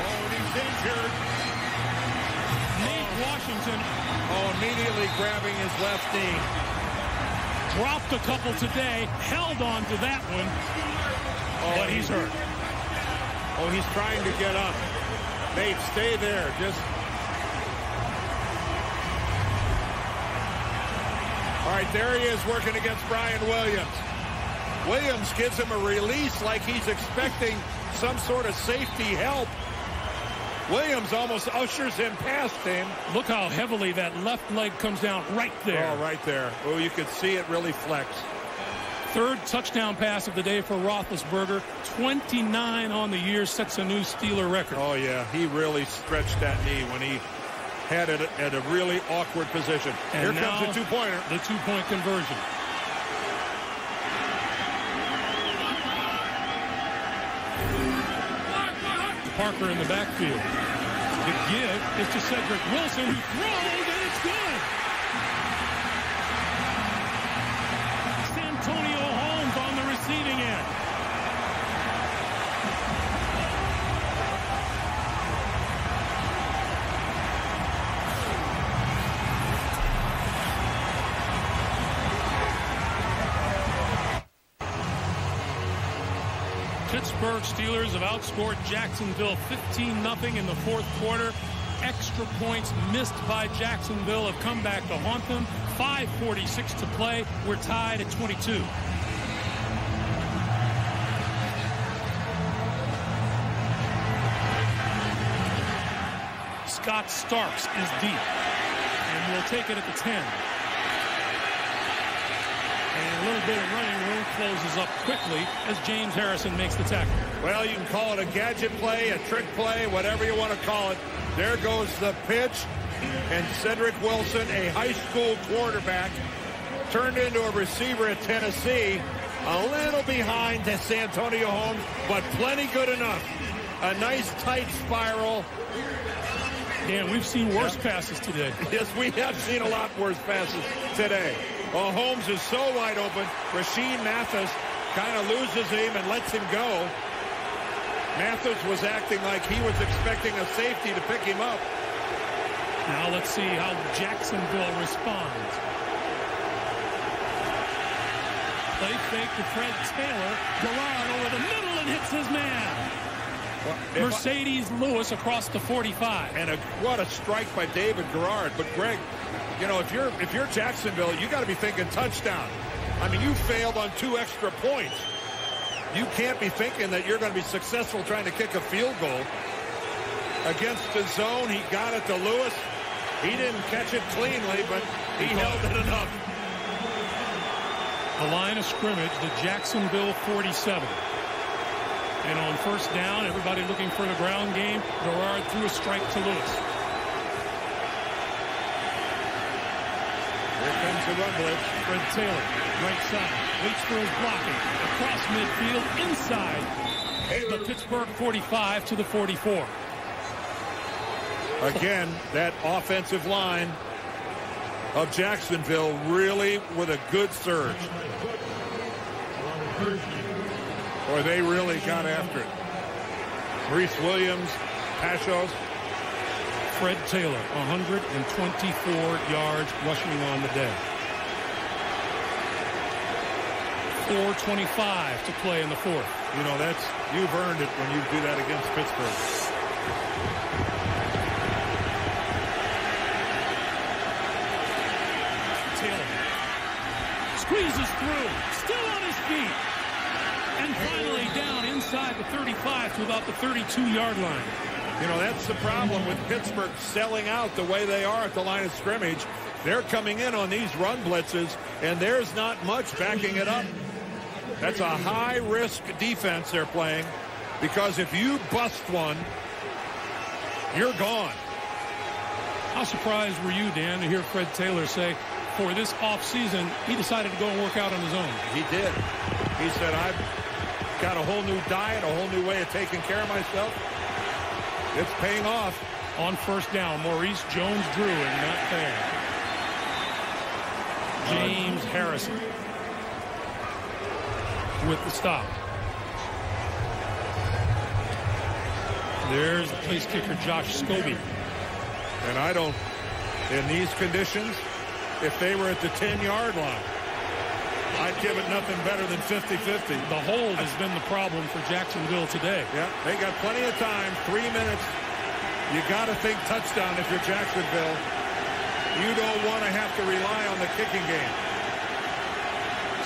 Oh, and he's injured. Nate Washington Oh, immediately grabbing his left knee. dropped a couple today. Held on to that one. Oh, but he's hurt. Oh, he's trying to get up. Nate, stay there. Just. All right, there he is working against Brian Williams. Williams gives him a release like he's expecting some sort of safety help. Williams almost ushers him past him. Look how heavily that left leg comes down right there. Oh, right there. Oh, you could see it really flex. Third touchdown pass of the day for Roethlisberger. 29 on the year sets a new Steeler record. Oh, yeah. He really stretched that knee when he had it at a really awkward position. And Here comes the two-pointer. The two-point conversion. Parker in the backfield. The give is to Cedric Wilson, who throws, Pittsburgh Steelers have outscored Jacksonville 15-0 in the fourth quarter. Extra points missed by Jacksonville have come back to haunt them. 5.46 to play. We're tied at 22. Scott Starks is deep. And we'll take it at the 10. A little bit of running room closes up quickly as James Harrison makes the tackle. Well, you can call it a gadget play, a trick play, whatever you want to call it. There goes the pitch. And Cedric Wilson, a high school quarterback, turned into a receiver at Tennessee. A little behind to Santonio Holmes, but plenty good enough. A nice tight spiral. Dan, we've seen worse passes today. Yes, we have seen a lot worse passes today. Well, Holmes is so wide open. Rashean Mathis kind of loses him and lets him go. Mathis was acting like he was expecting a safety to pick him up. Now let's see how Jacksonville responds. Play fake to Fred Taylor. Garrard over the middle and hits his man. I- Marcedes Lewis across the 45. and a, what a strike by David Garrard. But Greg, you know, if you're if you're Jacksonville, you got to be thinking touchdown. I mean, you failed on two extra points. You can't be thinking that you're going to be successful trying to kick a field goal. Against the zone, he got it to Lewis. He didn't catch it cleanly, but he held it enough. The line of scrimmage, the Jacksonville 47. And on first down, everybody looking for the ground game. Garrard threw a strike to Lewis. Here comes the run blitz. Fred Taylor, right side, waits for his blocking. Across midfield, inside the Pittsburgh 45 to the 44. Again, that offensive line of Jacksonville really with a good surge. Or they really got after it. Reese Williams, Pashos, Fred Taylor, 124 yards rushing on the day. 4.25 to play in the fourth. you know, that's you've earned it when you do that against Pittsburgh. Taylor squeezes through, still on his feet. And finally down inside the 35 to about the 32-yard line. You know, that's the problem with Pittsburgh selling out the way they are at the line of scrimmage. They're coming in on these run blitzes, and there's not much backing it up. That's a high-risk defense they're playing because if you bust one, you're gone. How surprised were you, Dan, to hear Fred Taylor say for this offseason he decided to go and work out on his own? He did. He said, I've got a whole new diet, a whole new way of taking care of myself. It's paying off. On first down, Maurice Jones-Drew and not there. James Harrison with the stop. There's the place kicker Josh Scobee. And I don't, in these conditions, if they were at the 10-yard line, I'd give it nothing better than 50-50. The hold has been the problem for Jacksonville today. Yeah, they got plenty of time, three minutes. You got to think touchdown if you're Jacksonville. You don't want to have to rely on the kicking game.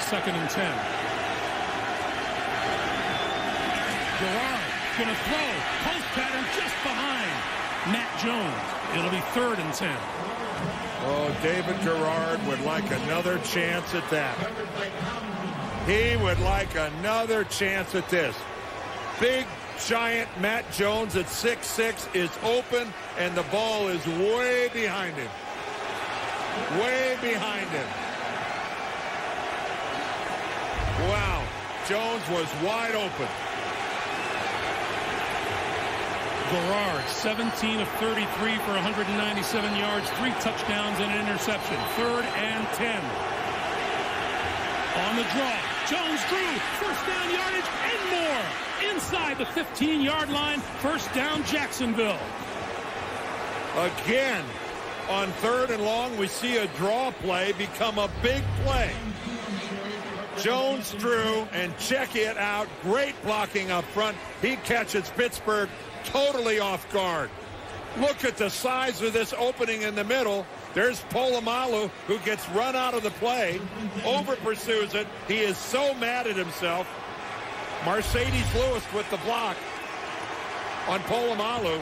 Second and 10. Garrard gonna throw. Post pattern just behind Matt Jones. It'll be third and 10. Oh, David Garrard would like another chance at that. He would like another chance at this. Big, giant Matt Jones at 6'6 is open, and the ball is way behind him. Way behind him. Wow. Jones was wide open. Garrard, 17 of 33 for 197 yards, three touchdowns and an interception. Third and 10. On the draw, Jones Drew, first down yardage and more. Inside the 15-yard line, first down Jacksonville. Again, on third and long, we see a draw play become a big play. Jones Drew, and check it out. Great blocking up front. He catches Pittsburgh totally off guard. Look at the size of this opening in the middle. There's Polamalu, who gets run out of the play, over pursues it. He is so mad at himself. Marcedes Lewis with the block on Polamalu.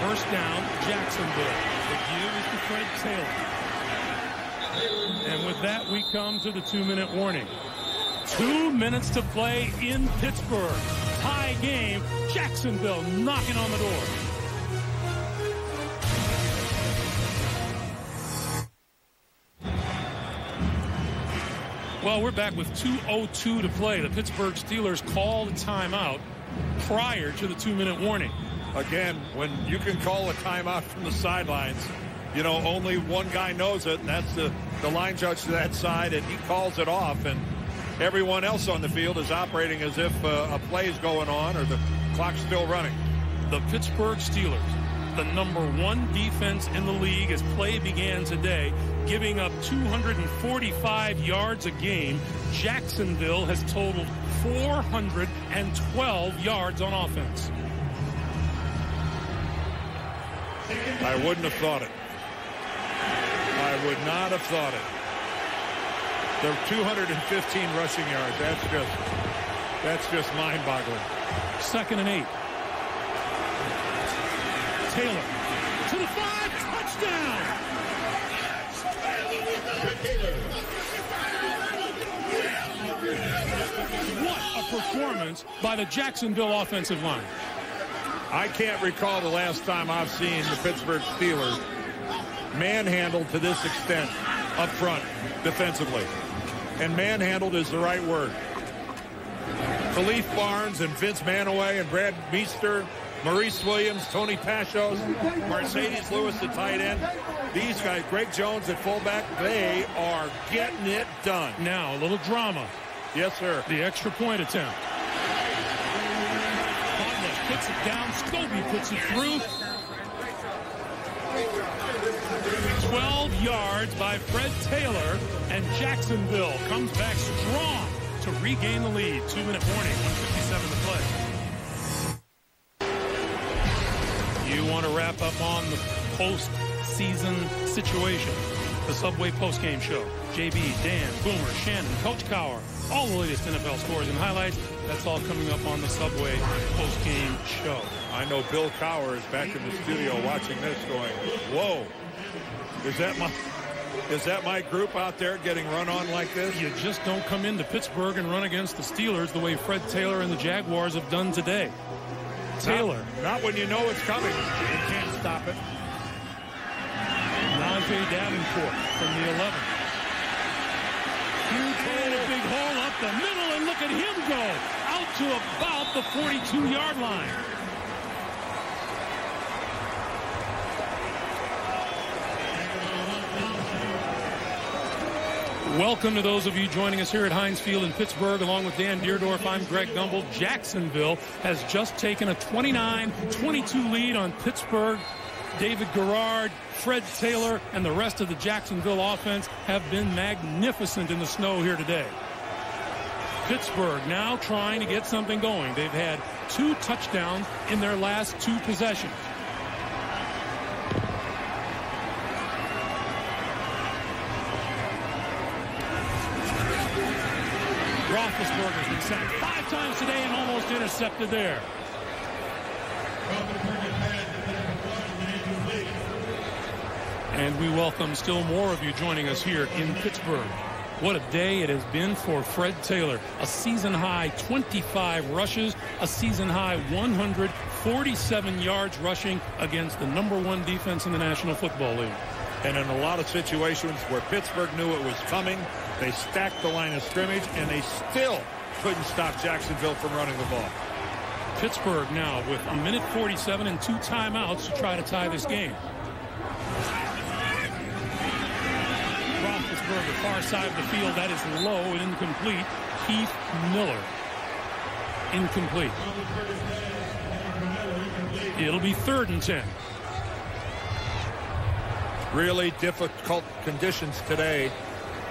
First down, Jacksonville. The give is to Fred Taylor. And with that, we come to the two-minute warning. Two minutes to play in Pittsburgh. tie game. Jacksonville knocking on the door. Well, we're back with 2.02 to play. The Pittsburgh Steelers called a timeout prior to the two-minute warning. Again, when you can call a timeout from the sidelines, you know, only one guy knows it, and that's the, the line judge to that side, and he calls it off, and everyone else on the field is operating as if uh, a play is going on or the clock's still running. The Pittsburgh Steelers, the number one defense in the league as play began today, giving up 245 yards a game. Jacksonville has totaled 412 yards on offense. I wouldn't have thought it. I would not have thought it. The 215 rushing yards, that's just, that's just mind-boggling. Second and eight. Taylor to the five, touchdown! What a performance by the Jacksonville offensive line. I can't recall the last time I've seen the Pittsburgh Steelers manhandled to this extent up front defensively. And manhandled is the right word. Khalif Barnes and Vince Manuwai and Brad Meester, Maurice Williams, Tony Pashos, Marcedes Lewis, the tight end. These guys, Greg Jones at fullback, they are getting it done. Now, a little drama. Yes, sir. The extra point attempt. Butler puts it down. Scobee puts it through. 12 yards by Fred Taylor, and Jacksonville comes back strong to regain the lead. Two-minute warning, 157 to play. You want to wrap up on the post-season situation. The Subway postgame show. JB, Dan, Boomer, Shannon, Coach Cowher, all the latest NFL scores and highlights. That's all coming up on the Subway postgame show. I know Bill Cowher is back in the studio watching this going, whoa, is that my is that my group out there getting run on like this? You just don't come into Pittsburgh and run against the Steelers the way Fred Taylor and the Jaguars have done today. Taylor. Not, not when you know it's coming. You can't stop it. Najeh Davenport from the 11. And a big hole up the middle, and look at him go out to about the 42-yard line. Welcome to those of you joining us here at Heinz Field in Pittsburgh. Along with Dan Dierdorf, I'm Greg Gumbel. Jacksonville has just taken a 29-22 lead on Pittsburgh. David Garrard, Fred Taylor, and the rest of the Jacksonville offense have been magnificent in the snow here today. Pittsburgh now trying to get something going. They've had two touchdowns in their last two possessions. Roethlisberger's been sacked five times today and almost intercepted there. And we welcome still more of you joining us here in Pittsburgh. What a day it has been for Fred Taylor. A season high 25 rushes, a season high 147 yards rushing against the number one defense in the National Football League. And in a lot of situations where Pittsburgh knew it was coming, they stacked the line of scrimmage, and they still couldn't stop Jacksonville from running the ball. Pittsburgh now with a minute 47 and two timeouts to try to tie this game. Roethlisberger, far side of the field. That is low and incomplete. Heath Miller. Incomplete. It'll be third and 10. Really difficult conditions today.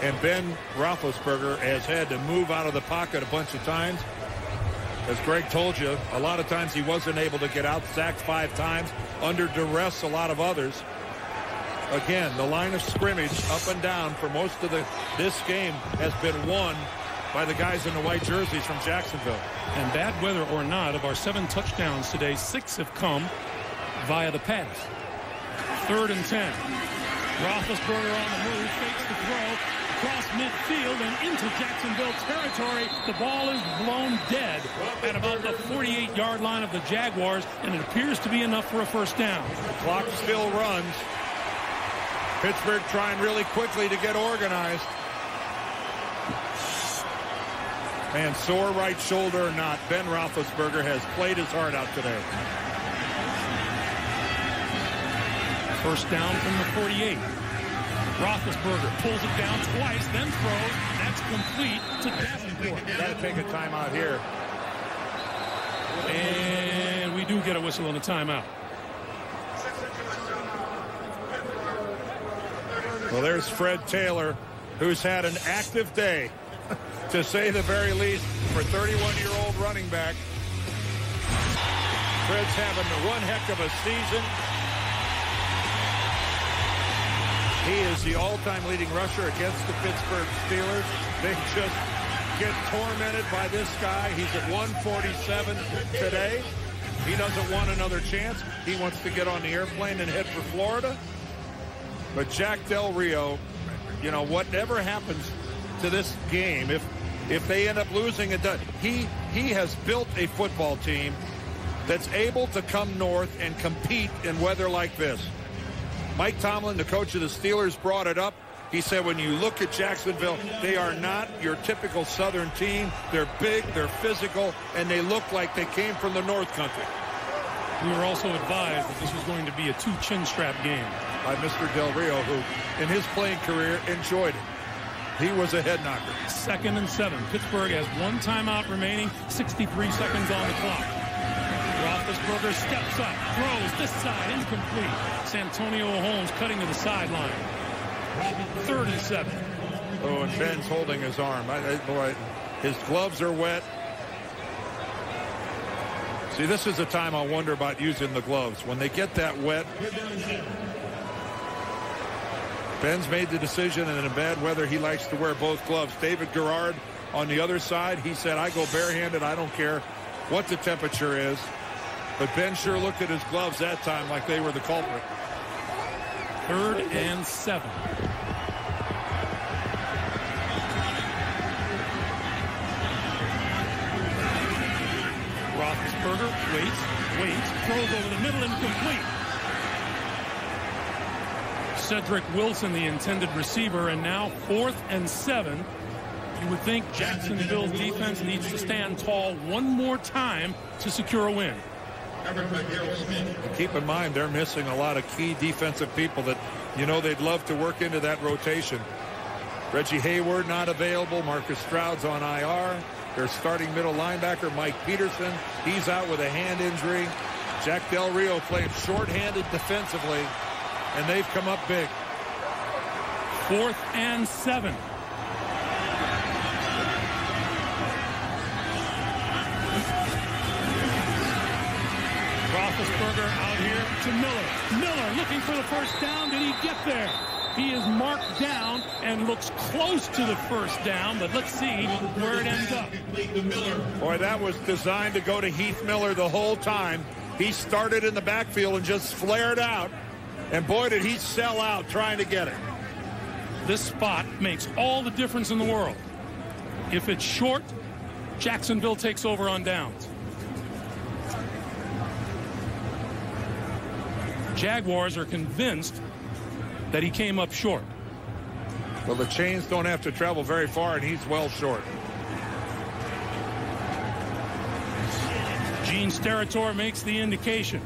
And Ben Roethlisberger has had to move out of the pocket a bunch of times. As Greg told you, a lot of times he wasn't able to get out, sacked five times, under duress a lot of others. Again, the line of scrimmage up and down for most of the this game has been won by the guys in the white jerseys from Jacksonville. And bad weather or not, of our seven touchdowns today, six have come via the pass. Third and 10. Roethlisberger on the move, fakes the throw, across midfield and into Jacksonville territory. The ball is blown dead at about the 48-yard line of the Jaguars, and it appears to be enough for a first down. The clock still runs. Pittsburgh trying really quickly to get organized. Man, sore right shoulder or not, Ben Roethlisberger has played his heart out today. First down from the 48. Roethlisberger pulls it down twice, then throws. That's complete to Davenport. Got to take a timeout here. And we do get a whistle on a timeout. Well, there's Fred Taylor, who's had an active day, to say the very least, for 31-year-old running back. Fred's having one heck of a season. He is the all-time leading rusher against the Pittsburgh Steelers. They just get tormented by this guy. He's at 147 today. He doesn't want another chance. He wants to get on the airplane and head for Florida. But Jack Del Rio, you know, whatever happens to this game, if if they end up losing it, he he has built a football team that's able to come north and compete in weather like this. Mike Tomlin, the coach of the Steelers, brought it up. He said when you look at Jacksonville, they are not your typical Southern team. They're big, they're physical, and they look like they came from the North Country. We were also advised that this was going to be a two chin strap game. By Mr. Del Rio, who in his playing career enjoyed it. He was a head knocker. Second and seven. Pittsburgh has one timeout remaining, 63 seconds on the clock. Roethlisberger steps up, throws this side, incomplete. Santonio Holmes cutting to the sideline. Third and seven. Oh, and Ben's holding his arm. I, I, boy, his gloves are wet. See, this is a time I wonder about using the gloves. When they get that wet, Ben's made the decision, and in bad weather, he likes to wear both gloves. David Garrard on the other side, he said, I go barehanded. I don't care what the temperature is. But Ben sure looked at his gloves that time like they were the culprit. Third and seven. Roethlisberger waits, waits, throws over the middle, incomplete. Cedric Wilson, the intended receiver, and now fourth and seven. You would think Jacksonville's defense needs to stand tall one more time to secure a win. And keep in mind, they're missing a lot of key defensive people that, you know, they'd love to work into that rotation. Reggie Hayward not available. Marcus Stroud's on IR. Their starting middle linebacker, Mike Peterson, he's out with a hand injury. Jack Del Rio playing shorthanded defensively, and they've come up big. Fourth and seven. Roethlisberger out here to Miller. Miller looking for the first down. Did he get there? He is marked down and looks close to the first down, but let's see where it ends up. Boy, that was designed to go to Heath Miller the whole time. He started in the backfield and just flared out. And boy, did he sell out trying to get it. This spot makes all the difference in the world. If it's short, Jacksonville takes over on downs. Jaguars are convinced that he came up short. Well, the chains don't have to travel very far, and he's well short. Gene Steratore makes the indication.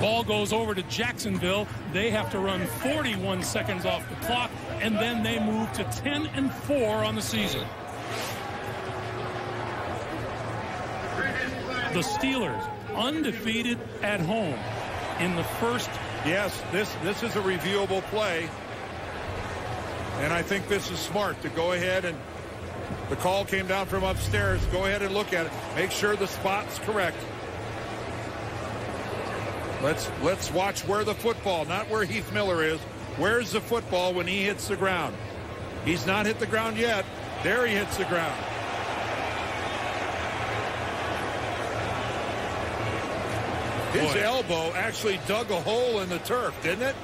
Ball goes over to Jacksonville. They have to run 41 seconds off the clock, and then they move to 10 and 4 on the season. The Steelers undefeated at home in the first. Yes, this this is a reviewable play. And I think this is smart to go ahead and the call came down from upstairs. Go ahead and look at it. Make sure the spot's correct. Let's let's watch where the football, not where Heath Miller is. Where's the football when he hits the ground? He's not hit the ground yet. There he hits the ground. His elbow actually dug a hole in the turf, didn't it?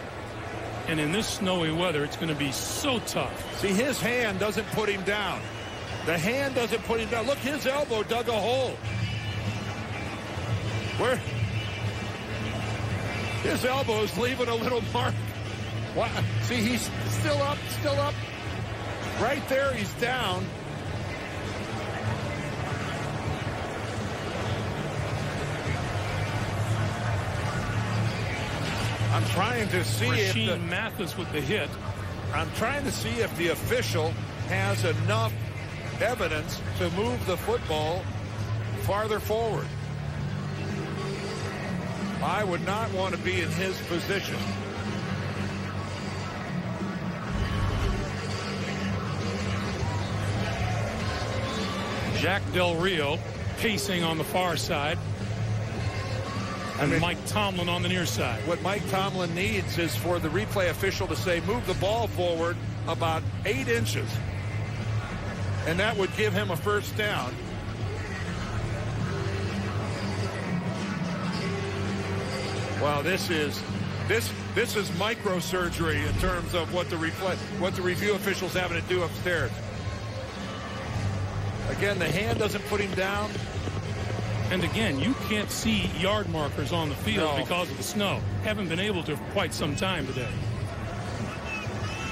And in this snowy weather, it's going to be so tough. See, his hand doesn't put him down. The hand doesn't put him down. Look, his elbow dug a hole. Where? His elbow is leaving a little mark. What? See, he's still up, still up. Right there, he's down. I'm trying to see if the, Mathis with the hit. I'm trying to see if the official has enough evidence to move the football farther forward. I would not want to be in his position. Jack Del Rio pacing on the far side. And mean- Mike Tomlin on the near side. What Mike Tomlin needs is for the replay official to say, move the ball forward about eight inches. And that would give him a first down. Wow, this is this this is microsurgery in terms of what the reflect what the review officials having to do upstairs. Again, the hand doesn't put him down. And again, you can't see yard markers on the field No. because of the snow. Haven't been able to for quite some time today.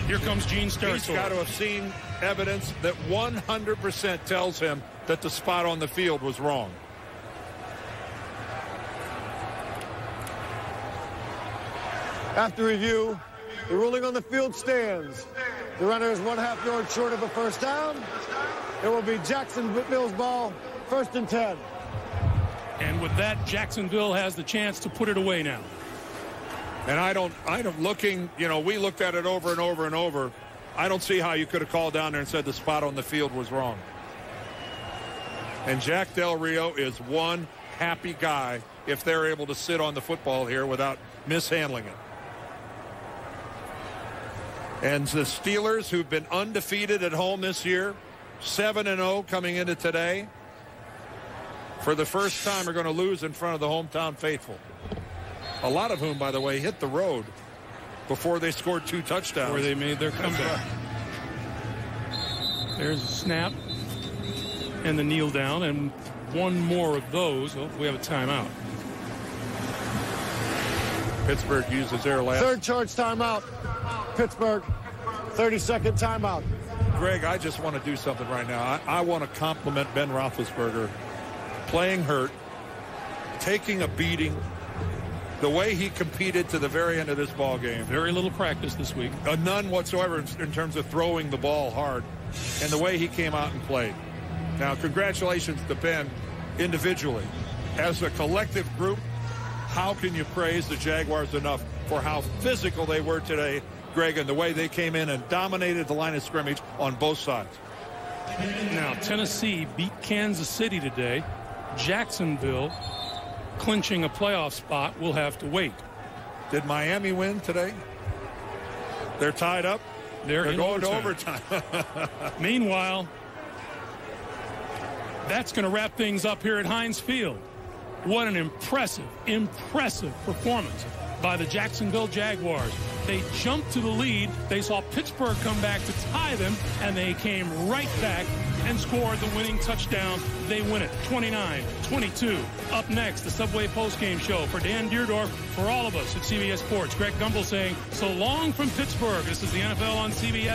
Here comes Gene He's got to have seen evidence that 100% tells him that the spot on the field was wrong. After review, the ruling on the field stands. The runner is one half yard short of a first down. It will be Jacksonville's ball, first and 10. And with that, Jacksonville has the chance to put it away now. And I don't, I don't looking, you know, we looked at it over and over and over. I don't see how you could have called down there and said the spot on the field was wrong. And Jack Del Rio is one happy guy if they're able to sit on the football here without mishandling it. And the Steelers, who've been undefeated at home this year, 7 and 0 coming into today, for the first time are going to lose in front of the hometown faithful. A lot of whom, by the way, hit the road before they scored two touchdowns. Where they made their comeback. There's a snap and the kneel down, and one more of those. Oh, we have a timeout. Pittsburgh uses their last. Third charge timeout. Pittsburgh, 30 second timeout. Greg, I just want to do something right now. I, I want to compliment Ben Roethlisberger playing hurt, taking a beating, the way he competed to the very end of this ball game. Very little practice this week. Uh, none whatsoever in, in terms of throwing the ball hard and the way he came out and played. Now, congratulations to Ben individually. As a collective group, how can you praise the Jaguars enough for how physical they were today, Greg, and the way they came in and dominated the line of scrimmage on both sides? Now, Tennessee beat Kansas City today. Jacksonville clinching a playoff spot will have to wait. Did Miami win today? They're tied up. They're, They're going overtime. to overtime. Meanwhile, that's going to wrap things up here at Heinz Field. What an impressive, impressive performance by the Jacksonville Jaguars. They jumped to the lead. They saw Pittsburgh come back to tie them, and they came right back and scored the winning touchdown. They win it 29-22. Up next, the Subway postgame show for Dan Dierdorf, for all of us at CBS Sports. Greg Gumbel saying, so long from Pittsburgh. This is the NFL on CBS.